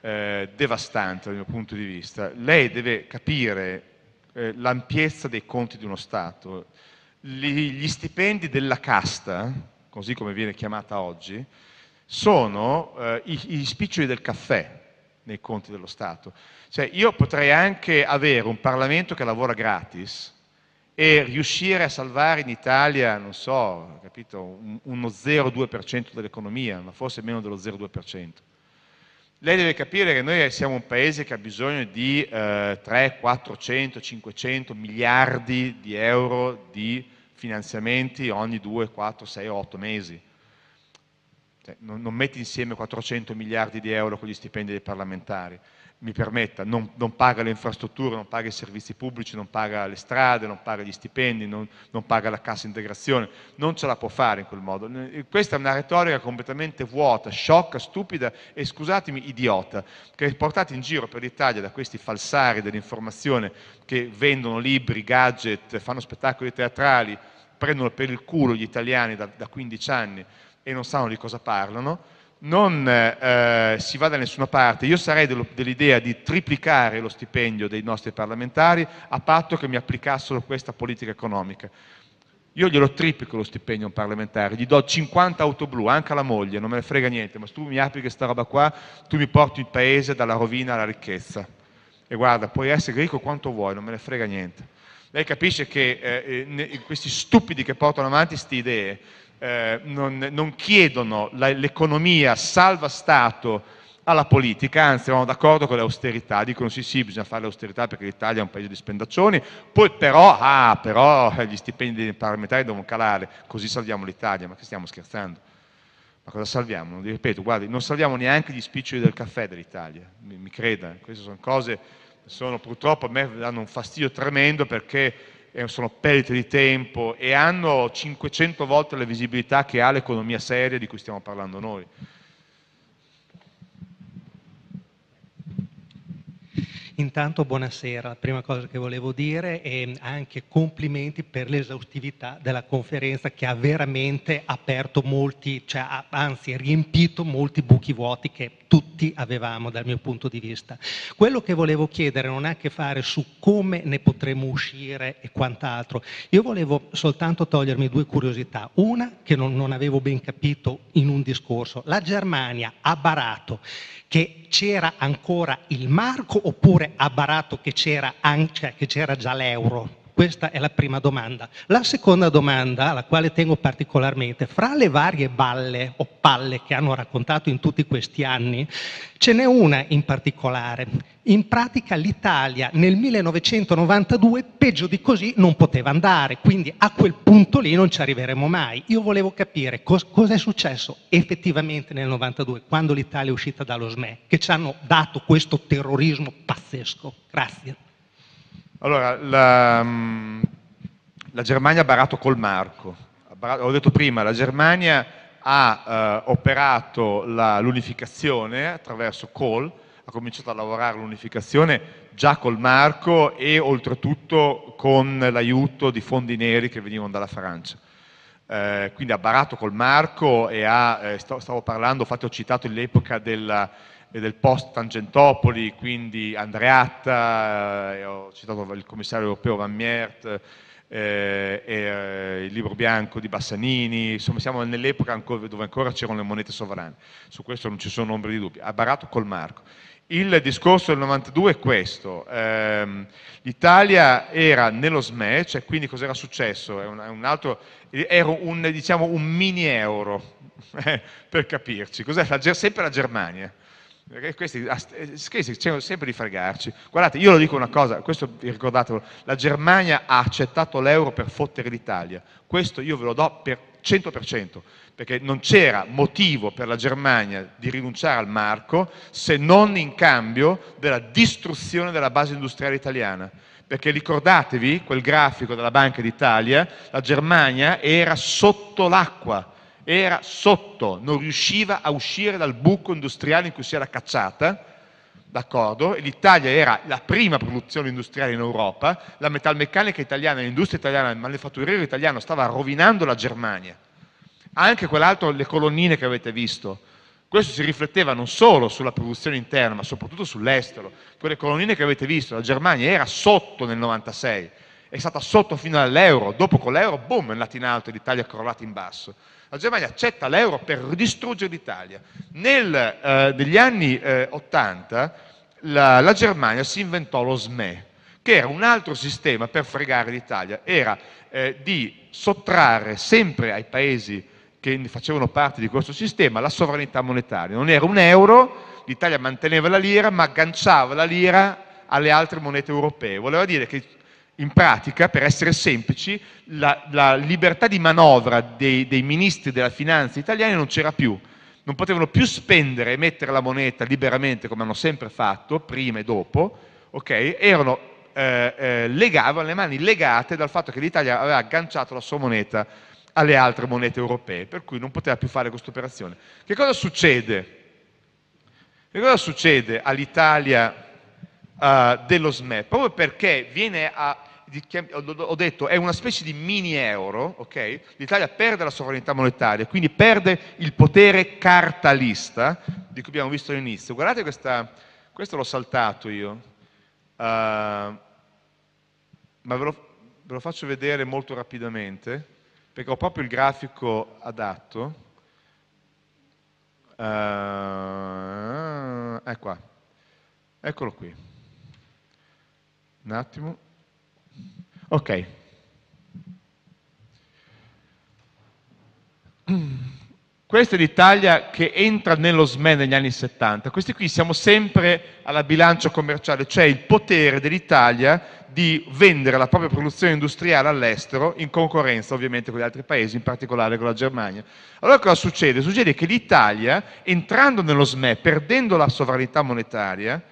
B: eh, devastante dal mio punto di vista. Lei deve capire eh, l'ampiezza dei conti di uno Stato. Gli, gli stipendi della casta, così come viene chiamata oggi, sono eh, i, i spiccioli del caffè nei conti dello Stato. Cioè, io potrei anche avere un Parlamento che lavora gratis e riuscire a salvare in Italia, non so, capito, un, uno 0,2% dell'economia, ma forse meno dello 0,2%. Lei deve capire che noi siamo un paese che ha bisogno di eh, 3, 400, 500 miliardi di euro di finanziamenti ogni 2, 4, 6 o 8 mesi. Cioè, non, non metti insieme 400 miliardi di euro con gli stipendi dei parlamentari. Mi permetta, non, non, paga le infrastrutture, non paga i servizi pubblici, non paga le strade, non paga gli stipendi, non, non, paga la cassa integrazione, non ce la può fare in quel modo. Questa è una retorica completamente vuota, sciocca, stupida e, scusatemi, idiota, che è portata in giro per l'Italia da questi falsari dell'informazione che vendono libri, gadget, fanno spettacoli teatrali, prendono per il culo gli italiani da, da 15 anni e non sanno di cosa parlano non eh, si va da nessuna parte. Io sarei dell'idea di triplicare lo stipendio dei nostri parlamentari a patto che mi applicassero questa politica economica. Io glielo triplico lo stipendio a un parlamentare, gli do 50 auto blu, anche alla moglie, non me ne frega niente, ma se tu mi apri questa roba qua, tu mi porti il paese dalla rovina alla ricchezza. E guarda, puoi essere ricco quanto vuoi, non me ne frega niente. Lei capisce che eh, eh questi stupidi che portano avanti queste idee eh, non, non, chiedono la, l'economia salva Stato alla politica, anzi vanno d'accordo con l'austerità, dicono sì sì bisogna fare l'austerità perché l'Italia è un paese di spendaccioni, poi però, ah, però eh, gli stipendi dei parlamentari devono calare, così salviamo l'Italia, ma che stiamo scherzando? Ma cosa salviamo? Ripeto, guardi, non salviamo neanche gli spiccioli del caffè dell'Italia, mi, mi creda, queste sono cose, sono, purtroppo a me danno un fastidio tremendo perché sono perdite di tempo e hanno 500 volte la visibilità che ha l'economia seria di cui stiamo parlando noi.
G: Intanto buonasera, la prima cosa che volevo dire è anche complimenti per l'esaustività della conferenza che ha veramente aperto molti, cioè, anzi riempito molti buchi vuoti che tutti avevamo dal mio punto di vista. Quello che volevo chiedere non ha a che fare su come ne potremo uscire e quant'altro. Io volevo soltanto togliermi due curiosità. Una che non, non avevo ben capito in un discorso. La Germania ha barato che c'era ancora il marco oppure ha barato che c'era, anche, cioè che c'era già l'euro? Questa è la prima domanda. La seconda domanda, alla quale tengo particolarmente, fra le varie balle o palle che hanno raccontato in tutti questi anni, ce n'è una in particolare. In pratica l'Italia nel 1992 peggio di così non poteva andare, quindi a quel punto lì non ci arriveremo mai. Io volevo capire cos- cosa è successo effettivamente nel 92, quando l'Italia è uscita dallo SME, che ci hanno dato questo terrorismo pazzesco. Grazie.
B: Allora, la, la Germania ha barato col marco. Ho detto prima, la Germania ha eh, operato l'unificazione attraverso Kohl, ha cominciato a lavorare l'unificazione già col marco e oltretutto con l'aiuto di fondi neri che venivano dalla Francia. Eh, quindi ha barato col marco e ha, eh, stavo parlando, infatti ho citato l'epoca della, del post Tangentopoli, quindi Andreatta, eh, ho citato il commissario europeo Van Miert, eh, eh, il libro bianco di Bassanini, insomma siamo nell'epoca dove ancora c'erano le monete sovrane, su questo non ci sono ombri di dubbio, ha barato col marco. Il discorso del 92 è questo, ehm, l'Italia era nello SME, cioè quindi cos'era successo? È un, un altro, era un, diciamo, un mini euro, per capirci, cos'è? Sempre la Germania, perché questi, questi cercano sempre di fregarci. Guardate, io lo dico una cosa, questo ricordatelo, la Germania ha accettato l'euro per fottere l'Italia. Questo io ve lo do per 100%, perché non c'era motivo per la Germania di rinunciare al marco se non in cambio della distruzione della base industriale italiana. Perché ricordatevi quel grafico della Banca d'Italia, la Germania era sotto l'acqua era sotto, non riusciva a uscire dal buco industriale in cui si era cacciata, d'accordo? L'Italia era la prima produzione industriale in Europa, la metalmeccanica italiana, l'industria italiana, il manifatturiero italiano stava rovinando la Germania. Anche quell'altro, le colonnine che avete visto, questo si rifletteva non solo sulla produzione interna, ma soprattutto sull'estero. Quelle colonnine che avete visto, la Germania era sotto nel 96, è stata sotto fino all'euro, dopo con l'euro, boom, è andata in alto e l'Italia è crollata in basso. La Germania accetta l'euro per distruggere l'Italia. Nel, eh, negli anni eh, 80 la, la, Germania si inventò lo SME, che era un altro sistema per fregare l'Italia, era eh, di sottrarre sempre ai paesi che facevano parte di questo sistema la sovranità monetaria. Non era un euro, l'Italia manteneva la lira, ma agganciava la lira alle altre monete europee. Voleva dire che in pratica, per essere semplici, la, la libertà di manovra dei, dei, ministri della finanza italiani non c'era più. Non potevano più spendere e mettere la moneta liberamente come hanno sempre fatto, prima e dopo, okay? erano, eh, eh, legavano le mani legate dal fatto che l'Italia aveva agganciato la sua moneta alle altre monete europee, per cui non poteva più fare questa operazione. Che cosa succede? Che cosa succede all'Italia dello SME? Proprio perché viene a ho detto, è una specie di mini euro, ok? L'Italia perde la sovranità monetaria, quindi perde il potere cartalista di cui abbiamo visto all'inizio. Guardate questa, questo l'ho saltato io, uh, ma ve lo, ve lo, faccio vedere molto rapidamente, perché ho proprio il grafico adatto. Uh, è qua, eccolo qui. Un attimo. Ok. Questa è l'Italia che entra nello SME negli anni 70. Questi qui siamo sempre alla bilancia commerciale, cioè il potere dell'Italia di vendere la propria produzione industriale all'estero in concorrenza ovviamente con gli altri paesi, in particolare con la Germania. Allora cosa succede? Succede che l'Italia, entrando nello SME, perdendo la sovranità monetaria,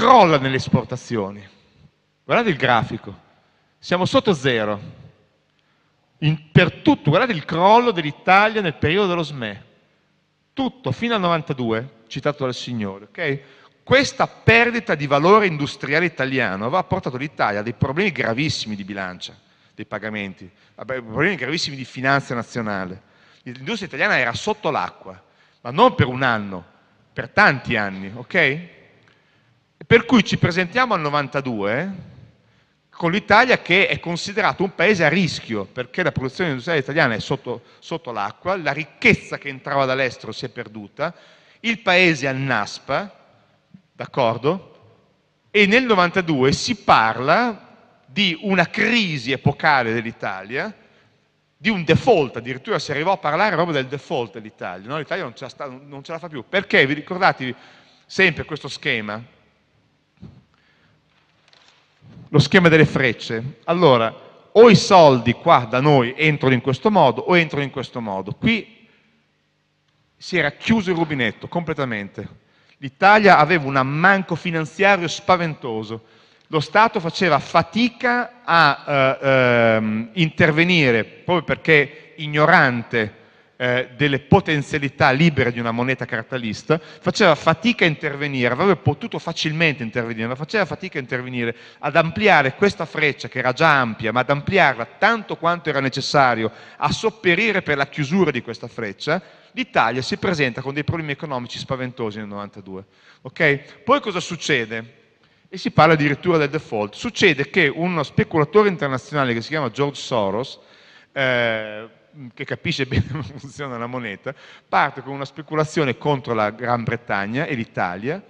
B: crolla nelle esportazioni. Guardate il grafico, siamo sotto zero. In, per tutto, guardate il crollo dell'Italia nel periodo dello SME. Tutto, fino al 92, citato dal Signore. Okay? Questa perdita di valore industriale italiano aveva portato l'Italia a dei problemi gravissimi di bilancia, dei pagamenti, a problemi gravissimi di finanza nazionale. L'industria italiana era sotto l'acqua, ma non per un anno, per tanti anni, ok? Per cui ci presentiamo al 92 con l'Italia che è considerato un paese a rischio perché la produzione industriale italiana è sotto, sotto l'acqua, la ricchezza che entrava dall'estero si è perduta, il paese è al NASPA, d'accordo? E nel 92 si parla di una crisi epocale dell'Italia, di un default, addirittura si arrivò a parlare proprio del default dell'Italia, no? l'Italia non non ce la fa più. Perché? Vi ricordate sempre questo schema? Lo schema delle frecce. Allora, o i soldi qua da noi entrano in questo modo o entrano in questo modo. Qui si era chiuso il rubinetto completamente. L'Italia aveva un ammanco finanziario spaventoso lo Stato faceva fatica a eh, ehm, intervenire proprio perché ignorante eh, delle potenzialità libere di una moneta cartalista, faceva fatica a intervenire, avrebbe potuto facilmente intervenire, ma faceva fatica a intervenire ad ampliare questa freccia che era già ampia, ma ad ampliarla tanto quanto era necessario a sopperire per la chiusura di questa freccia, l'Italia si presenta con dei problemi economici spaventosi nel 92. Okay? Poi cosa succede? e si parla addirittura del default. Succede che uno speculatore internazionale che si chiama George Soros, eh, che capisce bene come funziona la moneta, parte con una speculazione contro la Gran Bretagna e l'Italia?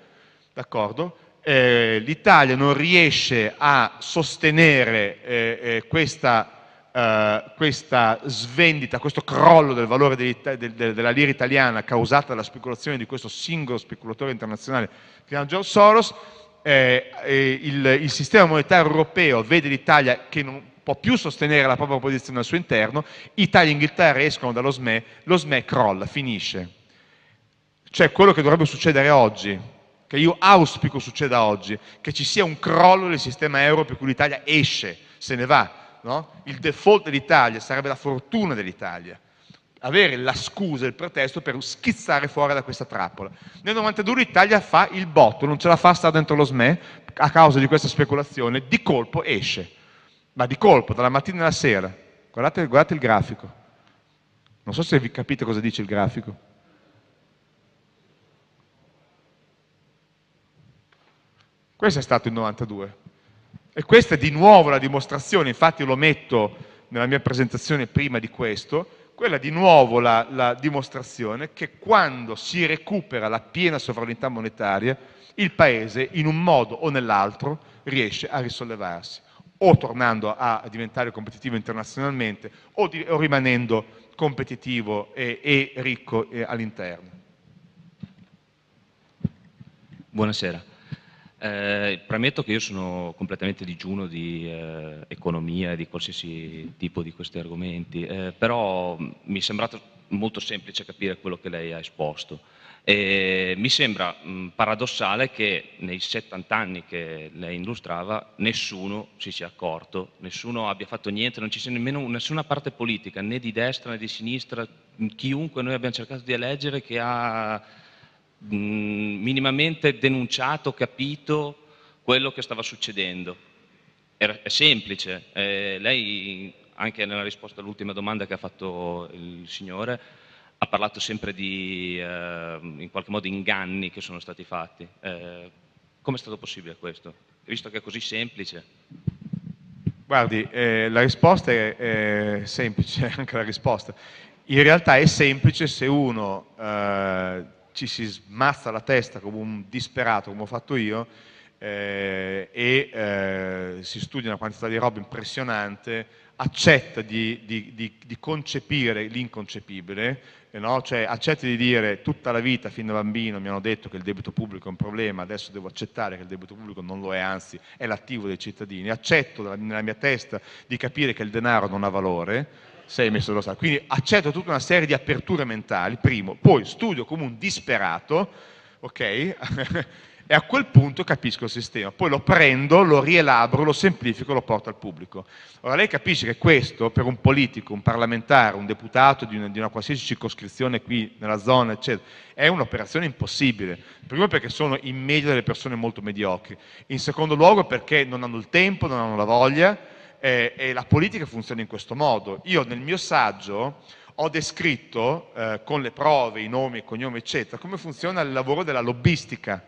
B: Eh, L'Italia non riesce a sostenere eh, eh questa, eh, questa, svendita, questo crollo del valore della lira italiana causata dalla speculazione di questo singolo speculatore internazionale che chiama George Soros, eh, eh, il, il, sistema monetario europeo vede l'Italia che non può più sostenere la propria posizione al suo interno, Italia e Inghilterra escono dallo SME, lo SME crolla, finisce. Cioè quello che dovrebbe succedere oggi, che io auspico succeda oggi, che ci sia un crollo del sistema euro per cui l'Italia esce, se ne va. No? Il default dell'Italia sarebbe la fortuna dell'Italia avere la scusa, il pretesto per schizzare fuori da questa trappola. Nel 92 l'Italia fa il botto, non ce la fa stare dentro lo SME a causa di questa speculazione, di colpo esce, ma di colpo, dalla mattina alla sera. Guardate, guardate il grafico. Non so se vi capite cosa dice il grafico. Questo è stato il 92. E questa è di nuovo la dimostrazione, infatti lo metto nella mia presentazione prima di questo, quella di nuovo la, la dimostrazione che quando si recupera la piena sovranità monetaria, il Paese in un modo o nell'altro riesce a risollevarsi, o tornando a, diventare competitivo internazionalmente o, di, o rimanendo competitivo e, e ricco eh, all'interno.
H: Buonasera. Eh, premetto che io sono completamente digiuno di eh, economia e di qualsiasi tipo di questi argomenti, eh, però mi è sembrato molto semplice capire quello che lei ha esposto. E mi sembra mh, paradossale che nei 70 anni che lei illustrava nessuno si sia accorto, nessuno abbia fatto niente, non ci sia nemmeno nessuna parte politica, né di destra né di sinistra, chiunque noi abbiamo cercato di eleggere che ha Mm, minimamente denunciato, capito quello che stava succedendo. Era, è semplice, eh, lei anche nella risposta all'ultima domanda che ha fatto il signore ha parlato sempre di eh, in qualche modo inganni che sono stati fatti. Eh, Come è stato possibile questo? Visto che è così semplice.
B: Guardi, eh, la risposta è, semplice, anche la risposta. In realtà è semplice se uno eh, ci si smazza la testa come un disperato, come ho fatto io, eh, e eh, si studia una quantità di roba impressionante, accetta di, di, di, di concepire l'inconcepibile, eh, no? cioè accetta di dire tutta la vita, fin da bambino, mi hanno detto che il debito pubblico è un problema, adesso devo accettare che il debito pubblico non lo è, anzi è l'attivo dei cittadini, accetto nella mia testa di capire che il denaro non ha valore, sei messo lo Stato. Quindi accetto tutta una serie di aperture mentali, primo, poi studio come un disperato, ok? e a quel punto capisco il sistema, poi lo prendo, lo rielaboro, lo semplifico, lo porto al pubblico. Ora lei capisce che questo per un politico, un parlamentare, un deputato di una, di una qualsiasi circoscrizione qui nella zona, eccetera, è un'operazione impossibile. Primo perché sono in media delle persone molto mediocri, in secondo luogo perché non hanno il tempo, non hanno la voglia, eh, e la politica funziona in questo modo. Io nel mio saggio ho descritto eh, con le prove, i nomi, i cognomi, eccetera, come funziona il lavoro della lobbistica.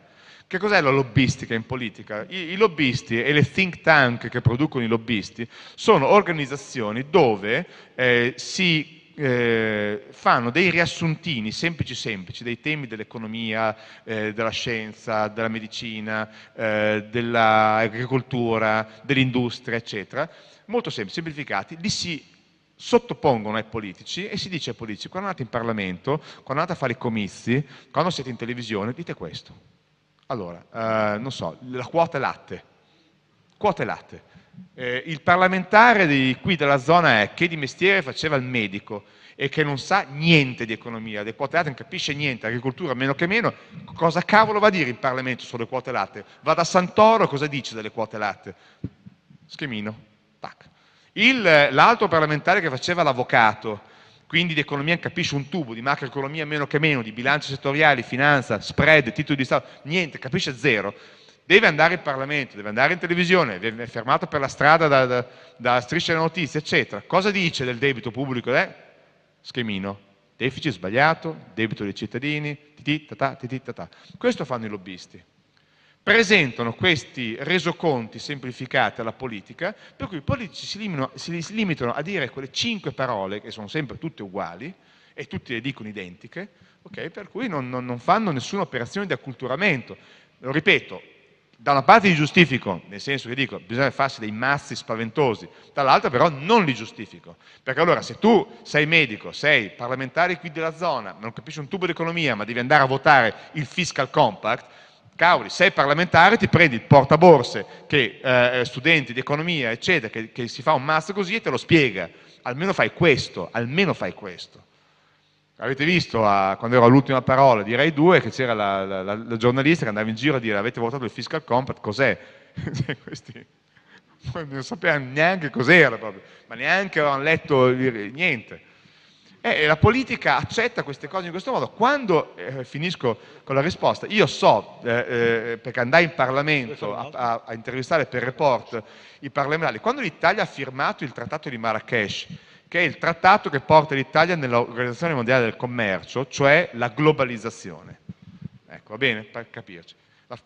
B: Che cos'è la lobbistica in politica? I, I, lobbisti e le think tank che producono i lobbisti sono organizzazioni dove eh, si eh, fanno dei riassuntini semplici semplici dei temi dell'economia, eh, della scienza, della medicina, eh, dell'agricoltura, dell'industria, eccetera, molto semplici, semplificati, li si sottopongono ai politici e si dice ai politici, quando andate in Parlamento, quando andate a fare i comizi, quando siete in televisione, dite questo. Allora, eh, non so, la quota latte. Quote latte. Eh, il parlamentare di qui della zona è che di mestiere faceva il medico e che non sa niente di economia, delle quote latte non capisce niente, agricoltura meno che meno, cosa cavolo va a dire in Parlamento sulle quote latte? Va da Santoro, cosa dice delle quote latte? Schemino. Tac. l'altro parlamentare che faceva l'avvocato, quindi di economia capisce un tubo, di macroeconomia meno che meno, di bilanci settoriali, finanza, spread, titoli di Stato, niente, capisce zero deve andare in Parlamento, deve andare in televisione, viene fermato per la strada da, da, da strisce delle notizie, eccetera. Cosa dice del debito pubblico? Eh? Schemino. Deficit sbagliato, debito dei cittadini, titi, tata, titi, tata. Questo fanno i lobbisti. Presentano questi resoconti semplificati alla politica, per cui i politici si limitano, a dire quelle cinque parole, che sono sempre tutte uguali, e tutti le dicono identiche, okay? per cui non, non, non fanno nessuna operazione di acculturamento. Lo ripeto, da una parte li giustifico, nel senso che dico bisogna farsi dei mazzi spaventosi, dall'altra però non li giustifico, perché allora se tu sei medico, sei parlamentare qui della zona, non capisci un tubo di economia, ma devi andare a votare il fiscal compact, cavoli, sei parlamentare, ti prendi il portaborse, che, eh, studenti di economia, eccetera, che, che si fa un mazzo così e te lo spiega, almeno fai questo, almeno fai questo. Avete visto a, quando ero all'ultima parola di Rai 2 che c'era la, la, la, la, giornalista che andava in giro a dire avete votato il fiscal compact, cos'è? Cioè, questi non sapevano neanche cos'era proprio, ma neanche avevano letto niente. La politica accetta queste cose in questo modo. Quando, eh, finisco con la risposta, io so, eh, eh, perché andai in Parlamento a, intervistare per report i parlamentari, quando l'Italia ha firmato il trattato di Marrakesh, che è il trattato che porta l'Italia nell'Organizzazione Mondiale del Commercio, cioè la globalizzazione. Ecco, va bene, per capirci.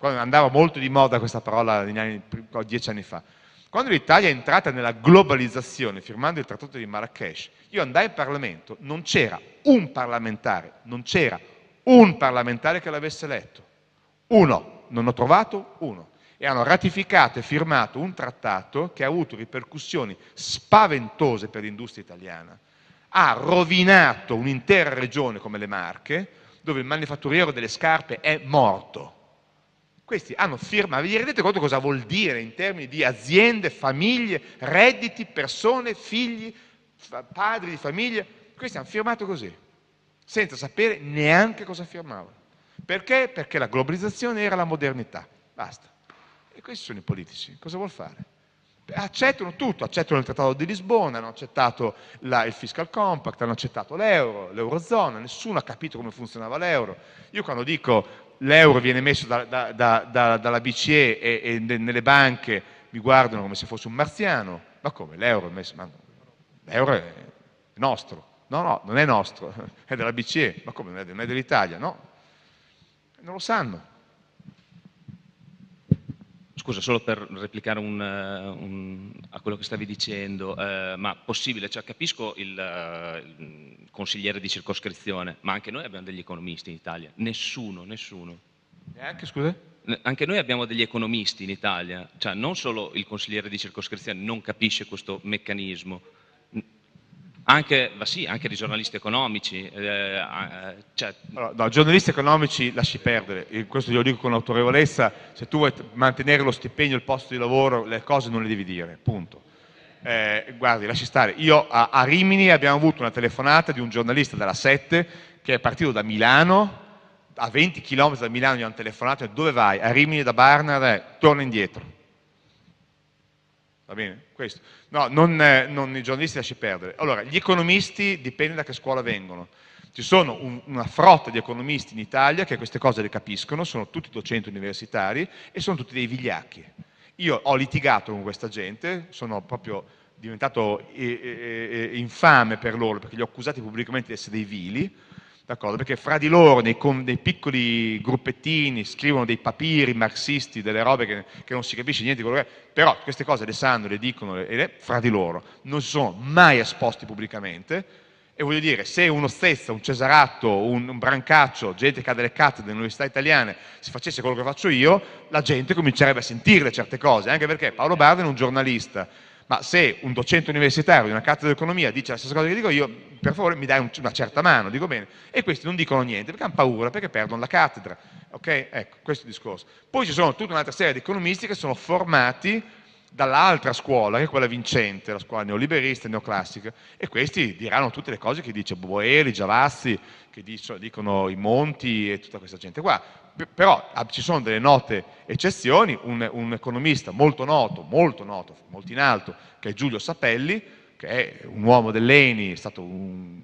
B: Andava molto di moda questa parola dieci anni fa. Quando l'Italia è entrata nella globalizzazione, firmando il trattato di Marrakesh, io andai in Parlamento, non c'era un parlamentare, non c'era un parlamentare che l'avesse letto. Uno, non ho trovato uno e hanno ratificato e firmato un trattato che ha avuto ripercussioni spaventose per l'industria italiana, ha rovinato un'intera regione come le Marche, dove il manifatturiero delle scarpe è morto. Questi hanno firmato, vi rendete conto cosa vuol dire in termini di aziende, famiglie, redditi, persone, figli, padri di famiglie? Questi hanno firmato così, senza sapere neanche cosa firmavano. Perché? Perché la globalizzazione era la modernità. Basta. E questi sono i politici. Cosa vuol fare? Accettano tutto, accettano il Trattato di Lisbona, hanno accettato la, il Fiscal Compact, hanno accettato l'euro, l'Eurozona, nessuno ha capito come funzionava l'euro. Io quando dico l'euro viene messo da, da, da, dalla BCE e, e, nelle banche mi guardano come se fosse un marziano, ma come l'euro è messo? L'euro è nostro. No, no, non è nostro, è della BCE, ma come non è dell'Italia? No, non lo sanno.
H: Scusa, solo per replicare un, eh, un, a quello che stavi dicendo, eh, ma possibile, cioè, capisco il, uh, il, consigliere di circoscrizione, ma anche noi abbiamo degli economisti in Italia, nessuno, nessuno.
B: Neanche, scusa?
H: Anche noi abbiamo degli economisti in Italia, cioè non solo il consigliere di circoscrizione non capisce questo meccanismo, anche, sì, anche di giornalisti economici. Eh,
B: eh, cioè... allora, no, giornalisti economici lasci perdere, questo glielo dico con autorevolezza, se tu vuoi mantenere lo stipendio, il posto di lavoro, le cose non le devi dire, punto. Eh, guardi, lasci stare, io a, a, Rimini abbiamo avuto una telefonata di un giornalista della 7 che è partito da Milano, a 20 km da Milano gli hanno telefonato e dove vai? A Rimini da Barnard, torna indietro Va bene? Questo. No, non, eh, non, i giornalisti lasci perdere. Allora, gli economisti dipende da che scuola vengono. Ci sono un, una frotta di economisti in Italia che queste cose le capiscono, sono tutti docenti universitari e sono tutti dei vigliacchi. Io ho litigato con questa gente, sono proprio diventato eh, eh, eh, infame per loro perché li ho accusati pubblicamente di essere dei vili? Perché fra di loro, nei, nei, piccoli gruppettini, scrivono dei papiri marxisti, delle robe che, che, non si capisce niente di quello che è, però queste cose le sanno, le dicono, le, le, fra di loro, non si sono mai esposti pubblicamente, e voglio dire, se uno stesso, un Cesaratto, un, un Brancaccio, gente che ha delle cattedre nelle università italiane, si facesse quello che faccio io, la gente comincerebbe a sentirle certe cose, anche perché Paolo Barden è un giornalista, ma se un docente universitario di una cattedra di economia dice la stessa cosa che dico io, per favore mi dai una certa mano, dico bene. E questi non dicono niente perché hanno paura, perché perdono la cattedra. Ok? Ecco, questo è il discorso. Poi ci sono tutta un'altra serie di economisti che sono formati dall'altra scuola, che è quella vincente, la scuola neoliberista e neoclassica, e questi diranno tutte le cose che dice Boeri, Giavazzi, che dicono i Monti e tutta questa gente qua però ah, ci sono delle note eccezioni, un, economista molto noto, molto noto, molto in alto, che è Giulio Sapelli, che è un uomo dell'ENI, è stato un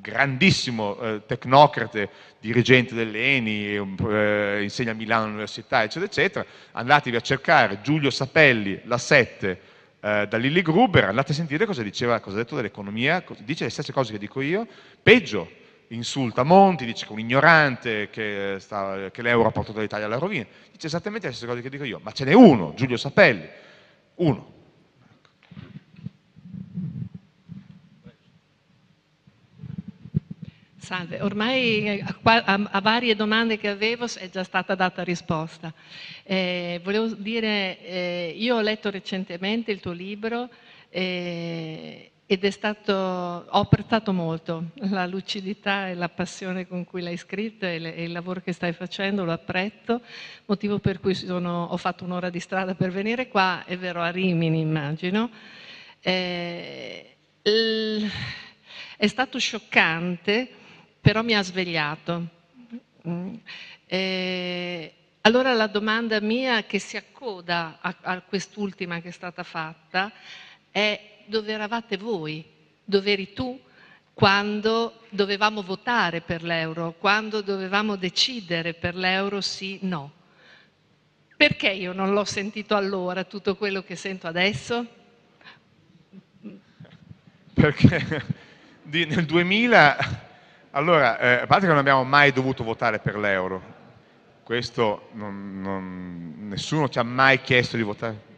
B: grandissimo eh, tecnocrate, dirigente dell'ENI, eh, insegna a Milano all'università, eccetera, eccetera. Andatevi a cercare Giulio Sapelli, la 7, eh, da Lilly Gruber, andate a sentire cosa diceva, cosa ha detto dell'economia, dice le stesse cose che dico io, peggio, insulta Monti, dice che è un ignorante, che, sta, che l'euro ha portato l'Italia alla rovina, dice esattamente le stesse cose che dico io, ma ce n'è uno, Giulio Sapelli, uno.
I: Salve, ormai a, a, a, varie domande che avevo è già stata data risposta. Eh, volevo dire, eh, io ho letto recentemente il tuo libro eh, ed è stato, ho apprezzato molto la lucidità e la passione con cui l'hai scritto e, le, e il lavoro che stai facendo, lo apprezzo, motivo per cui sono, ho fatto un'ora di strada per venire qua, è vero a Rimini immagino. Eh, l, è stato scioccante, però mi ha svegliato. Mm. Eh, allora la domanda mia che si accoda a, a quest'ultima che è stata fatta è dove eravate voi, dove eri tu quando dovevamo votare per l'euro, quando dovevamo decidere per l'euro sì, no. Perché io non l'ho sentito allora tutto quello che sento adesso?
B: Perché nel 2000, allora, eh, a parte che non abbiamo mai dovuto votare per l'euro, questo non, non, nessuno ci ha mai chiesto di votare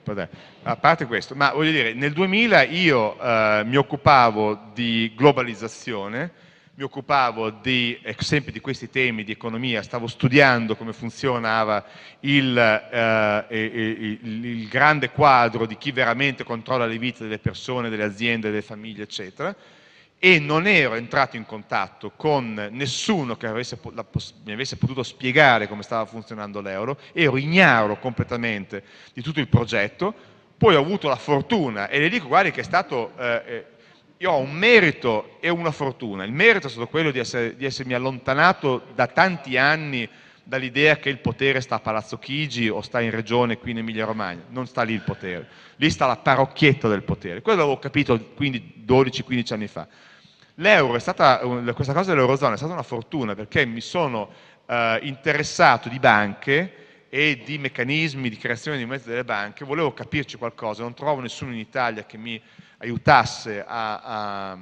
B: a parte questo, ma voglio dire, nel 2000 io eh, mi occupavo di globalizzazione, mi occupavo di, sempre di questi temi di economia, stavo studiando come funzionava il, eh, il, il grande quadro di chi veramente controlla le vite delle persone, delle aziende, delle famiglie, eccetera, e non ero entrato in contatto con nessuno che avesse, mi avesse potuto spiegare come stava funzionando l'euro, ero ignaro completamente di tutto il progetto, poi ho avuto la fortuna, e le dico guardi che è stato, eh, eh, io ho un merito e una fortuna, il merito è stato quello di, essere, di essermi allontanato da tanti anni dall'idea che il potere sta a Palazzo Chigi o sta in regione qui in Emilia Romagna, non sta lì il potere, lì sta la parrocchietta del potere, quello l'avevo capito 12-15 anni fa. L'euro è stata, questa cosa dell'Eurozona è stata una fortuna perché mi sono eh, interessato di banche e di meccanismi di creazione di mezzi delle banche, volevo capirci qualcosa, non trovo nessuno in Italia che mi aiutasse a, a,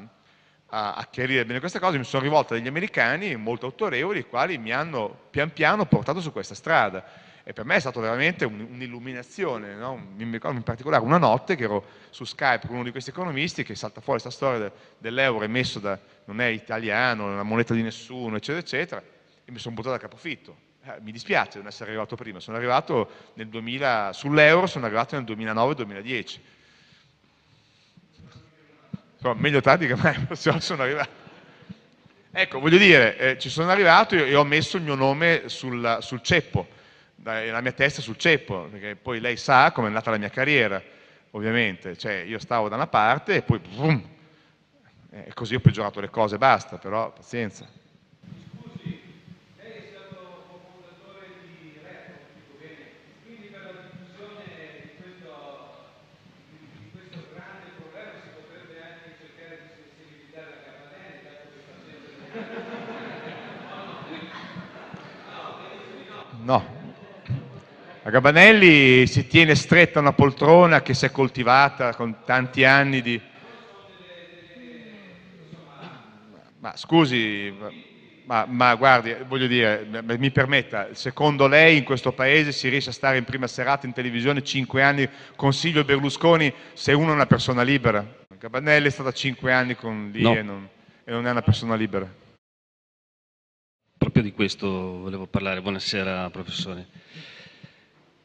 B: a, a chiarire bene queste cose, mi sono rivolto a degli americani molto autorevoli, i quali mi hanno pian piano portato su questa strada e per me è stata veramente un'illuminazione, no? mi ricordo in particolare una notte che ero su Skype con uno di questi economisti che salta fuori questa storia dell'euro emesso da, non è italiano, non è moneta di nessuno, eccetera, eccetera, e mi sono buttato a capofitto. Eh, mi dispiace non essere arrivato prima, sono arrivato nel 2000, sull'euro sono arrivato nel 2009-2010. Insomma, meglio tardi che mai, sono arrivato. Ecco, voglio dire, eh, ci sono arrivato e ho messo il mio nome sul, sul ceppo, la mia testa sul ceppo, perché poi lei sa come è andata la mia carriera, ovviamente, cioè io stavo da una parte e poi boom, e così ho peggiorato le cose, basta, però pazienza. No, A Gabanelli si tiene stretta una poltrona che si è coltivata con tanti anni di... Ma scusi, ma, ma, guardi, voglio dire, mi permetta, secondo lei in questo paese si riesce a stare in prima serata in televisione cinque anni con Silvio Berlusconi se uno è una persona libera? Gabanelli è stata cinque anni con lì no. e, non, e non è una persona libera.
J: Proprio di questo volevo parlare. Buonasera professore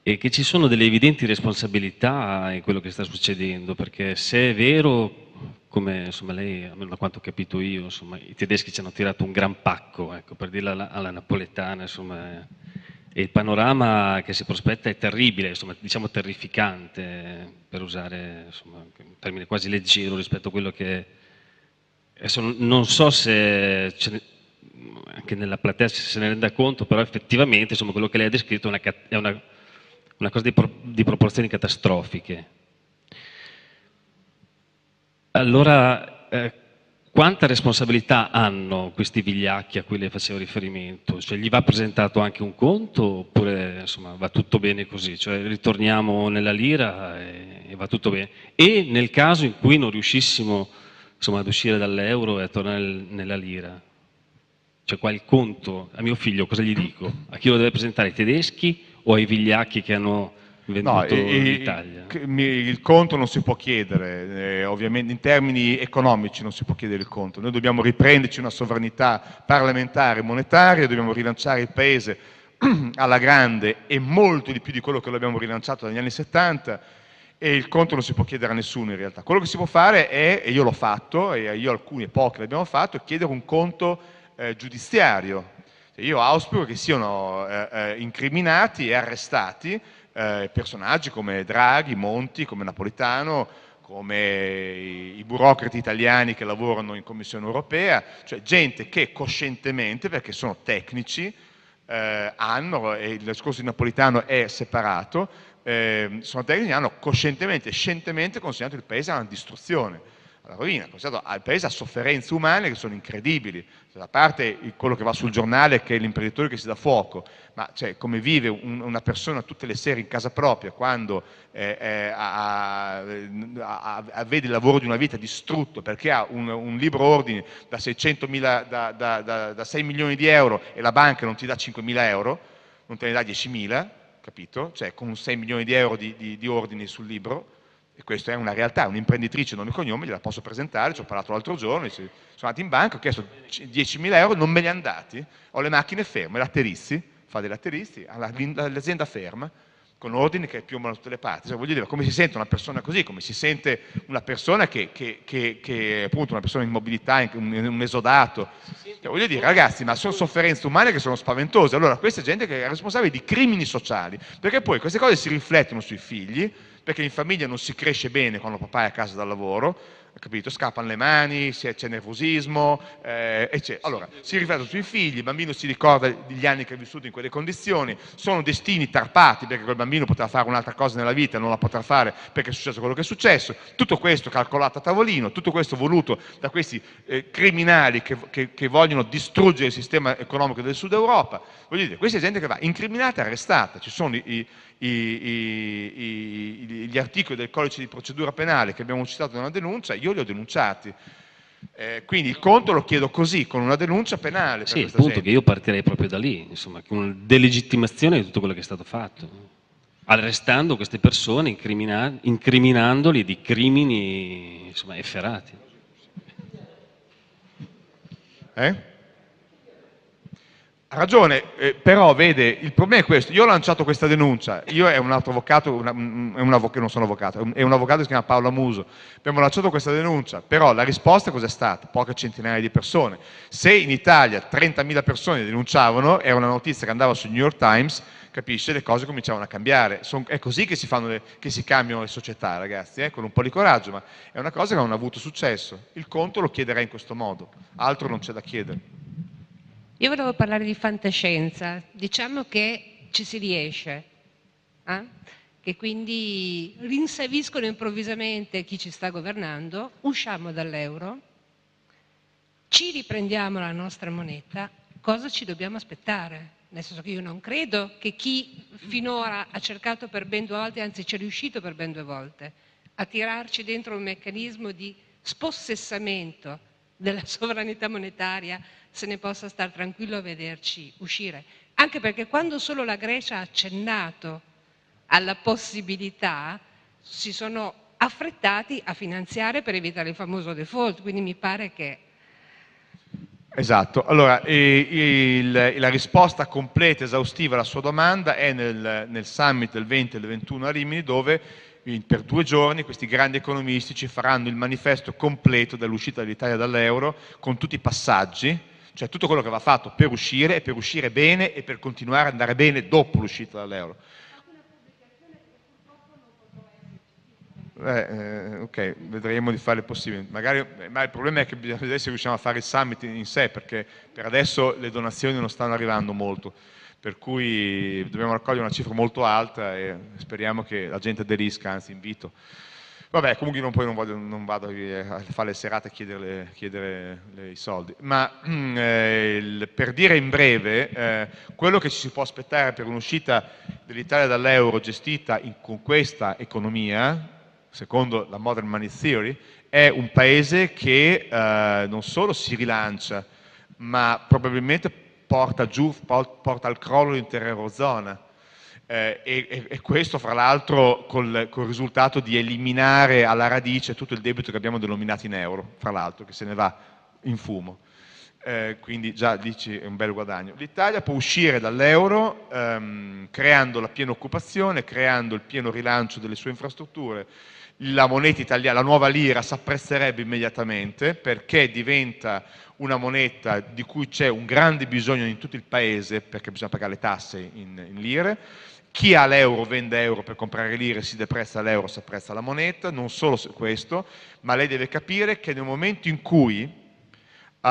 J: e che ci sono delle evidenti responsabilità in quello che sta succedendo, perché se è vero, come insomma, lei, almeno da quanto ho capito io, insomma, i tedeschi ci hanno tirato un gran pacco, ecco, per dirla alla, alla napoletana, insomma, e il panorama che si prospetta è terribile, insomma, diciamo terrificante, per usare insomma, un termine quasi leggero rispetto a quello che... Adesso non so se anche nella platea se ne renda conto, però effettivamente insomma, quello che lei ha descritto è una, è una una cosa di, pro, di proporzioni catastrofiche. Allora, eh, quanta responsabilità hanno questi vigliacchi a cui lei faceva riferimento? Cioè, gli va presentato anche un conto oppure insomma, va tutto bene così? Cioè, ritorniamo nella lira e, e, va tutto bene. E nel caso in cui non riuscissimo insomma, ad uscire dall'euro e a tornare nella lira, cioè qua il conto a mio figlio cosa gli dico? A chi lo deve presentare? I tedeschi o ai vigliacchi che hanno venduto no, l'Italia?
B: Il conto non si può chiedere, eh, ovviamente in termini economici non si può chiedere il conto. Noi dobbiamo riprenderci una sovranità parlamentare e monetaria, dobbiamo rilanciare il Paese alla grande e molto di più di quello che l'abbiamo rilanciato dagli anni 70 e il conto non si può chiedere a nessuno in realtà. Quello che si può fare è, e io l'ho fatto, e io alcuni e pochi l'abbiamo fatto, è chiedere un conto eh, giudiziario. Io auspico che siano eh, eh, incriminati e arrestati eh, personaggi come Draghi, Monti, come Napolitano, come i, i burocrati italiani che lavorano in Commissione europea, cioè gente che coscientemente, perché sono tecnici, eh, hanno, e il discorso di Napolitano è separato, eh, sono tecnici che hanno coscientemente e scientemente consegnato il paese alla distruzione alla rovina, consegnato al paese a sofferenze umane che sono incredibili. Cioè, a parte quello che va sul giornale che è l'imprenditore che si dà fuoco, ma cioè, come vive un, una persona tutte le sere in casa propria quando eh, eh, ha, ha, ha, vede il lavoro di una vita distrutto perché ha un, un libro ordine da, 600.000, da, da, da, da 6 milioni di euro e la banca non ti dà 5.000 euro, non te ne dà 10.000, capito? Cioè con 6 milioni di euro di, di, di ordini sul libro, e questa è una realtà, un'imprenditrice nome e cognome, gliela posso presentare, ci ho parlato l'altro giorno, sono andato in banca, ho chiesto 10.000 euro, non me li hanno dati, ho le macchine ferme, latteristi, fa dei latteristi, l'azienda ferma, con ordini che piombano da tutte le parti. Cioè, voglio dire, come si sente una persona così, come si sente una persona che, che, che, che appunto una persona in mobilità, un, un esodato. Cioè, voglio dire, ragazzi, ma sono sofferenze umane che sono spaventose. Allora, questa gente che è responsabile di crimini sociali, perché poi queste cose si riflettono sui figli, perché in famiglia non si cresce bene quando papà è a casa dal lavoro, capito? Scappano le mani, c'è nervosismo, eh, eccetera. Allora, si riflette sui figli, il bambino si ricorda degli anni che ha vissuto in quelle condizioni, sono destini tarpati perché quel bambino poteva fare un'altra cosa nella vita e non la potrà fare perché è successo quello che è successo. Tutto questo calcolato a tavolino, tutto questo voluto da questi eh, criminali che, che, che, vogliono distruggere il sistema economico del Sud Europa. Voglio dire, questa è gente che va incriminata e arrestata. Ci sono i, i, gli articoli del codice di procedura penale che abbiamo citato nella denuncia, io li ho denunciati. Eh, quindi il conto lo chiedo così, con una denuncia penale.
J: Sì, il punto che io partirei proprio da lì, insomma, con una delegittimazione di tutto quello che è stato fatto, arrestando queste persone, incrimina incriminandoli di crimini insomma, efferati.
B: Eh? Ha ragione, eh, però vede, il problema è questo, io ho lanciato questa denuncia, io e un altro avvocato, un avvocato non sono avvocato, è un avvocato che si chiama Paolo Muso, abbiamo lanciato questa denuncia, però la risposta cos'è stata? Poche centinaia di persone. Se in Italia 30.000 persone denunciavano, era una notizia che andava sul New York Times, capisce, le cose cominciavano a cambiare. Son, è così che si, le, che si, cambiano le società, ragazzi, eh? con un po' di coraggio, ma è una cosa che non ha avuto successo. Il conto lo chiederei in questo modo, altro non c'è da chiedere.
C: Io volevo parlare di fantascienza, diciamo che ci si riesce, eh? che quindi rinsaviscono improvvisamente chi ci sta governando, usciamo dall'euro, ci riprendiamo la nostra moneta cosa ci dobbiamo aspettare? Nel senso che io non credo che chi finora ha cercato per ben due volte, anzi ci è riuscito per ben due volte, a tirarci dentro un meccanismo di spossessamento della sovranità monetaria, se ne possa stare tranquillo a vederci uscire. Anche perché quando solo la Grecia ha accennato alla possibilità, si sono affrettati a finanziare per evitare il famoso default, quindi mi pare che
B: Esatto, allora il, la risposta completa, esaustiva alla sua domanda è nel, nel summit del 20 e del 21 a Rimini dove per due giorni questi grandi economisti ci faranno il manifesto completo dell'uscita dell'Italia dall'euro con tutti i passaggi, cioè tutto quello che va fatto per uscire e per uscire bene e per continuare ad andare bene dopo l'uscita dall'euro. Eh, eh, ok, vedremo di fare il possibile. Magari, ma il problema è che bisogna vedere se riusciamo a fare il summit in sé, perché per adesso le donazioni non stanno arrivando molto, per cui dobbiamo raccogliere una cifra molto alta e speriamo che la gente aderisca, anzi invito. Vabbè, comunque non, poi non, voglio, non vado a fare le serate a chiedere, chiedere i soldi, ma eh, per dire in breve, eh, quello che ci si può aspettare per un'uscita dell'Italia dall'euro gestita in, con questa economia, secondo la Modern Money Theory, è un paese che eh, non solo si rilancia, ma probabilmente porta giù, porta al crollo l'intera Eurozona. Eh, e, e, questo fra l'altro col, col, risultato di eliminare alla radice tutto il debito che abbiamo denominato in euro, fra l'altro, che se ne va in fumo. Eh, quindi già dici è un bel guadagno. L'Italia può uscire dall'euro ehm, creando la piena occupazione, creando il pieno rilancio delle sue infrastrutture, la moneta italiana, la nuova lira si apprezzerebbe immediatamente perché diventa una moneta di cui c'è un grande bisogno in tutto il paese perché bisogna pagare le tasse in, in lire. Chi ha l'euro vende euro per comprare lire, si deprezza l'euro, si apprezza la moneta, non solo questo, ma lei deve capire che nel momento in cui uh,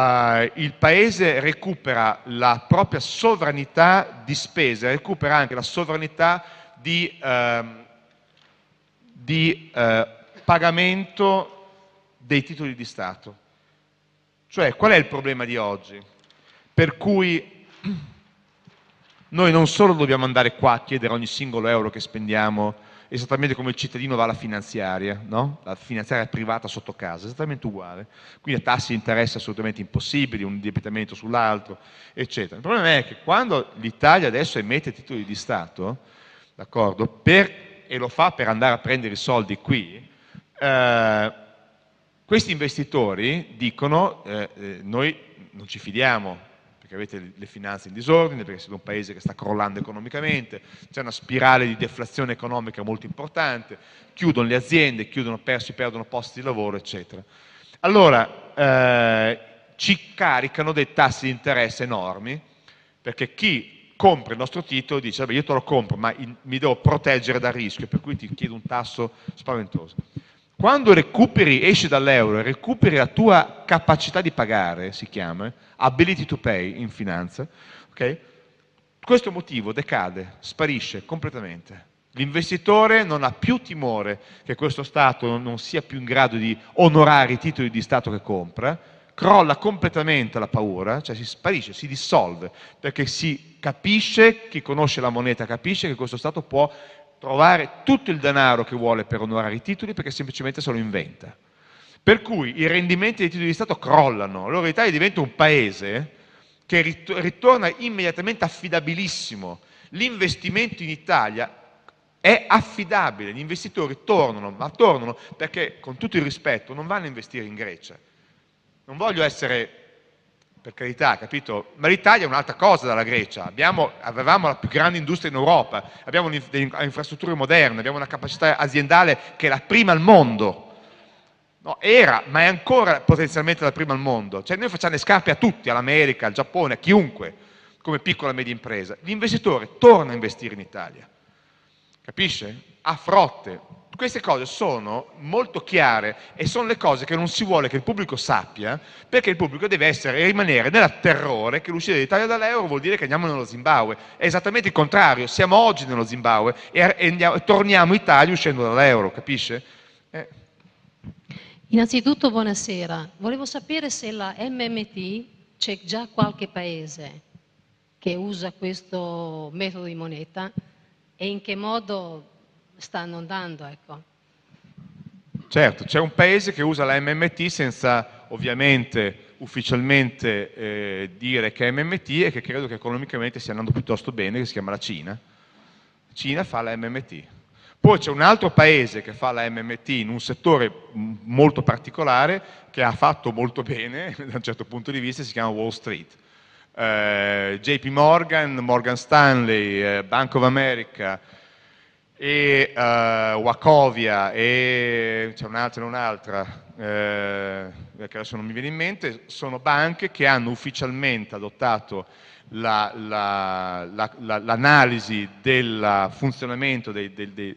B: il paese recupera la propria sovranità di spesa, recupera anche la sovranità di... Uh, di eh, pagamento dei titoli di Stato. Cioè, qual è il problema di oggi? Per cui noi non solo dobbiamo andare qua a chiedere ogni singolo euro che spendiamo, esattamente come il cittadino va alla finanziaria, no? la finanziaria privata sotto casa, esattamente uguale. Quindi a tassi di interesse assolutamente impossibili, un indebitamento sull'altro, eccetera. Il problema è che quando l'Italia adesso emette titoli di Stato, per e lo fa per andare a prendere i soldi qui, eh, questi investitori dicono eh, eh, noi non ci fidiamo perché avete le finanze in disordine, perché siete un paese che sta crollando economicamente, c'è una spirale di deflazione economica molto importante, chiudono le aziende, chiudono, si perdono posti di lavoro, eccetera. Allora, eh, ci caricano dei tassi di interesse enormi, perché chi compra il nostro titolo dice vabbè io te lo compro ma in, mi devo proteggere dal rischio per cui ti chiedo un tasso spaventoso. Quando recuperi, esci dall'euro e recuperi la tua capacità di pagare, si chiama, ability to pay in finanza, okay? questo motivo decade, sparisce completamente. L'investitore non ha più timore che questo Stato non sia più in grado di onorare i titoli di Stato che compra, crolla completamente la paura, cioè si sparisce, si dissolve, perché si capisce, chi conosce la moneta capisce che questo Stato può trovare tutto il denaro che vuole per onorare i titoli perché semplicemente se lo inventa. Per cui i rendimenti dei titoli di Stato crollano, allora l'Italia diventa un paese che ritorna immediatamente affidabilissimo. L'investimento in Italia è affidabile, gli investitori tornano, ma tornano perché con tutto il rispetto non vanno a investire in Grecia, non voglio essere, per carità, capito? Ma l'Italia è un'altra cosa dalla Grecia. Abbiamo, avevamo la più grande industria in Europa, abbiamo delle infrastrutture moderne, abbiamo una capacità aziendale che è la prima al mondo. No, era, ma è ancora potenzialmente la prima al mondo. Cioè noi facciamo le scarpe a tutti, all'America, al Giappone, a chiunque, come piccola e media impresa. L'investitore torna a investire in Italia. Capisce? A frotte, queste cose sono molto chiare e sono le cose che non si vuole che il pubblico sappia, perché il pubblico deve essere, rimanere nel terrore che l'uscita dell'Italia dall'euro vuol dire che andiamo nello Zimbabwe. È esattamente il contrario, siamo oggi nello Zimbabwe e, e andiamo, torniamo in Italia uscendo dall'euro, capisce?
K: Eh. Innanzitutto buonasera, volevo sapere se la MMT c'è già qualche paese che usa questo metodo di moneta e in che modo stanno andando? Ecco.
B: Certo, c'è un paese che usa la MMT senza ovviamente ufficialmente eh, dire che è MMT e che credo che economicamente stia andando piuttosto bene, che si chiama la Cina. Cina fa la MMT. Poi c'è un altro paese che fa la MMT in un settore molto particolare che ha fatto molto bene da un certo punto di vista, si chiama Wall Street. Eh, JP Morgan, Morgan Stanley, eh, Bank of America, e uh, Wacovia e c'è un'altra e un'altra eh, che adesso non mi viene in mente, sono banche che hanno ufficialmente adottato l'analisi la, la, del funzionamento dei, dei, dei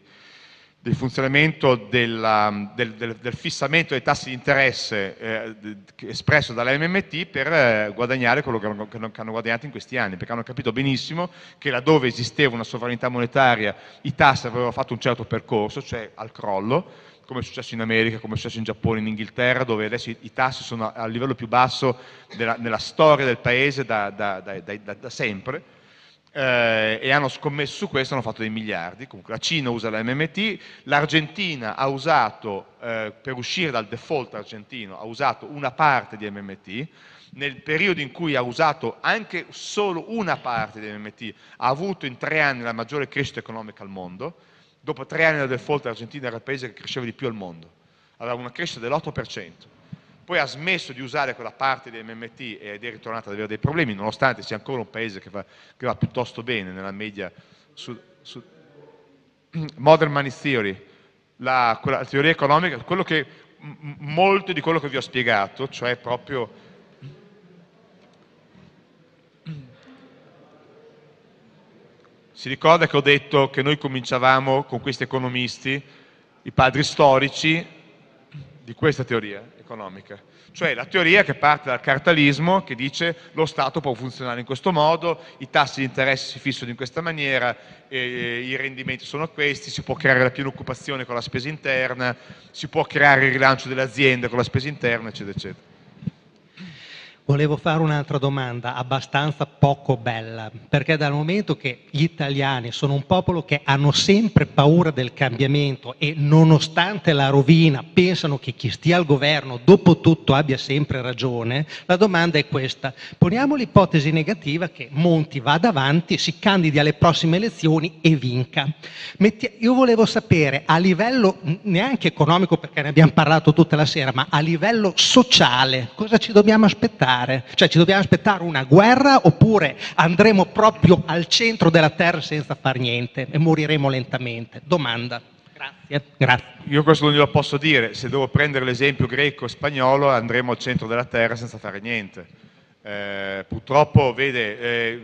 B: del funzionamento del, fissamento dei tassi di interesse eh, espresso dalla MMT per eh, guadagnare quello che hanno, guadagnato in questi anni, perché hanno capito benissimo che laddove esisteva una sovranità monetaria i tassi avevano fatto un certo percorso, cioè al crollo, come è successo in America, come è successo in Giappone, in Inghilterra, dove adesso i, i tassi sono al livello più basso della, nella storia del paese da, da, da, da sempre eh, e hanno scommesso su questo, hanno fatto dei miliardi. Comunque la Cina usa la MMT, l'Argentina ha usato, eh, per uscire dal default argentino, ha usato una parte di MMT, nel periodo in cui ha usato anche solo una parte di MMT, ha avuto in tre anni la maggiore crescita economica al mondo, dopo tre anni dal default l'Argentina era il paese che cresceva di più al mondo, aveva una crescita dell'8% poi ha smesso di usare quella parte di MMT ed è ritornato ad avere dei problemi, nonostante sia ancora un paese che va, che va piuttosto bene nella media su, su Modern Money Theory, la, la, teoria economica, che, molto di quello che vi ho spiegato, cioè proprio si ricorda che ho detto che noi cominciavamo con questi economisti, i padri storici, di questa teoria economica, cioè la teoria che parte dal cartalismo che dice lo Stato può funzionare in questo modo, i tassi di interesse si fissano in questa maniera, eh, i rendimenti sono questi, si può creare la piena occupazione con la spesa interna, si può creare il rilancio delle aziende con la spesa interna, eccetera, eccetera.
G: Volevo fare un'altra domanda abbastanza poco bella, perché dal momento che gli italiani sono un popolo che hanno sempre paura del cambiamento e nonostante la rovina pensano che chi stia al governo dopo tutto abbia sempre ragione, la domanda è questa. Poniamo l'ipotesi negativa che Monti vada avanti, si candidi alle prossime elezioni e vinca. Io volevo sapere a livello neanche economico, perché ne abbiamo parlato tutta la sera, ma a livello sociale cosa ci dobbiamo aspettare? Aspettare? Cioè ci dobbiamo aspettare una guerra oppure andremo proprio al centro della terra senza far niente e moriremo lentamente? Domanda. Grazie. Grazie.
B: Io questo non glielo posso dire, se devo prendere l'esempio greco-spagnolo andremo al centro della terra senza fare niente. Eh, purtroppo, vede, eh,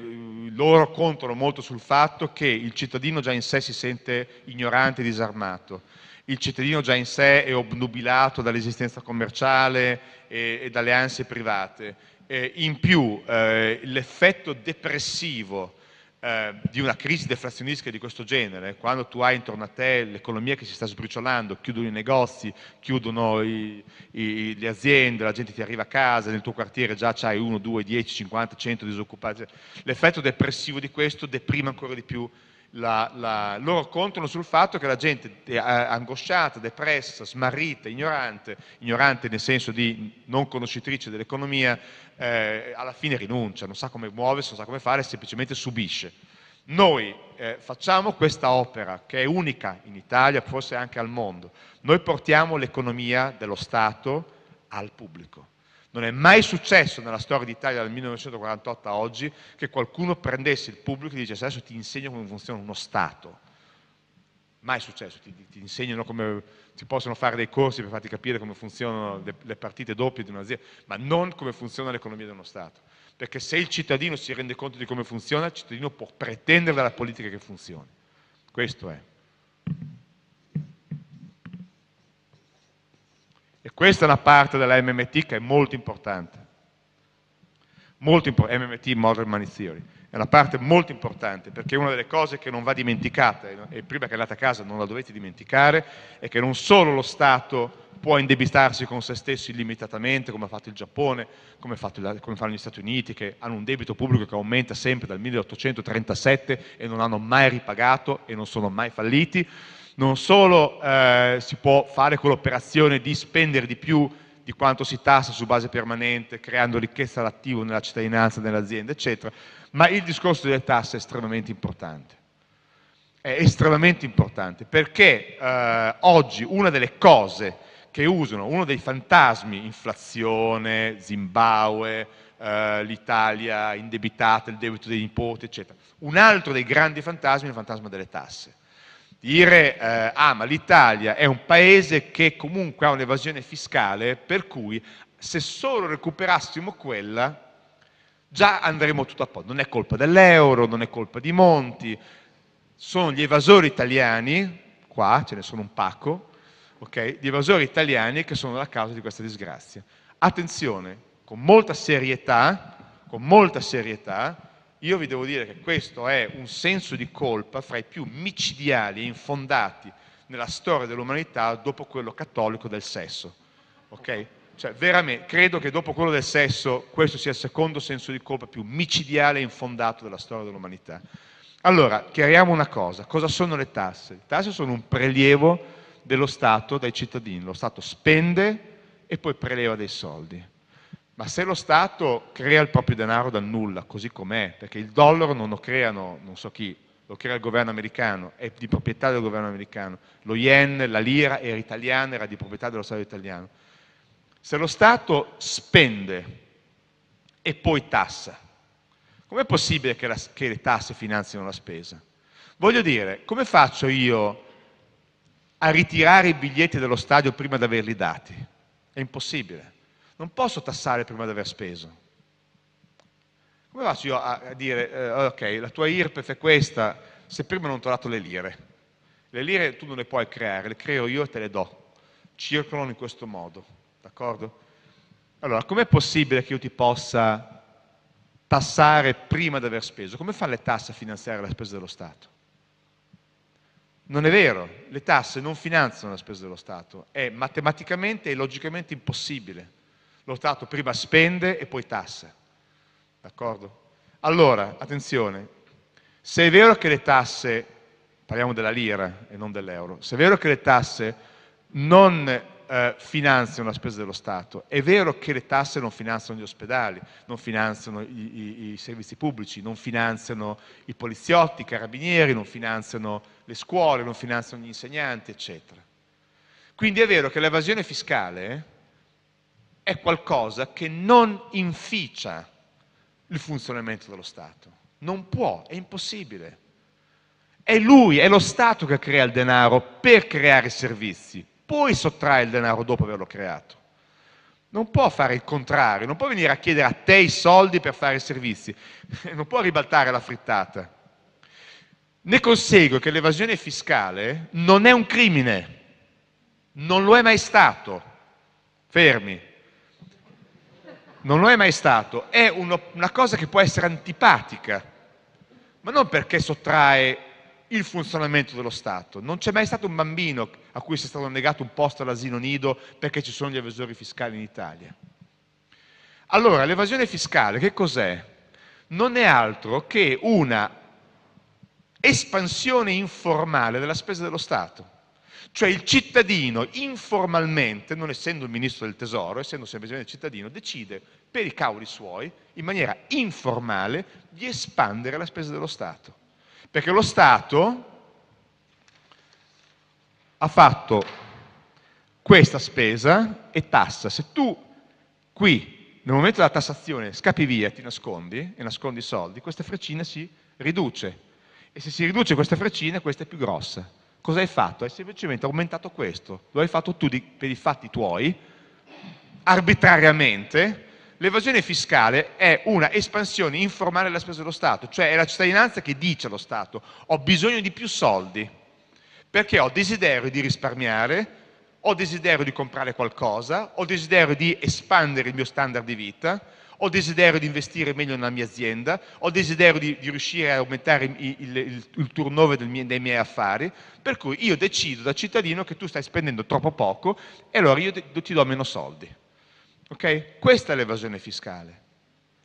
B: loro contano molto sul fatto che il cittadino già in sé si sente ignorante e disarmato il cittadino già in sé è obnubilato dall'esistenza commerciale e, e, dalle ansie private. Eh, in più eh, l'effetto depressivo eh, di una crisi deflazionistica di questo genere, quando tu hai intorno a te l'economia che si sta sbriciolando, chiudono i negozi, chiudono i, i, le aziende, la gente ti arriva a casa, nel tuo quartiere già c'hai 1, 2, 10, 50, 100 disoccupati, l'effetto depressivo di questo deprime ancora di più la, la, loro contano sul fatto che la gente è angosciata, depressa, smarrita, ignorante, ignorante nel senso di non conoscitrice dell'economia, eh, alla fine rinuncia, non sa come muoversi, non sa come fare, semplicemente subisce. Noi eh, facciamo questa opera che è unica in Italia, forse anche al mondo. Noi portiamo l'economia dello Stato al pubblico. Non è mai successo nella storia d'Italia dal 1948 a oggi che qualcuno prendesse il pubblico e dicesse adesso ti insegno come funziona uno Stato. Mai successo, ti, ti insegnano come si possono fare dei corsi per farti capire come funzionano le, le partite doppie di un'azienda, ma non come funziona l'economia di uno Stato. Perché se il cittadino si rende conto di come funziona, il cittadino può pretendere dalla politica che funzioni. Questo è. E questa è una parte della MMT che è molto importante. Molto importante, MMT, Modern Money Theory. È una parte molto importante perché una delle cose che non va dimenticata, e prima che andate a casa non la dovete dimenticare, è che non solo lo Stato può indebitarsi con se stesso illimitatamente, come ha fatto il Giappone, come, fatto, come, fanno gli Stati Uniti, che hanno un debito pubblico che aumenta sempre dal 1837 e non hanno mai ripagato e non sono mai falliti. Non solo eh, si può fare quell'operazione di spendere di più di quanto si tassa su base permanente, creando ricchezza all'attivo nella cittadinanza, nell'azienda, eccetera, ma il discorso delle tasse è estremamente importante. È estremamente importante perché eh, oggi una delle cose che usano, uno dei fantasmi, inflazione, Zimbabwe, eh, l'Italia indebitata, il debito dei nipoti, eccetera. Un altro dei grandi fantasmi è il fantasma delle tasse dire eh, ah ma l'Italia è un paese che comunque ha un'evasione fiscale per cui se solo recuperassimo quella già andremo tutto a posto. Non è colpa dell'euro, non è colpa di Monti, sono gli evasori italiani, qua ce ne sono un pacco, okay, gli evasori italiani che sono la causa di questa disgrazia. Attenzione, con molta serietà, con molta serietà, io vi devo dire che questo è un senso di colpa fra i più micidiali e infondati nella storia dell'umanità dopo quello cattolico del sesso. Okay? Cioè, veramente, credo che dopo quello del sesso questo sia il secondo senso di colpa più micidiale e infondato della storia dell'umanità. Allora, chiariamo una cosa, cosa sono le tasse? Le tasse sono un prelievo dello Stato dai cittadini, lo Stato spende e poi preleva dei soldi. Ma se lo Stato crea il proprio denaro dal nulla, così com'è, perché il dollaro non lo creano non so chi, lo crea il governo americano, è di proprietà del governo americano, lo yen, la lira era italiana, era di proprietà dello Stato italiano. Se lo Stato spende e poi tassa, com'è possibile che, la, che le tasse finanziano la spesa? Voglio dire, come faccio io a ritirare i biglietti dello stadio prima di averli dati? È impossibile non posso tassare prima di aver speso. Come faccio io a, dire, eh, ok, la tua IRPEF è questa, se prima non ti ho dato le lire? Le lire tu non le puoi creare, le creo io e te le do. Circolano in questo modo, d'accordo? Allora, com'è possibile che io ti possa tassare prima di aver speso? Come fanno le tasse a finanziare la spesa dello Stato? Non è vero, le tasse non finanziano la spesa dello Stato, è matematicamente e logicamente impossibile lo Stato prima spende e poi tassa. D'accordo? Allora, attenzione, se è vero che le tasse, parliamo della lira e non dell'euro, se è vero che le tasse non eh, finanziano la spesa dello Stato, è vero che le tasse non finanziano gli ospedali, non finanziano i, i, i servizi pubblici, non finanziano i poliziotti, i carabinieri, non finanziano le scuole, non finanziano gli insegnanti, eccetera. Quindi è vero che l'evasione fiscale è qualcosa che non inficia il funzionamento dello Stato. Non può, è impossibile. È lui, è lo Stato che crea il denaro per creare i servizi, poi sottrae il denaro dopo averlo creato. Non può fare il contrario, non può venire a chiedere a te i soldi per fare i servizi, non può ribaltare la frittata. Ne consegue che l'evasione fiscale non è un crimine, non lo è mai stato. Fermi, non lo è mai stato, è uno, una cosa che può essere antipatica, ma non perché sottrae il funzionamento dello Stato. Non c'è mai stato un bambino a cui sia stato negato un posto all'asilo nido perché ci sono gli evasori fiscali in Italia. Allora, l'evasione fiscale che cos'è? Non è altro che una espansione informale della spesa dello Stato. Cioè il cittadino informalmente, non essendo il ministro del tesoro, essendo semplicemente il cittadino, decide per i cavoli suoi, in maniera informale, di espandere la spesa dello Stato. Perché lo Stato ha fatto questa spesa e tassa. Se tu qui, nel momento della tassazione, scappi via, ti nascondi e nascondi i soldi, questa freccina si riduce. E se si riduce questa freccina, questa è più grossa. Cosa hai fatto? Hai semplicemente aumentato questo. Lo hai fatto tu di, per i fatti tuoi, arbitrariamente. L'evasione fiscale è una espansione informale della spesa dello Stato, cioè è la cittadinanza che dice allo Stato ho bisogno di più soldi perché ho desiderio di risparmiare, ho desiderio di comprare qualcosa, ho desiderio di espandere il mio standard di vita, ho desiderio di investire meglio nella mia azienda, ho desiderio di, di riuscire a aumentare il, il, il, il turnover mio, dei miei affari, per cui io decido da cittadino che tu stai spendendo troppo poco e allora io ti do meno soldi. Okay? Questa è l'evasione fiscale.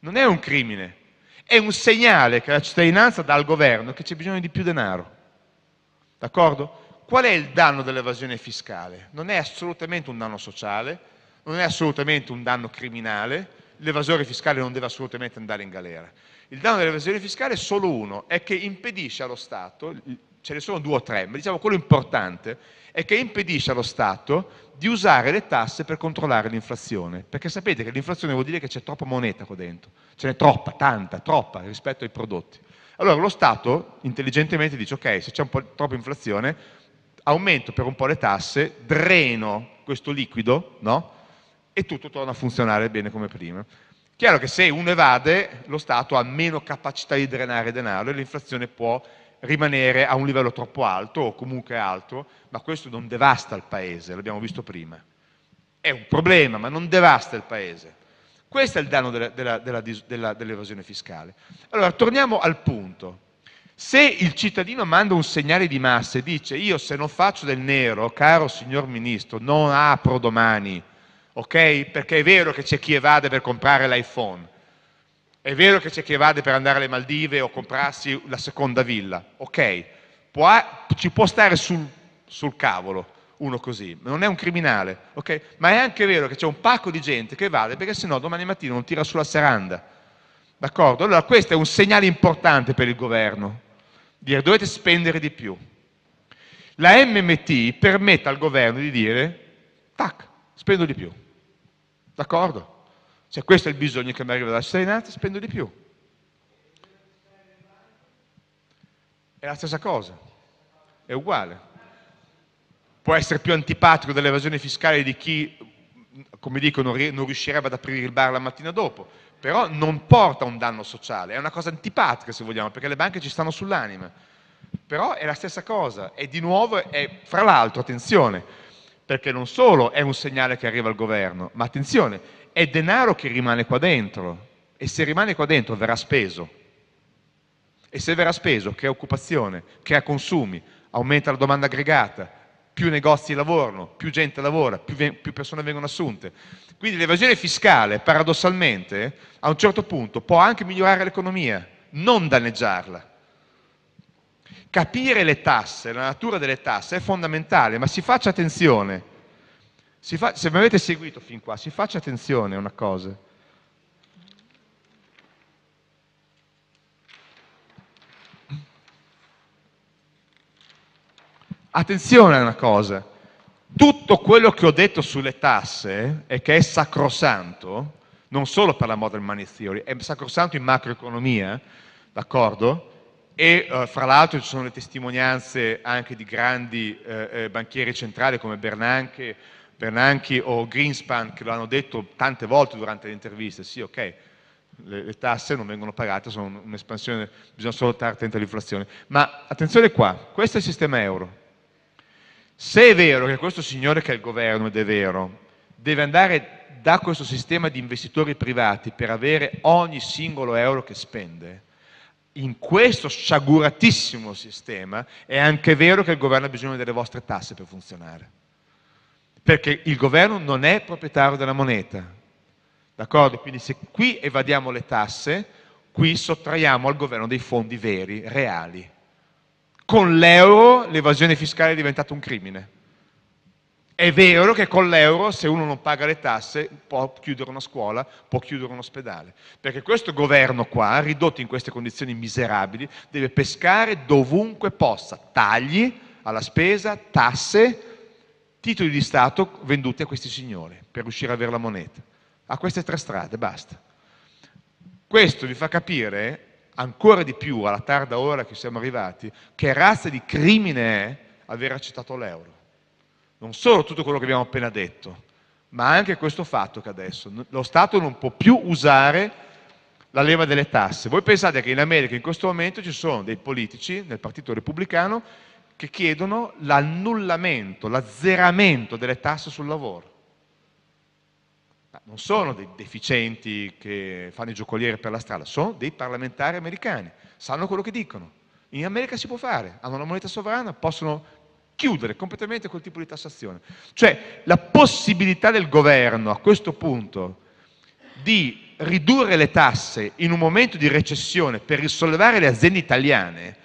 B: Non è un crimine, è un segnale che la cittadinanza dà al governo che c'è bisogno di più denaro. D'accordo? Qual è il danno dell'evasione fiscale? Non è assolutamente un danno sociale, non è assolutamente un danno criminale, l'evasore fiscale non deve assolutamente andare in galera. Il danno dell'evasione fiscale è solo uno, è che impedisce allo Stato, ce ne sono due o tre, ma diciamo quello importante, è che impedisce allo Stato di usare le tasse per controllare l'inflazione, perché sapete che l'inflazione vuol dire che c'è troppa moneta qua dentro, ce n'è troppa, tanta, troppa rispetto ai prodotti. Allora lo Stato intelligentemente dice ok, se c'è un po' troppa inflazione, aumento per un po' le tasse, dreno questo liquido, no? E tutto torna a funzionare bene come prima. Chiaro che se uno evade, lo Stato ha meno capacità di drenare denaro e l'inflazione può rimanere a un livello troppo alto o comunque alto, ma questo non devasta il paese, l'abbiamo visto prima. È un problema, ma non devasta il paese. Questo è il danno dell'evasione fiscale. Allora, torniamo al punto. Se il cittadino manda un segnale di massa e dice io se non faccio del nero, caro signor Ministro, non apro domani, ok? Perché è vero che c'è chi evade per comprare l'iPhone, è vero che c'è chi evade per andare alle Maldive o comprarsi la seconda villa, ok, può, ci può stare sul, sul cavolo uno così, non è un criminale, ok? Ma è anche vero che c'è un pacco di gente che evade perché sennò domani mattina non tira sulla seranda. D'accordo? Allora questo è un segnale importante per il governo, dire dovete spendere di più. La MMT permette al governo di dire, tac, spendo di più. D'accordo? Se questo è il bisogno che mi arriva dalla cittadinanza, spendo di più. È la stessa cosa, è uguale. Può essere più antipatico dell'evasione fiscale di chi, come dico, non riuscirebbe ad aprire il bar la mattina dopo, però non porta un danno sociale, è una cosa antipatica se vogliamo, perché le banche ci stanno sull'anima. Però è la stessa cosa e di nuovo è, fra l'altro, attenzione, perché non solo è un segnale che arriva al governo, ma attenzione, è denaro che rimane qua dentro e se rimane qua dentro verrà speso. E se verrà speso crea occupazione, crea consumi, aumenta la domanda aggregata, più negozi lavorano, più gente lavora, più, più persone vengono assunte. Quindi l'evasione fiscale, paradossalmente, a un certo punto può anche migliorare l'economia, non danneggiarla. Capire le tasse, la natura delle tasse è fondamentale, ma si faccia attenzione Fa, se mi avete seguito fin qua, si faccia attenzione a una cosa. Attenzione a una cosa, tutto quello che ho detto sulle tasse e che è sacrosanto, non solo per la modern money theory, è sacrosanto in macroeconomia, d'accordo? E eh, fra l'altro ci sono le testimonianze anche di grandi eh, eh banchieri centrali come Bernanke Bernanke o Greenspan che lo hanno detto tante volte durante le interviste, sì ok, le, le tasse non vengono pagate, sono un'espansione, bisogna solo stare attenti all'inflazione. Ma attenzione qua, questo è il sistema euro. Se è vero che questo signore che è il governo, ed è vero, deve andare da questo sistema di investitori privati per avere ogni singolo euro che spende, in questo sciaguratissimo sistema è anche vero che il governo ha bisogno delle vostre tasse per funzionare perché il governo non è proprietario della moneta. D'accordo? Quindi se qui evadiamo le tasse, qui sottraiamo al governo dei fondi veri, reali. Con l'euro l'evasione fiscale è diventata un crimine. È vero che con l'euro se uno non paga le tasse può chiudere una scuola, può chiudere un ospedale, perché questo governo qua, ridotto in queste condizioni miserabili, deve pescare dovunque possa, tagli alla spesa, tasse, titoli di Stato venduti a questi signori per riuscire ad avere la moneta. A queste tre strade, basta. Questo vi fa capire ancora di più, alla tarda ora che siamo arrivati, che razza di crimine è aver accettato l'euro. Non solo tutto quello che abbiamo appena detto, ma anche questo fatto che adesso lo Stato non può più usare la leva delle tasse. Voi pensate che in America in questo momento ci sono dei politici nel Partito Repubblicano che chiedono l'annullamento, l'azzeramento delle tasse sul lavoro. Ma non sono dei deficienti che fanno i giocolieri per la strada, sono dei parlamentari americani, sanno quello che dicono. In America si può fare, hanno una moneta sovrana, possono chiudere completamente quel tipo di tassazione. Cioè la possibilità del governo a questo punto di ridurre le tasse in un momento di recessione per risollevare le aziende italiane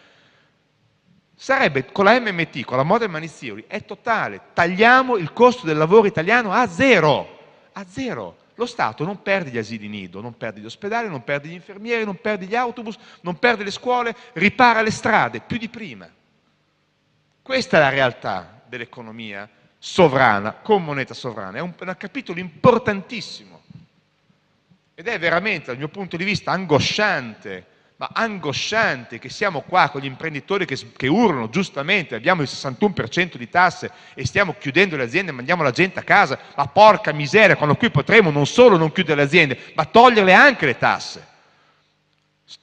B: sarebbe con la MMT, con la Modern Manizioli, è totale. Tagliamo il costo del lavoro italiano a zero, a zero. Lo Stato non perde gli asili nido, non perde gli ospedali, non perde gli infermieri, non perde gli autobus, non perde le scuole, ripara le strade, più di prima. Questa è la realtà dell'economia sovrana, con moneta sovrana, è un, un capitolo importantissimo ed è veramente dal mio punto di vista angosciante, ma angosciante che siamo qua con gli imprenditori che, che urlano giustamente, abbiamo il 61% di tasse e stiamo chiudendo le aziende, mandiamo la gente a casa, ma porca miseria, quando qui potremo non solo non chiudere le aziende, ma toglierle anche le tasse.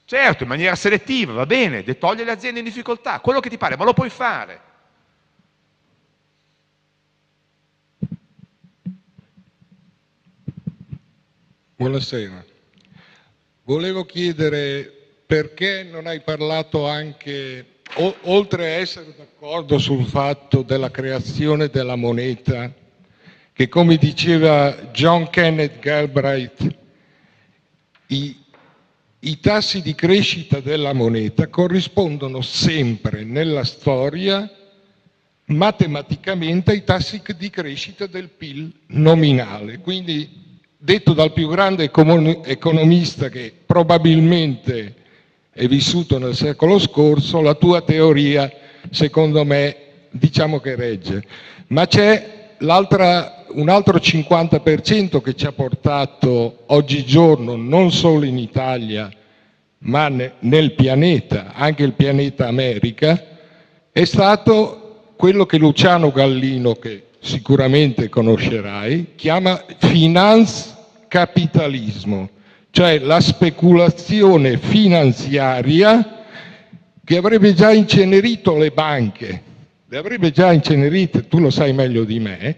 B: Certo, in maniera selettiva, va bene, togliere le aziende in difficoltà, quello che ti pare, ma lo puoi fare.
L: Buonasera. Volevo chiedere perché non hai parlato anche, oltre a essere d'accordo sul fatto della creazione della moneta, che come diceva John Kenneth Galbraith, i, i tassi di crescita della moneta corrispondono sempre nella storia matematicamente ai tassi di crescita del PIL nominale. Quindi detto dal più grande economista che probabilmente è vissuto nel secolo scorso, la tua teoria, secondo me, diciamo che regge. Ma c'è un altro 50% che ci ha portato oggigiorno, non solo in Italia, ma nel pianeta, anche il pianeta America, è stato quello che Luciano Gallino, che sicuramente conoscerai, chiama finance capitalismo, cioè la speculazione finanziaria che avrebbe già incenerito le banche, le avrebbe già incenerite, tu lo sai meglio di me,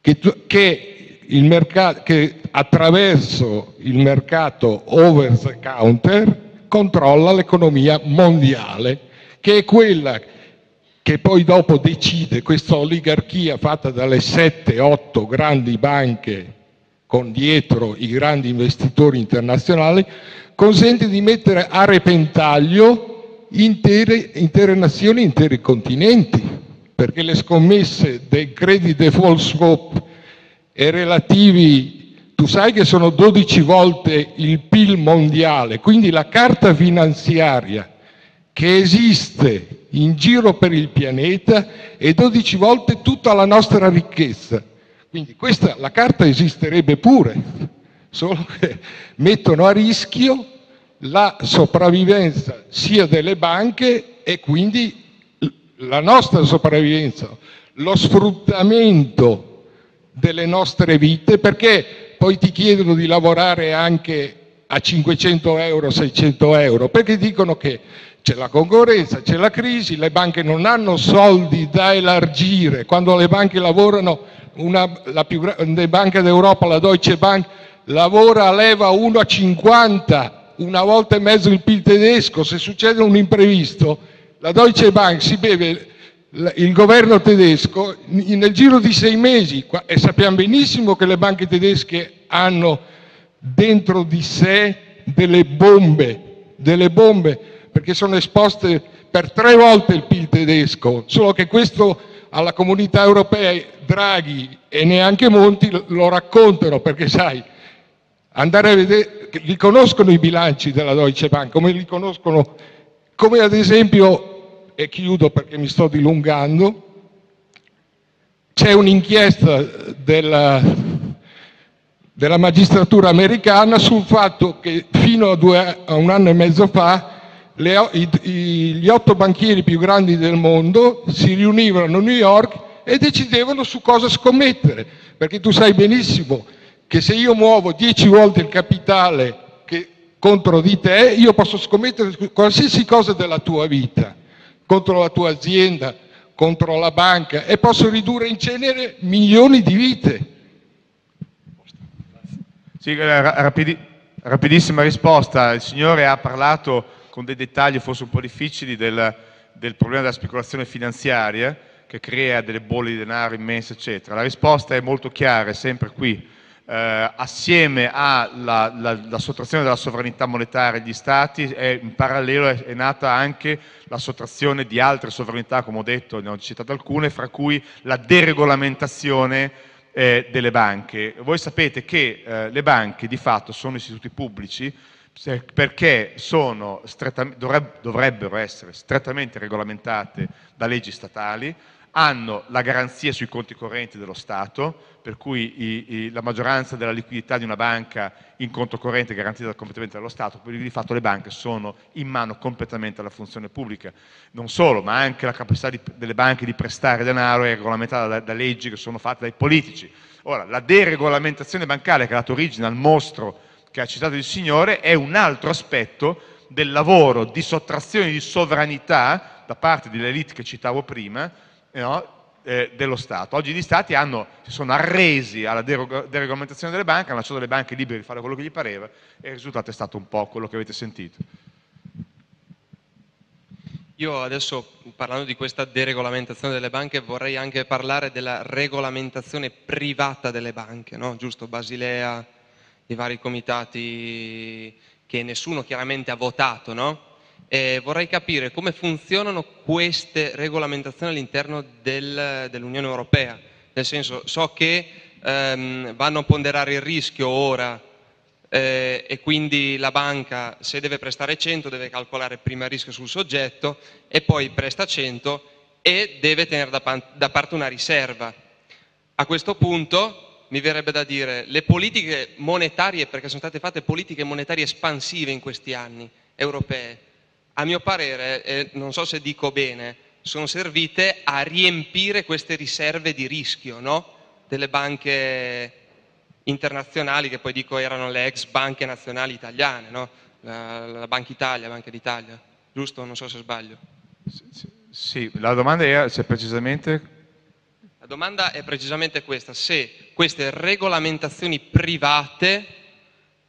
L: che, che, il mercato, che attraverso il mercato over the counter controlla l'economia mondiale, che è quella che poi dopo decide questa oligarchia fatta dalle 7-8 grandi banche con dietro i grandi investitori internazionali, consente di mettere a repentaglio intere, intere nazioni, interi continenti, perché le scommesse dei credit default swap e relativi, tu sai che sono 12 volte il PIL mondiale, quindi la carta finanziaria che esiste in giro per il pianeta è 12 volte tutta la nostra ricchezza. Quindi questa, la carta esisterebbe pure, solo che mettono a rischio la sopravvivenza sia delle banche e quindi la nostra sopravvivenza, lo sfruttamento delle nostre vite, perché poi ti chiedono di lavorare anche a 500 euro, 600 euro, perché dicono che c'è la concorrenza, c'è la crisi, le banche non hanno soldi da elargire, quando le banche lavorano la più grande banca d'Europa, la Deutsche Bank, lavora a leva 1 a 50, una volta e mezzo il PIL tedesco, se succede un imprevisto, la Deutsche Bank si beve il governo tedesco nel giro di sei mesi. E sappiamo benissimo che le banche tedesche hanno dentro di sé delle bombe, delle bombe perché sono esposte per tre volte il PIL tedesco, solo che questo alla comunità europea Draghi e neanche Monti lo raccontano perché sai, andare a vedere, li conoscono i bilanci della Deutsche Bank, come li conoscono, come ad esempio, e chiudo perché mi sto dilungando, c'è un'inchiesta della, della magistratura americana sul fatto che fino a, due, a un anno e mezzo fa gli otto banchieri più grandi del mondo si riunivano a New York e decidevano su cosa scommettere, perché tu sai benissimo che se io muovo dieci volte il capitale che, contro di te, io posso scommettere qualsiasi cosa della tua vita, contro la tua azienda, contro la banca e posso ridurre in cenere milioni di vite.
B: Sì, eh, rapidi, rapidissima risposta. Il signore ha parlato con dei dettagli forse un po' difficili del, del problema della speculazione finanziaria che crea delle bolle di denaro immense, eccetera. La risposta è molto chiara, è sempre qui. Eh, assieme alla la, la sottrazione della sovranità monetaria agli Stati, è, in parallelo è, è, nata anche la sottrazione di altre sovranità, come ho detto, ne ho citato alcune, fra cui la deregolamentazione eh, delle banche. Voi sapete che eh, le banche di fatto sono istituti pubblici perché sono dovrebbero essere strettamente regolamentate da leggi statali, hanno la garanzia sui conti correnti dello Stato, per cui i, i, la maggioranza della liquidità di una banca in conto corrente è garantita completamente dallo Stato, quindi di fatto le banche sono in mano completamente alla funzione pubblica. Non solo, ma anche la capacità di, delle banche di prestare denaro è regolamentata da, da leggi che sono fatte dai politici. Ora, la deregolamentazione bancaria che ha dato origine al mostro che ha citato il Signore è un altro aspetto del lavoro di sottrazione di sovranità da parte delle elite che citavo prima, no? eh, dello Stato. Oggi gli Stati hanno, si sono arresi alla deregolamentazione delle banche, hanno lasciato le banche libere di fare quello che gli pareva e il risultato è stato un po' quello che avete sentito.
M: Io adesso parlando di questa deregolamentazione delle banche vorrei anche parlare della regolamentazione privata delle banche, no? giusto? Basilea, i vari comitati che nessuno chiaramente ha votato, no? E vorrei capire come funzionano queste regolamentazioni all'interno del, dell'Unione Europea. Nel senso, so che ehm, vanno a ponderare il rischio ora eh, e quindi la banca se deve prestare 100 deve calcolare prima il rischio sul soggetto e poi presta 100 e deve tenere da, da parte una riserva. A questo punto mi verrebbe da dire, le politiche monetarie, perché sono state fatte politiche monetarie espansive in questi anni, europee, a mio parere, e non so se dico bene, sono servite a riempire queste riserve di rischio no? delle banche internazionali, che poi dico erano le ex banche nazionali italiane, no? la, la, Banca Italia, Banca d'Italia, giusto? Non so se sbaglio.
B: Sì, la domanda era se precisamente
M: domanda è precisamente questa, se queste regolamentazioni private,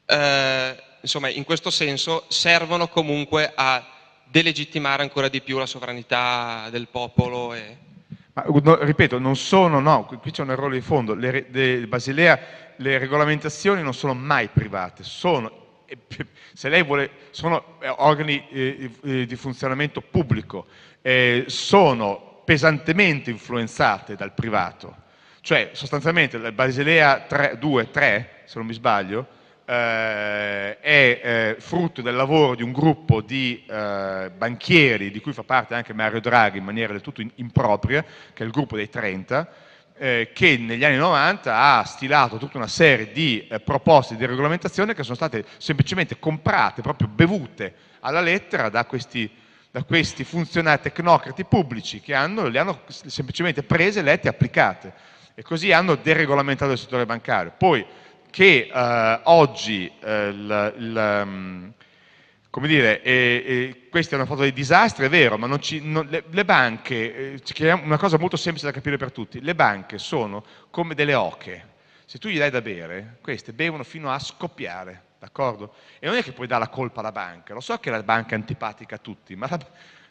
M: eh, insomma, in questo senso, servono comunque a delegittimare ancora di più la sovranità del popolo. E...
B: Ma, no, ripeto, non sono, no, qui c'è un errore di fondo, le, le, Basilea, le regolamentazioni non sono mai private, sono, se lei vuole, sono eh, organi eh, eh, di funzionamento pubblico, eh, sono pesantemente influenzate dal privato. Cioè, sostanzialmente, la Basilea 2, 3, se non mi sbaglio, eh, è eh, frutto del lavoro di un gruppo di eh, banchieri, di cui fa parte anche Mario Draghi in maniera del tutto impropria, che è il gruppo dei 30, eh, che negli anni 90 ha stilato tutta una serie di eh, proposte di regolamentazione che sono state semplicemente comprate, proprio bevute alla lettera da questi da questi funzionari tecnocrati pubblici che hanno, le hanno semplicemente prese, lette e applicate. E così hanno deregolamentato il settore bancario. Poi che eh, oggi eh, il, il, um, come dire, eh, eh, questa è una foto dei disastri, è vero, ma ci, non, le, le, banche, eh, una cosa molto semplice da capire per tutti, le banche sono come delle oche, se tu gli dai da bere, queste bevono fino a scoppiare d'accordo? E non è che puoi dare la colpa alla banca, lo so che la banca è antipatica a tutti, ma la,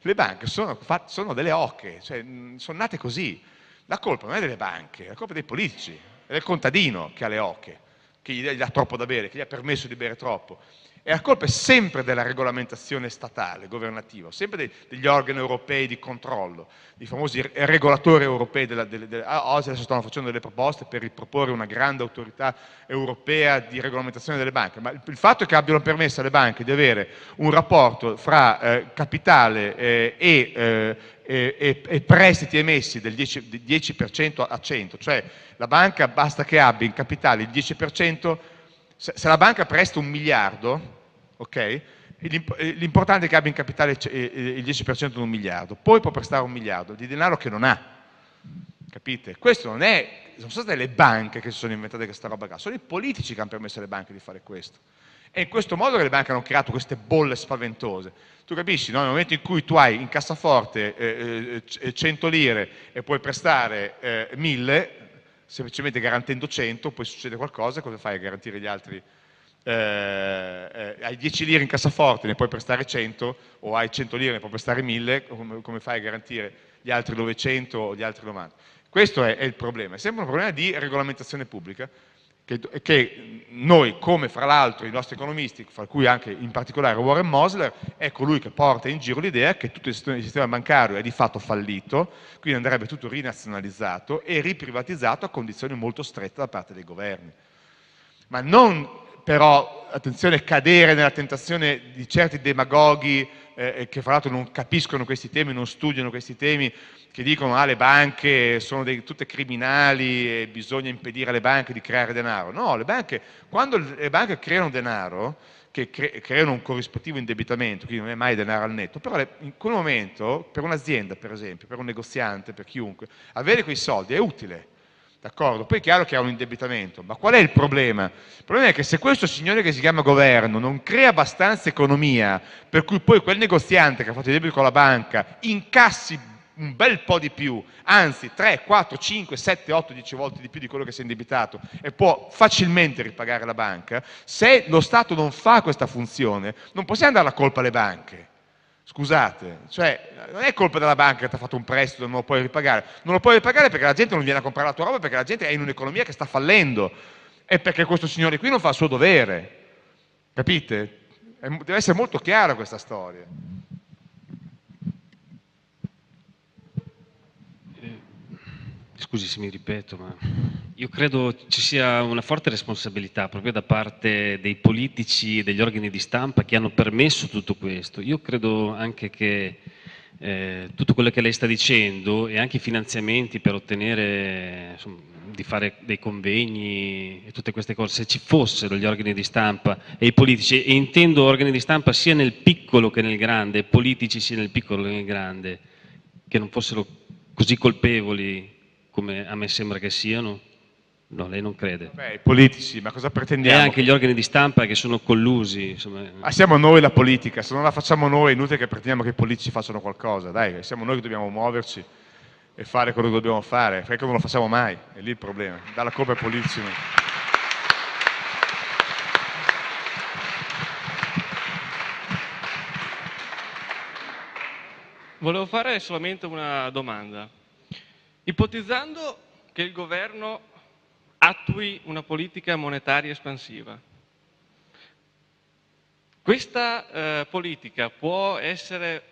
B: le banche sono, sono, delle oche, cioè, sono nate così. La colpa non è delle banche, la colpa è dei politici, è del contadino che ha le oche, che gli dà troppo da bere, che gli ha permesso di bere troppo. E la colpa è sempre della regolamentazione statale, governativa, sempre degli organi europei di controllo, i famosi regolatori europei. Della, della, ah, oggi stanno facendo delle proposte per riproporre una grande autorità europea di regolamentazione delle banche, ma il, il fatto è che abbiano permesso alle banche di avere un rapporto fra eh, capitale eh, e, eh, e, e, prestiti emessi del 10%, 10% a 100, cioè la banca basta che abbia in capitale il 10%, se, la banca presta un miliardo? L'importante è che abbia in capitale il 10% di un miliardo, poi può prestare un miliardo di denaro che non ha. Capite? Questo non è, sono state le banche che si sono inventate questa roba qua, sono i politici che hanno permesso alle banche di fare questo. È in questo modo che le banche hanno creato queste bolle spaventose. Tu capisci, no? nel momento in cui tu hai in cassaforte eh, eh, 100 lire e puoi prestare eh, 1000, semplicemente garantendo 100, poi succede qualcosa, cosa fai a garantire gli altri? Eh, eh, hai 10 lire in cassaforte, ne puoi prestare 100, o hai 100 lire, ne puoi prestare 1000, come, come fai a garantire gli altri 900 o gli altri 90? Questo è, è il problema, è sempre un problema di regolamentazione pubblica che, che noi, come fra l'altro i nostri economisti, fra cui anche in particolare Warren Mosler, è colui che porta in giro l'idea che tutto il sistema, bancario è di fatto fallito, quindi andrebbe tutto rinazionalizzato e riprivatizzato a condizioni molto strette da parte dei governi. Ma non però, attenzione, cadere nella tentazione di certi demagoghi eh, che fra l'altro non capiscono questi temi, non studiano questi temi, che dicono che ah, le banche sono dei, tutte criminali e bisogna impedire alle banche di creare denaro. No, le banche, quando le banche creano denaro, che cre- creano un corrispettivo indebitamento, quindi non è mai denaro al netto, però in quel momento per un'azienda, per esempio, per un negoziante, per chiunque, avere quei soldi è utile. D'accordo? Poi è chiaro che ha un indebitamento, ma qual è il problema? Il problema è che se questo signore che si chiama governo non crea abbastanza economia, per cui poi quel negoziante che ha fatto i debiti con la banca incassi un bel po' di più, anzi 3, 4, 5, 7, 8, 10 volte di più di quello che si è indebitato e può facilmente ripagare la banca, se lo Stato non fa questa funzione non possiamo dare la colpa alle banche. Scusate, cioè non è colpa della banca che ti ha fatto un prestito e non lo puoi ripagare, non lo puoi ripagare perché la gente non viene a comprare la tua roba, perché la gente è in un'economia che sta fallendo e perché questo signore qui non fa il suo dovere. Capite? Deve essere molto chiara questa storia.
J: Scusi se mi ripeto, ma io credo ci sia una forte responsabilità proprio da parte dei politici e degli organi di stampa che hanno permesso tutto questo. Io credo anche che eh, tutto quello che lei sta dicendo e anche i finanziamenti per ottenere, insomma, di fare dei convegni e tutte queste cose, se ci fossero gli organi di stampa e i politici, e intendo organi di stampa sia nel piccolo che nel grande, politici sia nel piccolo che nel grande, che non fossero così colpevoli come a me sembra che siano? No, lei non crede.
B: Beh, i politici, ma cosa pretendiamo?
J: E anche gli organi di stampa che sono collusi. Insomma.
B: Ah, siamo noi la politica, se non la facciamo noi è inutile che pretendiamo che i politici facciano qualcosa, dai, siamo noi che dobbiamo muoverci e fare quello che dobbiamo fare, perché non lo facciamo mai, è lì il problema, dalla colpa ai politici.
N: Volevo fare solamente una domanda. Ipotizzando che il governo attui una politica monetaria espansiva, questa eh, politica può essere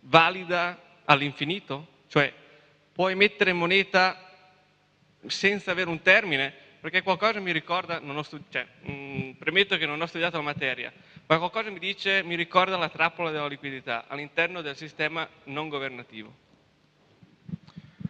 N: valida all'infinito? Cioè può emettere moneta senza avere un termine? Perché qualcosa mi ricorda, studi- cioè, mh, mm, premetto che non ho studiato la materia, ma qualcosa mi dice, mi ricorda la trappola della liquidità all'interno del sistema non governativo.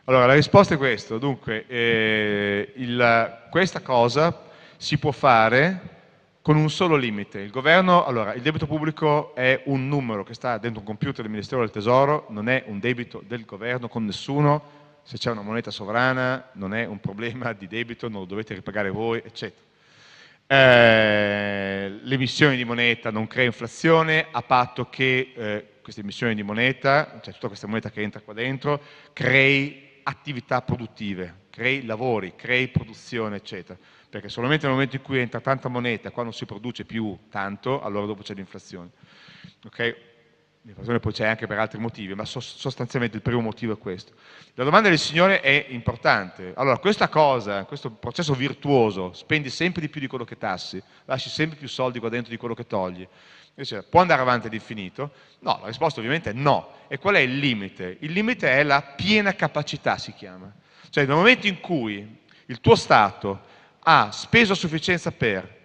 B: Allora, la risposta è questa. Dunque, eh, il, questa cosa si può fare con un solo limite. Il governo, allora, il debito pubblico è un numero che sta dentro un computer del Ministero del Tesoro, non è un debito del governo con nessuno. Se c'è una moneta sovrana non è un problema di debito, non lo dovete ripagare voi, eccetera. Eh, l'emissione di moneta non crea inflazione a patto che eh, questa emissione di moneta, cioè tutta questa moneta che entra qua dentro, crei attività produttive, crei lavori, crei produzione, eccetera. Perché solamente nel momento in cui entra tanta moneta, qua non si produce più tanto, allora dopo c'è l'inflazione. Okay? L'inflazione poi c'è anche per altri motivi, ma sostanzialmente il primo motivo è questo. La domanda del Signore è importante. Allora, questa cosa, questo processo virtuoso, spendi sempre di più di quello che tassi, lasci sempre più soldi qua dentro di quello che togli, Dice, può andare avanti all'infinito? No, la risposta ovviamente è no. E qual è il limite? Il limite è la piena capacità, si chiama. Cioè nel momento in cui il tuo Stato ha speso a sufficienza per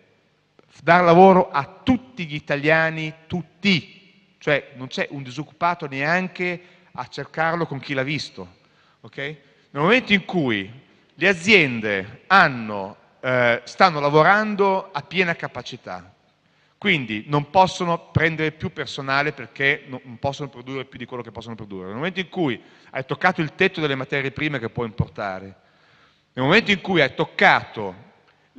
B: dare lavoro a tutti gli italiani, tutti, cioè non c'è un disoccupato neanche a cercarlo con chi l'ha visto. Okay? Nel momento in cui le aziende hanno, eh, stanno lavorando a piena capacità, quindi non possono prendere più personale perché non possono produrre più di quello che possono produrre. Nel momento in cui hai toccato il tetto delle materie prime che puoi importare, nel momento in cui hai toccato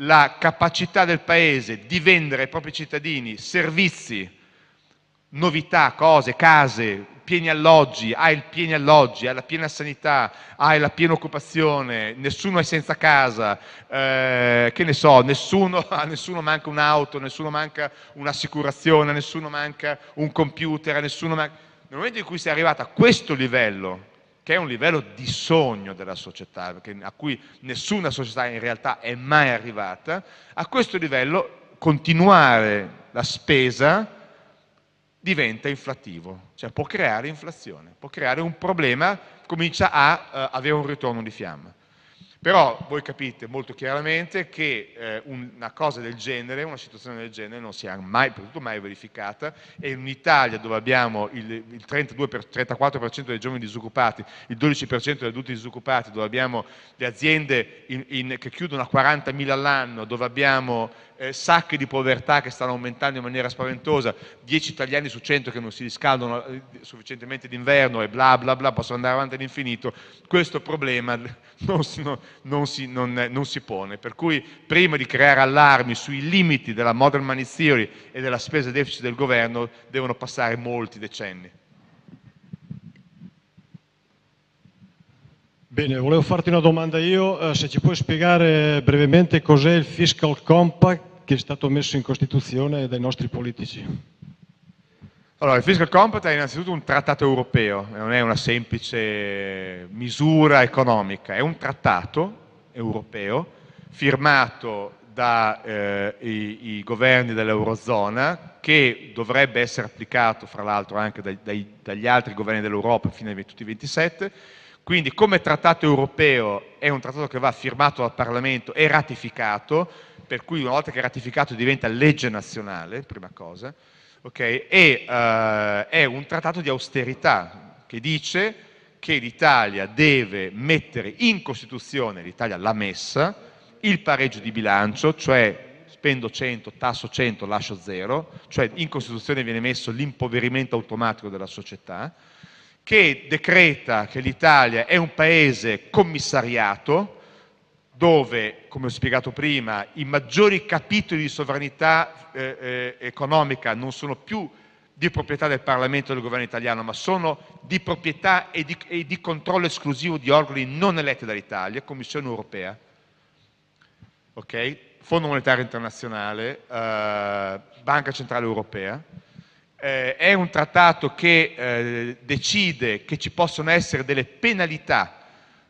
B: la capacità del Paese di vendere ai propri cittadini servizi, novità, cose, case, pieni alloggi, hai il pieni alloggi, hai la piena sanità, hai la piena occupazione, nessuno è senza casa, eh, che ne so, nessuno, a nessuno manca un'auto, nessuno manca un'assicurazione, a nessuno manca un computer, a nessuno manca... Nel momento in cui sei arrivato a questo livello, che è un livello di sogno della società, a cui nessuna società in realtà è mai arrivata, a questo livello continuare la spesa diventa inflattivo, cioè può creare inflazione, può creare un problema, comincia a uh, avere un ritorno di fiamma. Però voi capite molto chiaramente che eh, una cosa del genere, una situazione del genere non si è mai, mai verificata e in Italia dove abbiamo il, il 32 per, 34% dei giovani disoccupati, il 12% degli adulti disoccupati, dove abbiamo le aziende in, in, che chiudono a 40.000 all'anno, dove abbiamo sacche di povertà che stanno aumentando in maniera spaventosa, 10 italiani su 100 che non si riscaldano eh, sufficientemente d'inverno e bla bla bla, possono andare avanti all'infinito, questo problema non si, non, non, si, non si, pone. Per cui prima di creare allarmi sui limiti della modern money theory e della spesa deficit del governo devono passare molti decenni.
A: Bene, volevo farti una domanda io, eh, se ci puoi spiegare brevemente cos'è il Fiscal Compact che è stato messo in Costituzione dai nostri politici.
B: Allora, il Fiscal Compact è innanzitutto un trattato europeo, non è una semplice misura economica, è un trattato europeo firmato dai eh, governi dell'Eurozona che dovrebbe essere applicato fra l'altro anche dai, dai, dagli altri governi dell'Europa fino ai tutti i 27 quindi come trattato europeo è un trattato che va firmato dal Parlamento e ratificato, per cui una volta che è ratificato diventa legge nazionale, prima cosa, okay? e uh, è un trattato di austerità che dice che l'Italia deve mettere in Costituzione, l'Italia l'ha messa, il pareggio di bilancio, cioè spendo 100, tasso 100, lascio 0, cioè in Costituzione viene messo l'impoverimento automatico della società, che decreta che l'Italia è un paese commissariato, dove, come ho spiegato prima, i maggiori capitoli di sovranità eh, eh, economica non sono più di proprietà del Parlamento e del governo italiano, ma sono di proprietà e di, e di controllo esclusivo di organi non eletti dall'Italia, Commissione europea, okay? Fondo Monetario Internazionale, eh, Banca Centrale Europea, eh, è un trattato che eh, decide che ci possono essere delle penalità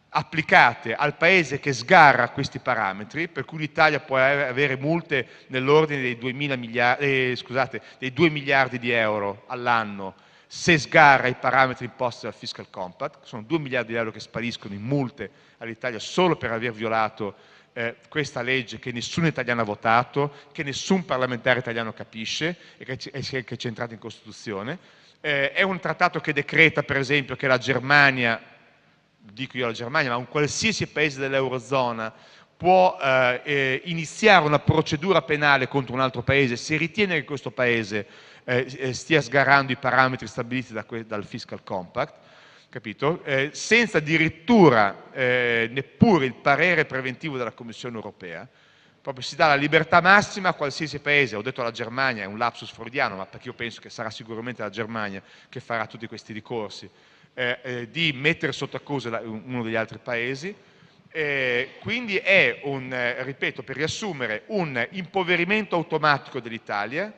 B: applicate al paese che sgarra questi parametri, per cui l'Italia può avere multe nell'ordine dei, miliardi, eh, scusate, dei 2 miliardi di euro all'anno se sgarra i parametri imposti dal Fiscal Compact, sono 2 miliardi di euro che spariscono in multe all'Italia solo per aver violato eh, questa legge che nessun italiano ha votato, che nessun parlamentare italiano capisce e che, che è entrata in Costituzione. Eh, è un trattato che decreta, per esempio, che la Germania, dico io la Germania, ma un qualsiasi paese dell'Eurozona può eh, eh, iniziare una procedura penale contro un altro paese se ritiene che questo paese eh, eh stia sgarrando i parametri stabiliti da dal Fiscal Compact? Eh, senza addirittura eh, neppure il parere preventivo della Commissione europea, proprio si dà la libertà massima a qualsiasi paese, ho detto la Germania, è un lapsus freudiano, ma perché io penso che sarà sicuramente la Germania che farà tutti questi ricorsi, eh, eh di mettere sotto accusa uno degli altri paesi, eh, quindi è un, eh, ripeto, per riassumere, un impoverimento automatico dell'Italia,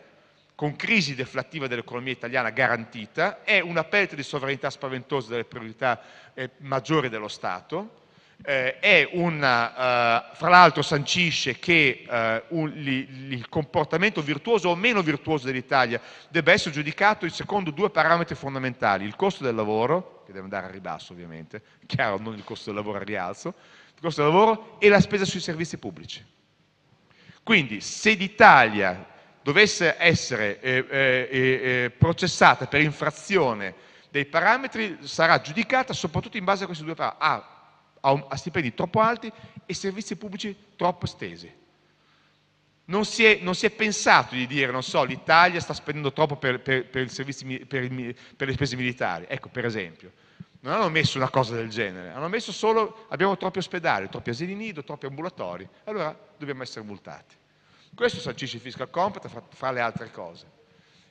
B: con crisi deflattiva dell'economia italiana garantita, è una perdita di sovranità spaventosa delle priorità eh, maggiori dello Stato, eh, è una, eh, fra l'altro sancisce che eh, un, li, il comportamento virtuoso o meno virtuoso dell'Italia debba essere giudicato secondo due parametri fondamentali, il costo del lavoro, che deve andare a ribasso ovviamente, chiaro non il costo del lavoro a rialzo, il costo del lavoro e la spesa sui servizi pubblici. Quindi se l'Italia dovesse essere eh, eh, eh, processata per infrazione dei parametri, sarà giudicata soprattutto in base a questi due parametri, a, a, stipendi troppo alti e servizi pubblici troppo stesi. Non si, è, non si è pensato di dire, non so, l'Italia sta spendendo troppo per, per, per, servizi, per, le spese militari, ecco per esempio. Non hanno messo una cosa del genere, hanno messo solo abbiamo troppi ospedali, troppi asili nido, troppi ambulatori, allora dobbiamo essere multati. Questo sancisce il fiscal compact fra, fra le altre cose.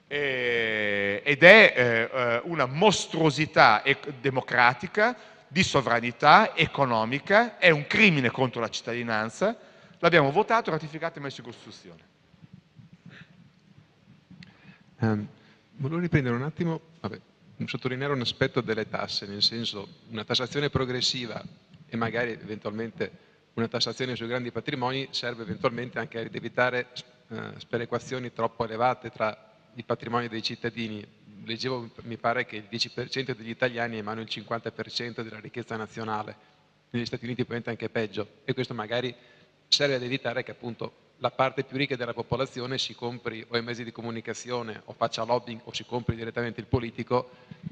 B: eh, ed è eh, eh, una mostruosità democratica, di sovranità economica, è un crimine contro la cittadinanza, l'abbiamo votato, ratificato e messo in Costituzione.
O: Um, volevo riprendere un attimo, vabbè, sottolineare un aspetto delle tasse, nel senso una tassazione progressiva e magari eventualmente una tassazione sui grandi patrimoni serve eventualmente anche ad evitare eh, sperequazioni troppo elevate tra i patrimoni dei cittadini. Leggevo, mi pare che il 10% degli italiani emano il 50% della ricchezza nazionale, negli Stati Uniti probabilmente anche peggio, e questo magari serve ad evitare che appunto la parte più ricca della popolazione si compri o i mezzi di comunicazione o faccia lobbying o si compri direttamente il politico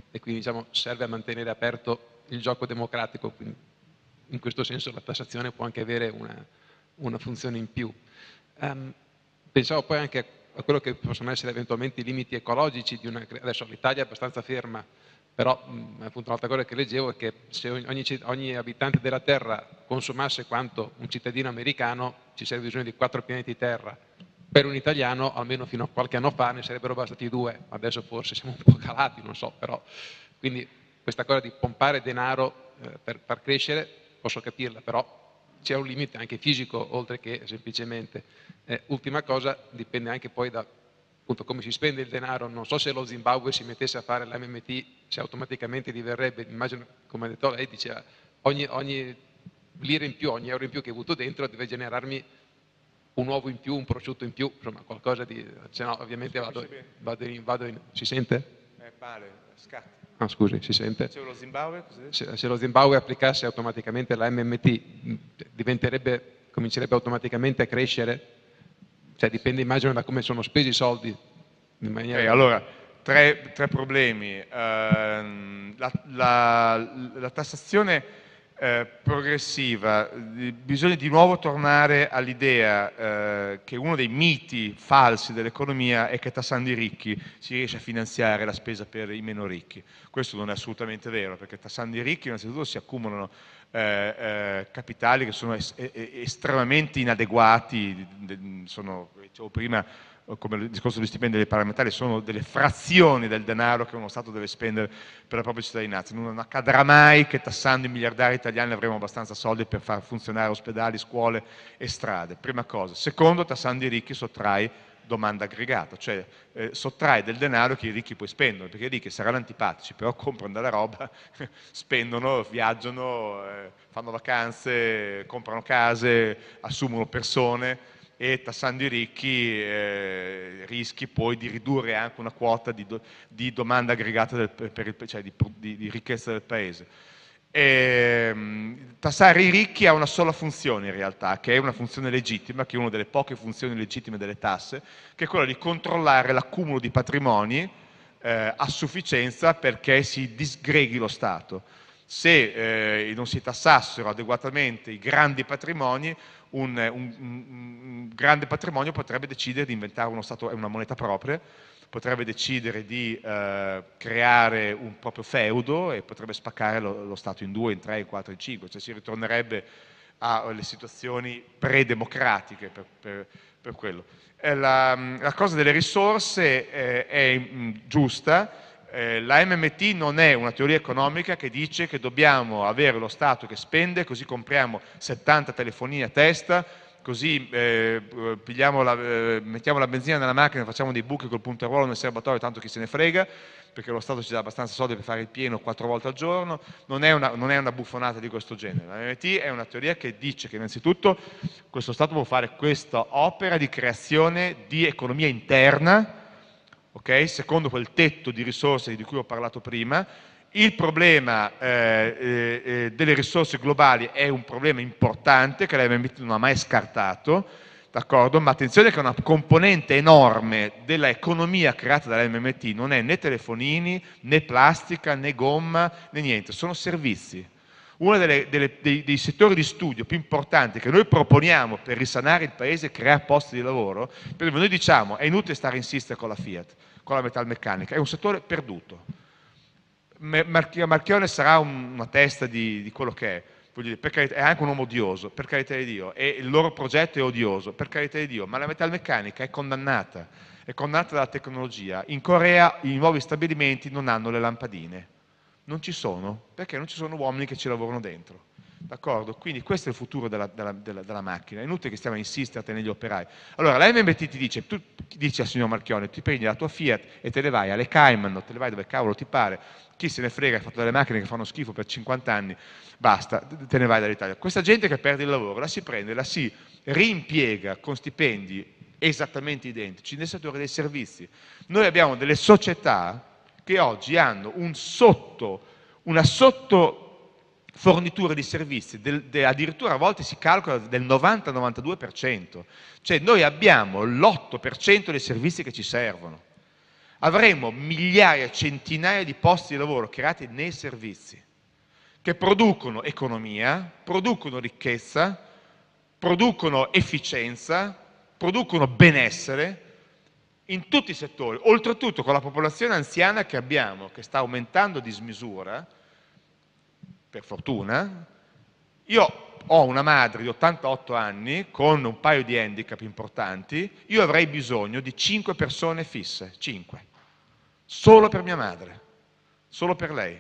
O: e quindi diciamo, serve a mantenere aperto il gioco democratico. Quindi, in questo senso la tassazione può anche avere una, una funzione in più. Um, pensavo poi anche a quello che possono essere eventualmente i limiti ecologici di una... Adesso l'Italia è abbastanza ferma, però mh, appunto un'altra cosa che leggevo è che se ogni, ogni, abitante della Terra consumasse quanto un cittadino americano, ci sarebbe bisogno di quattro pianeti Terra. Per un italiano, almeno fino a qualche anno fa, ne sarebbero bastati due, adesso forse siamo un po' calati, non so, però... Quindi questa cosa di pompare denaro eh, per far crescere, posso capirla, però c'è un limite anche fisico, oltre che semplicemente. Eh, ultima cosa, dipende anche poi da appunto, come si spende il denaro. Non so se lo Zimbabwe si mettesse a fare l'MMT, se automaticamente diverrebbe, immagino, come ha detto lei, diceva, ogni, ogni lira in più, ogni euro in più che hai avuto dentro deve generarmi un uovo in più, un prosciutto in più, insomma qualcosa di... se no ovviamente vado, vado, in, vado in... si sente?
B: Eh, vale, scatta.
O: Ah, scusi, si sente?
B: Se lo Zimbabwe,
O: se, se, lo Zimbabwe applicasse automaticamente la MMT, comincerebbe automaticamente a crescere? Cioè dipende immagino da come sono spesi i soldi.
B: In maniera... okay, allora, tre, tre problemi. Uh, la, la, la tassazione eh, progressiva, bisogna di nuovo tornare all'idea eh, che uno dei miti falsi dell'economia è che tassando i ricchi si riesce a finanziare la spesa per i meno ricchi. Questo non è assolutamente vero, perché tassando i ricchi innanzitutto si accumulano eh, eh capitali che sono es estremamente inadeguati, sono, dicevo prima, come il discorso degli stipendi dei parlamentari, sono delle frazioni del denaro che uno Stato deve spendere per la propria cittadinanza. Non accadrà mai che tassando i miliardari italiani avremo abbastanza soldi per far funzionare ospedali, scuole e strade. Prima cosa. Secondo, tassando i ricchi sottrai domanda aggregata, cioè eh, sottrai del denaro che i ricchi poi spendono, perché i ricchi saranno antipatici, però comprano della roba, spendono, viaggiano, eh, fanno vacanze, comprano case, assumono persone, e tassando i ricchi eh, rischi poi di ridurre anche una quota di, do, di domanda aggregata del, per cioè di, di, di, ricchezza del paese. E, ehm, tassare i ricchi ha una sola funzione in realtà, che è una funzione legittima, che è una delle poche funzioni legittime delle tasse, che è quella di controllare l'accumulo di patrimoni eh, a sufficienza perché si disgreghi lo Stato. Se eh, non si tassassero adeguatamente i grandi patrimoni, un, un, un, grande patrimonio potrebbe decidere di inventare uno Stato, una moneta propria, potrebbe decidere di eh, creare un proprio feudo e potrebbe spaccare lo, lo, Stato in due, in tre, in quattro, in cinque, cioè si ritornerebbe alle situazioni pre-democratiche per, per, per quello. La, la, cosa delle risorse eh, è mh, giusta, eh, la MMT non è una teoria economica che dice che dobbiamo avere lo Stato che spende, così compriamo 70 telefonini a testa, così eh, la, eh, mettiamo la benzina nella macchina e facciamo dei buchi col punteruolo nel serbatoio, tanto chi se ne frega, perché lo Stato ci dà abbastanza soldi per fare il pieno quattro volte al giorno, non è una, non è una buffonata di questo genere. La MMT è una teoria che dice che innanzitutto questo Stato può fare questa opera di creazione di economia interna, okay? secondo quel tetto di risorse di cui ho parlato prima. Il problema eh, eh, eh delle risorse globali è un problema importante che l'MMT non ha mai scartato? Ma attenzione che una componente enorme dell'economia creata dall'MMT non è né telefonini, né plastica, né gomma, né niente, sono servizi. Uno delle, delle, dei, dei, settori di studio più importanti che noi proponiamo per risanare il paese e creare posti di lavoro, per esempio noi diciamo è inutile stare a insistere con la Fiat, con la metalmeccanica, è un settore perduto. Marchione sarà una testa di, di quello che è, dire, carità, è anche un uomo odioso, per carità di Dio, e il loro progetto è odioso, per carità di Dio, ma la metalmeccanica è condannata, è condannata dalla tecnologia. In Corea i nuovi stabilimenti non hanno le lampadine, non ci sono, perché non ci sono uomini che ci lavorano dentro. Quindi questo è il futuro della, della, della, macchina, è inutile che stiamo a insistere a tenere gli operai. Allora la MMT ti dice, tu dici al signor Marchione, ti prendi la tua Fiat e te ne vai alle Cayman, te ne vai dove cavolo ti pare, chi se ne frega, hai fatto delle macchine che fanno schifo per 50 anni, basta, te ne vai dall'Italia. Questa gente che perde il lavoro la si prende, la si rimpiega con stipendi esattamente identici nel settore dei servizi. Noi abbiamo delle società che oggi hanno un sotto, una sotto fornitura di servizi, del, de, addirittura a volte si calcola del 90-92%, cioè noi abbiamo l'8% dei servizi che ci servono. Avremo migliaia, centinaia di posti di lavoro creati nei servizi, che producono economia, producono ricchezza, producono efficienza, producono benessere in tutti i settori. Oltretutto con la popolazione anziana che abbiamo, che sta aumentando di smisura, per fortuna, io ho una madre di 88 anni con un paio di handicap importanti, io avrei bisogno di 5 persone fisse, 5, solo per mia madre, solo per lei,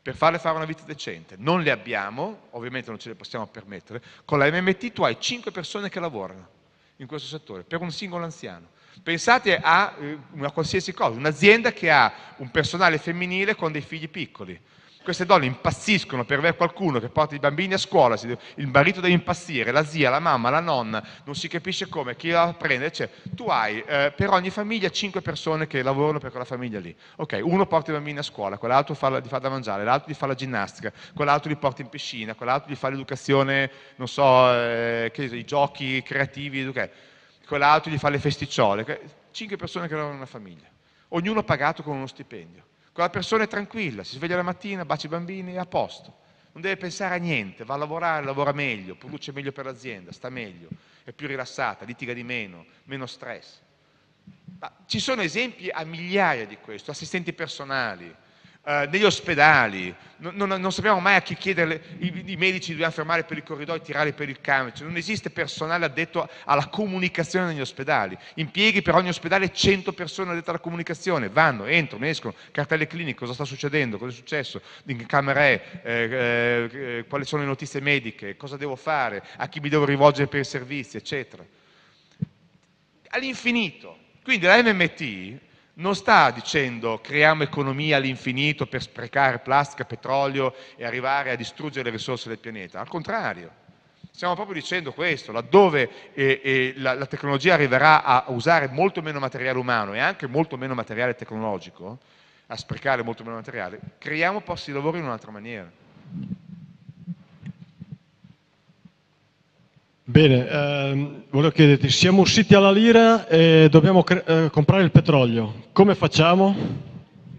B: per farle fare una vita decente. Non le abbiamo, ovviamente non ce le possiamo permettere, con la MMT tu hai 5 persone che lavorano in questo settore, per un singolo anziano. Pensate a eh, una qualsiasi cosa, un'azienda che ha un personale femminile con dei figli piccoli, queste donne impazziscono per avere qualcuno che porta i bambini a scuola, il marito deve impazzire, la zia, la mamma, la nonna, non si capisce come, chi la prende, cioè, tu hai eh, per ogni famiglia 5 persone che lavorano per quella famiglia lì. Ok, uno porta i bambini a scuola, quell'altro gli fa da mangiare, l'altro gli fa la ginnastica, quell'altro li porta in piscina, quell'altro gli fa l'educazione, non so, eh, che, i giochi creativi, okay. quell'altro gli fa le festicciole. 5 persone che lavorano in una famiglia, ognuno pagato con uno stipendio. Quella persona è tranquilla, si sveglia la mattina, bacia i bambini, è a posto. Non deve pensare a niente, va a lavorare, lavora meglio, produce meglio per l'azienda, sta meglio, è più rilassata, litiga di meno, meno stress. Ma ci sono esempi a migliaia di questo, assistenti personali, eh, negli ospedali, non, non, non, sappiamo mai a chi chiedere, i, i medici dobbiamo fermare per i corridoi, tirare per il camion, cioè, non esiste personale addetto alla comunicazione negli ospedali, impieghi per ogni ospedale 100 persone addette alla comunicazione, vanno, entrano, escono, cartelle cliniche, cosa sta succedendo, cosa è successo, in camera è, eh, eh, quali sono le notizie mediche, cosa devo fare, a chi mi devo rivolgere per i servizi, eccetera. All'infinito. Quindi la MMT non sta dicendo creiamo economia all'infinito per sprecare plastica, petrolio e arrivare a distruggere le risorse del pianeta, al contrario. Stiamo proprio dicendo questo, laddove eh, eh, la, la, tecnologia arriverà a usare molto meno materiale umano e anche molto meno materiale tecnologico, a sprecare molto meno materiale, creiamo posti di lavoro in un'altra maniera.
A: Bene, ehm, volevo chiederti, siamo usciti alla lira e dobbiamo eh, comprare il petrolio. Come facciamo?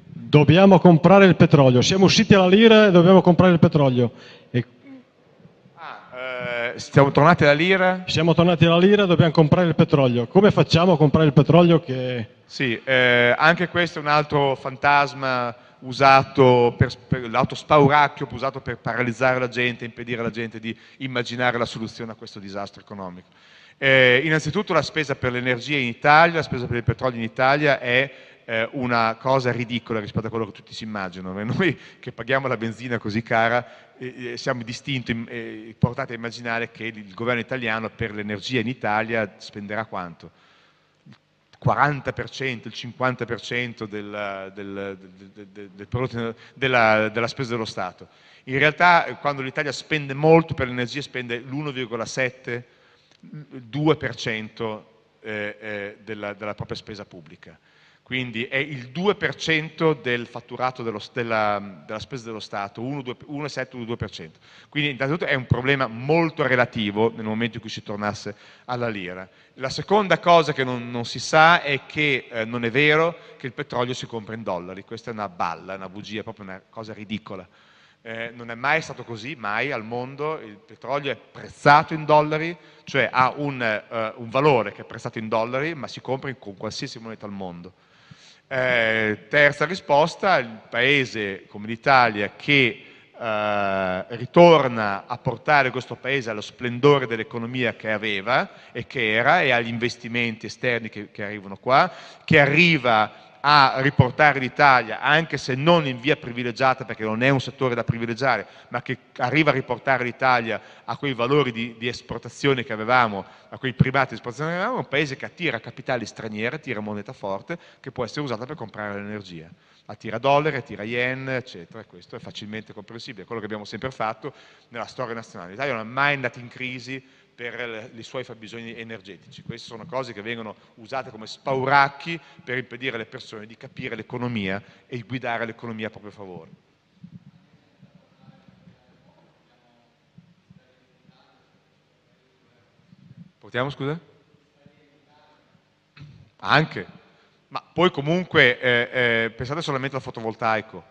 A: Dobbiamo comprare il petrolio. Siamo usciti alla lira e dobbiamo comprare il petrolio. E...
B: Ah, eh, siamo tornati alla lira?
A: Siamo tornati alla lira e dobbiamo comprare il petrolio. Come facciamo a comprare il petrolio che...
B: Sì, eh, anche questo è un altro fantasma usato per, per l'auto usato per paralizzare la gente, impedire alla gente di immaginare la soluzione a questo disastro economico. Eh, innanzitutto la spesa per l'energia in Italia, la spesa per il petrolio in Italia è eh, una cosa ridicola rispetto a quello che tutti si immaginano. Noi che paghiamo la benzina così cara eh, siamo distinti, eh, portati a immaginare che il governo italiano per l'energia in Italia spenderà quanto? 40%, il 50% del, del, del, della, della, spesa dello Stato. In realtà quando l'Italia spende molto per l'energia spende l'1,7, 2% eh, eh, della, della propria spesa pubblica quindi è il 2% del fatturato dello, della, della, spesa dello Stato, 1,7-2%. Quindi innanzitutto è un problema molto relativo nel momento in cui si tornasse alla lira. La seconda cosa che non, non si sa è che eh, non è vero che il petrolio si compra in dollari, questa è una balla, una bugia, proprio una cosa ridicola. Eh, non è mai stato così, mai al mondo, il petrolio è prezzato in dollari, cioè ha un, uh, un valore che è prezzato in dollari, ma si compra con qualsiasi moneta al mondo. Eh, terza risposta, il paese come l'Italia che eh, ritorna a portare questo paese allo splendore dell'economia che aveva e che era e agli investimenti esterni che, che arrivano qua, che arriva a riportare l'Italia, anche se non in via privilegiata, perché non è un settore da privilegiare, ma che arriva a riportare l'Italia a quei valori di, di esportazione che avevamo, a quei primati di esportazione che avevamo, un paese che attira capitali stranieri, attira moneta forte, che può essere usata per comprare l'energia attira dollari, attira yen, eccetera, e questo è facilmente comprensibile, è quello che abbiamo sempre fatto nella storia nazionale. L'Italia non è mai andata in crisi per i suoi fabbisogni energetici, queste sono cose che vengono usate come spauracchi per impedire alle persone di capire l'economia e guidare l'economia a proprio favore. Portiamo, scusa? Anche, ma poi comunque eh, eh, pensate solamente al fotovoltaico,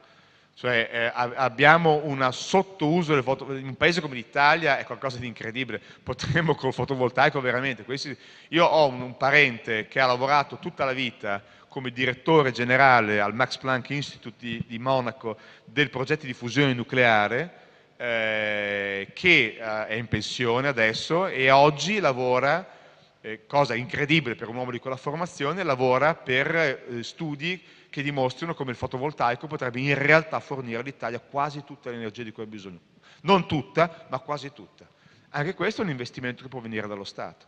B: cioè eh, abbiamo un sottouso del fotovoltaico, in un paese come l'Italia è qualcosa di incredibile, potremmo col fotovoltaico veramente, Questi, io ho un, un, parente che ha lavorato tutta la vita come direttore generale al Max Planck Institute di, di Monaco del progetto di fusione nucleare, eh, che eh, è in pensione adesso e oggi lavora eh, cosa incredibile per un uomo di quella formazione, lavora per eh, studi che dimostrano come il fotovoltaico potrebbe in realtà fornire all'Italia quasi tutta l'energia di cui ha bisogno. Non tutta, ma quasi tutta. Anche questo è un investimento che può venire dallo Stato.